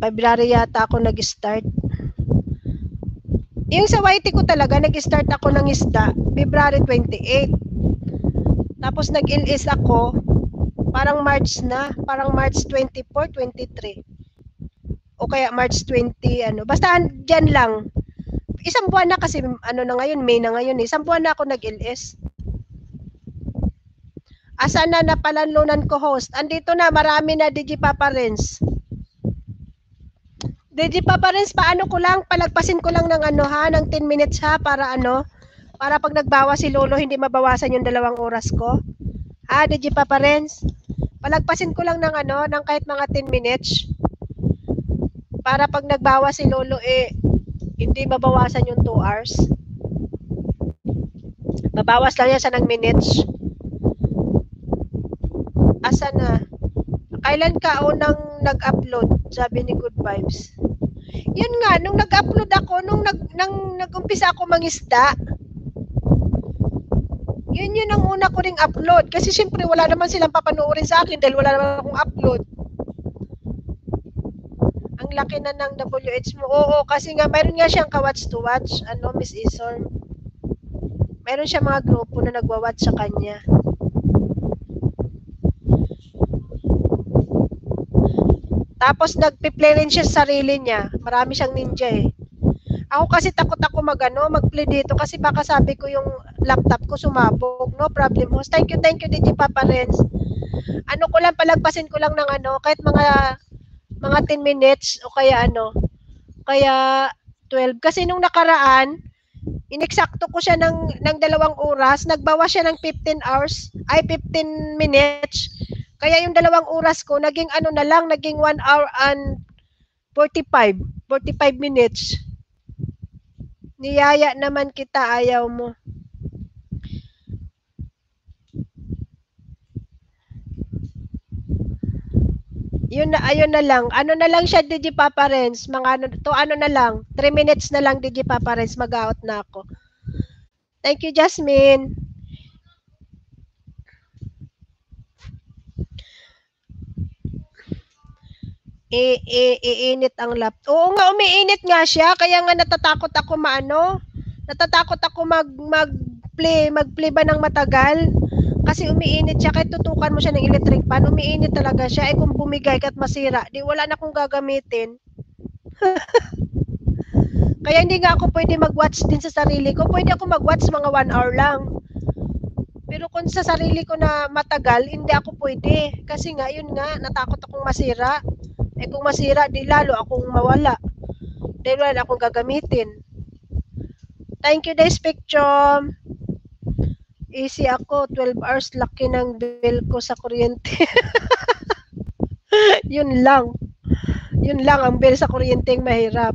February yata ako nag-start. Yung sa YT ko talaga, nag-start ako ng isda, February 28. Tapos nag-LS ako, parang March na, parang March 24, 23. O kaya March 20, ano. Basta dyan lang. Isang buwan na kasi, ano na ngayon, May na ngayon eh. Isang buwan na ako nag-LS. Asa na napalanlunan ko host? Andito na, marami na DJ Papa Renz. DJ Papa Renz, paano ko lang, palagpasin ko lang ng ano ha, ng 10 minutes ha, para ano, para pag nagbawa si Lolo, hindi mabawasan yung dalawang oras ko. Ha, DJ Papa Renz? Palagpasin ko lang ng ano, ng kahit mga 10 minutes. Para pag nagbawa si Lolo, eh, hindi mabawasan yung 2 hours. Babawas lang yan sa ng minutes. Asa na? Kailan ka unang nag-upload? Sabi ni Good Vibes. Yun nga, nung nag-upload ako, nung nag, nang, nag-umpisa ako mangisda, yun yun ang una ko ring upload. Kasi syempre wala naman silang papanoorin sa akin dahil wala naman akong upload. Ang laki na ng WH mo. Oo, kasi nga mayroon nga siyang ka-watch to watch. Ano, Miss Isor? Mayroon siya mga grupo na nagwa-watch sa kanya. Tapos nagpi-play rin siya sa sarili niya. Marami siyang ninja eh. Ako kasi takot ako magano, mag-play dito kasi baka sabi ko yung laptop ko sumabog. No problem host. Thank you, thank you DJ Papa Renz. Ano ko lang palagpasin ko lang ng ano, kahit mga mga 10 minutes o kaya ano, kaya 12 kasi nung nakaraan inexakto ko siya ng ng dalawang oras, nagbawa siya ng 15 hours, ay 15 minutes. Kaya yung dalawang oras ko, naging ano na lang, naging 1 hour and 45, 45 minutes. Niyaya naman kita, ayaw mo. Yun na, ayun na lang. Ano na lang siya, DJ Papa Renz? Mga ano, to ano na lang. 3 minutes na lang, DJ Papa Renz. Mag-out na ako. Thank you, Jasmine. I, i, iinit ang lap. Oo nga, umiinit nga siya. Kaya nga natatakot ako maano. Natatakot ako mag, mag-play, mag-play ba ng matagal. Kasi umiinit siya. Kahit tutukan mo siya ng electric fan, umiinit talaga siya. Eh kung bumigay at masira, di wala na akong gagamitin. Kaya hindi nga ako pwede mag-watch din sa sarili ko. Pwede ako mag-watch mga one hour lang. Pero kung sa sarili ko na matagal, hindi ako pwede. Kasi nga, yun nga, natakot akong masira. Eh kung masira, di lalo akong mawala. Dahil wala akong gagamitin. Thank you, Day Spectrum. Easy ako, 12 hours, laki ng bill ko sa kuryente. yun lang. Yun lang ang bill sa kuryente mahirap.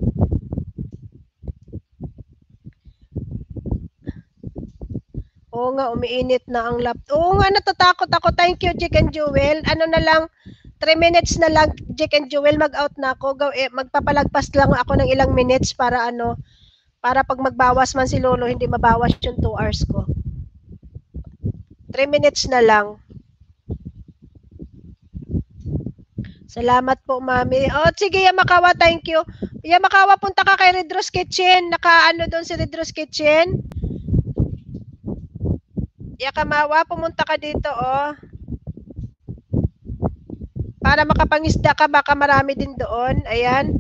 Oo nga, umiinit na ang laptop. Oo nga, natatakot ako. Thank you, and Jewel. Ano na lang, 3 minutes na lang, Jake and Jewel, mag-out na ako. Gaw, eh, magpapalagpas lang ako ng ilang minutes para ano, para pag magbawas man si Lolo, hindi mabawas yung 2 hours ko. 3 minutes na lang. Salamat po, Mami. Oh, sige, Yamakawa, thank you. Yamakawa, punta ka kay Redros Kitchen. Naka-ano doon si Redros Kitchen? Yakamawa, pumunta ka dito, oh. Para makapangisda ka, baka marami din doon. Ayan.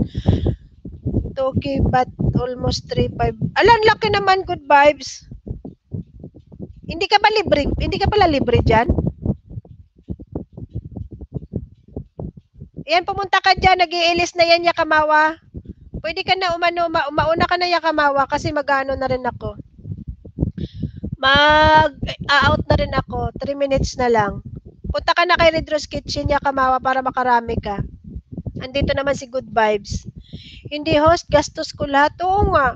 Toki, but almost 3.5. Alan, laki naman, good vibes. Hindi ka ba libre? Hindi ka pala libre dyan? Ayan, pumunta ka dyan. Nag-iilis na yan, Yakamawa. Pwede ka na umano, ma mauna ka na, Yakamawa, kasi magano na rin ako. Mag-out na rin ako. 3 minutes na lang. Punta ka na kay Redros Kitchen niya, Kamawa, para makarami ka. Andito naman si Good Vibes. Hindi host, gastos ko lahat. Oo nga.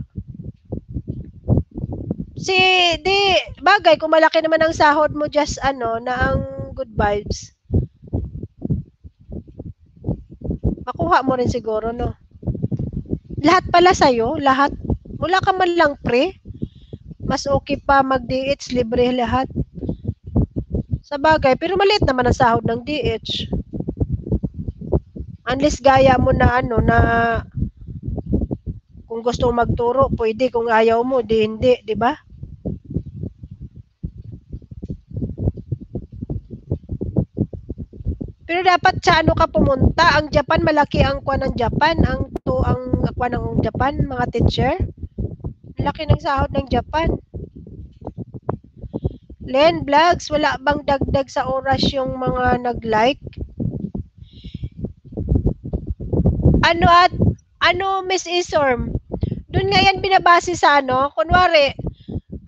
Si, di, bagay, kung malaki naman ang sahod mo, just ano, na ang Good Vibes. Makuha mo rin siguro, no? Lahat pala sa'yo, lahat. Wala ka man lang pre mas okay pa mag-DH, libre lahat. Sa bagay, pero maliit naman ang sahod ng DH. Unless gaya mo na ano, na kung gusto magturo, pwede. Kung ayaw mo, di hindi, di ba? Pero dapat sa ano ka pumunta? Ang Japan, malaki ang kwa ng Japan. Ang to ang kwa ng Japan, mga teacher. Laki ng sahod ng Japan. Len Vlogs, wala bang dagdag sa oras yung mga nag-like? Ano at, ano Miss Isorm? Doon nga yan binabase sa ano, kunwari,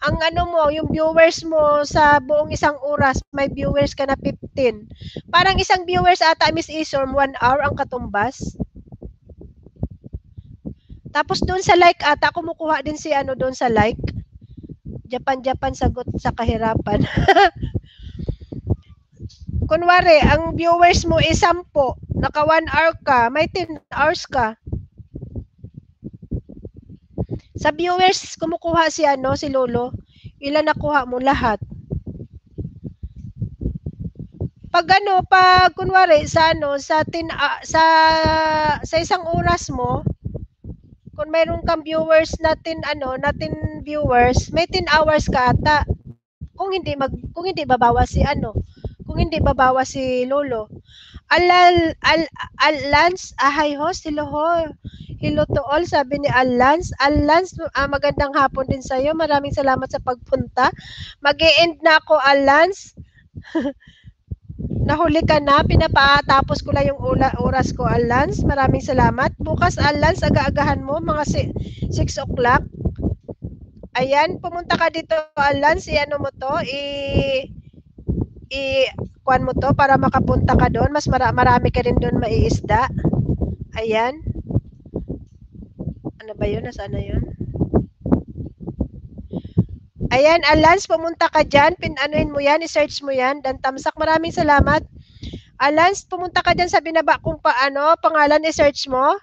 ang ano mo, yung viewers mo sa buong isang oras, may viewers ka na 15. Parang isang viewers ata, Miss Isorm, 1 hour ang katumbas. Tapos doon sa like ata, kumukuha din si ano doon sa like. Japan-Japan sagot sa kahirapan. Kunwari, ang viewers mo is 10, naka 1 hour ka, may 10 hours ka. Sa viewers, kumukuha si ano, si Lolo, ilan nakuha mo lahat. Pag ano, pag kunwari sa ano, sa tin, uh, sa sa isang oras mo, kung mayroon kang viewers natin ano, natin viewers, may 10 hours ka ata. Kung hindi mag kung hindi babawas si ano, kung hindi babawas si Lolo. Alal al Alans ahay host hello ho. Hello to all, sabi ni Alans. Alans, ah, magandang hapon din sa iyo. Maraming salamat sa pagpunta. Mag-e-end na ako, Alans. Nahuli ka na, pinapatapos ko lang yung oras ko, Alans. Maraming salamat. Bukas, Alans, aga-agahan mo, mga 6 o'clock. Ayan, pumunta ka dito, Alans, i-ano mo to, i i kuan mo to para makapunta ka doon. Mas mara marami ka rin doon maiisda. Ayan. Ano ba yun? Nasaan na yun? Ayan, Alans, pumunta ka dyan. Pinanuin mo yan, i-search mo yan. Dan Tamsak, maraming salamat. Alans, pumunta ka dyan sa binaba kung paano, pangalan, i-search mo.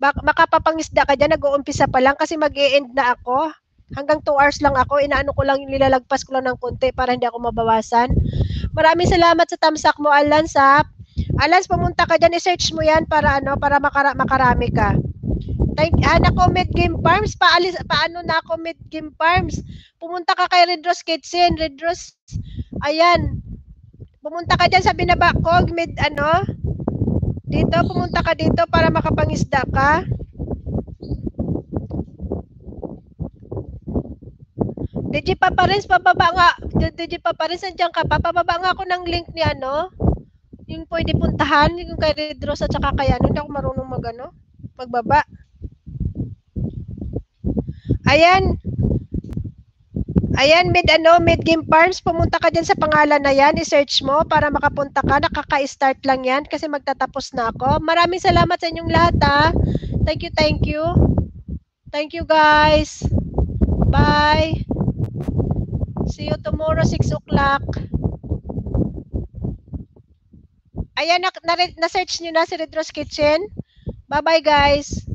Bak makapapangisda ka dyan, nag-uumpisa pa lang kasi mag -e end na ako. Hanggang 2 hours lang ako, inaano ko lang, nilalagpas ko lang ng konti para hindi ako mabawasan. Maraming salamat sa tamsak mo, Alans, ha. Alas, pumunta ka dyan, i-search mo yan para ano, para makara makarami ka. Thank, ah, nako, Mid Game Farms, paalis, paano na ako Mid Game Farms? Pumunta ka kay Red Rose Kitchen, Red Rose, ayan. Pumunta ka dyan sa binaba ko, mid ano, dito, pumunta ka dito para makapangisda ka. DJ Paparins, pababa nga. DJ Paparins, nandiyan ka pa. Pababa nga ako ng link ni ano. Yung pwede puntahan, yung kay Red Rose at saka kay ano. Hindi ako marunong mag ano, magbaba. Ayan. Ayan, mid ano, mid game farms. Pumunta ka dyan sa pangalan na yan. I-search mo para makapunta ka. Nakaka-start lang yan kasi magtatapos na ako. Maraming salamat sa inyong lahat ha. Thank you, thank you. Thank you guys. Bye. See you tomorrow, 6 o'clock. Ayan, na- na- na-search nyo na si Red Rose Kitchen. Bye-bye, guys.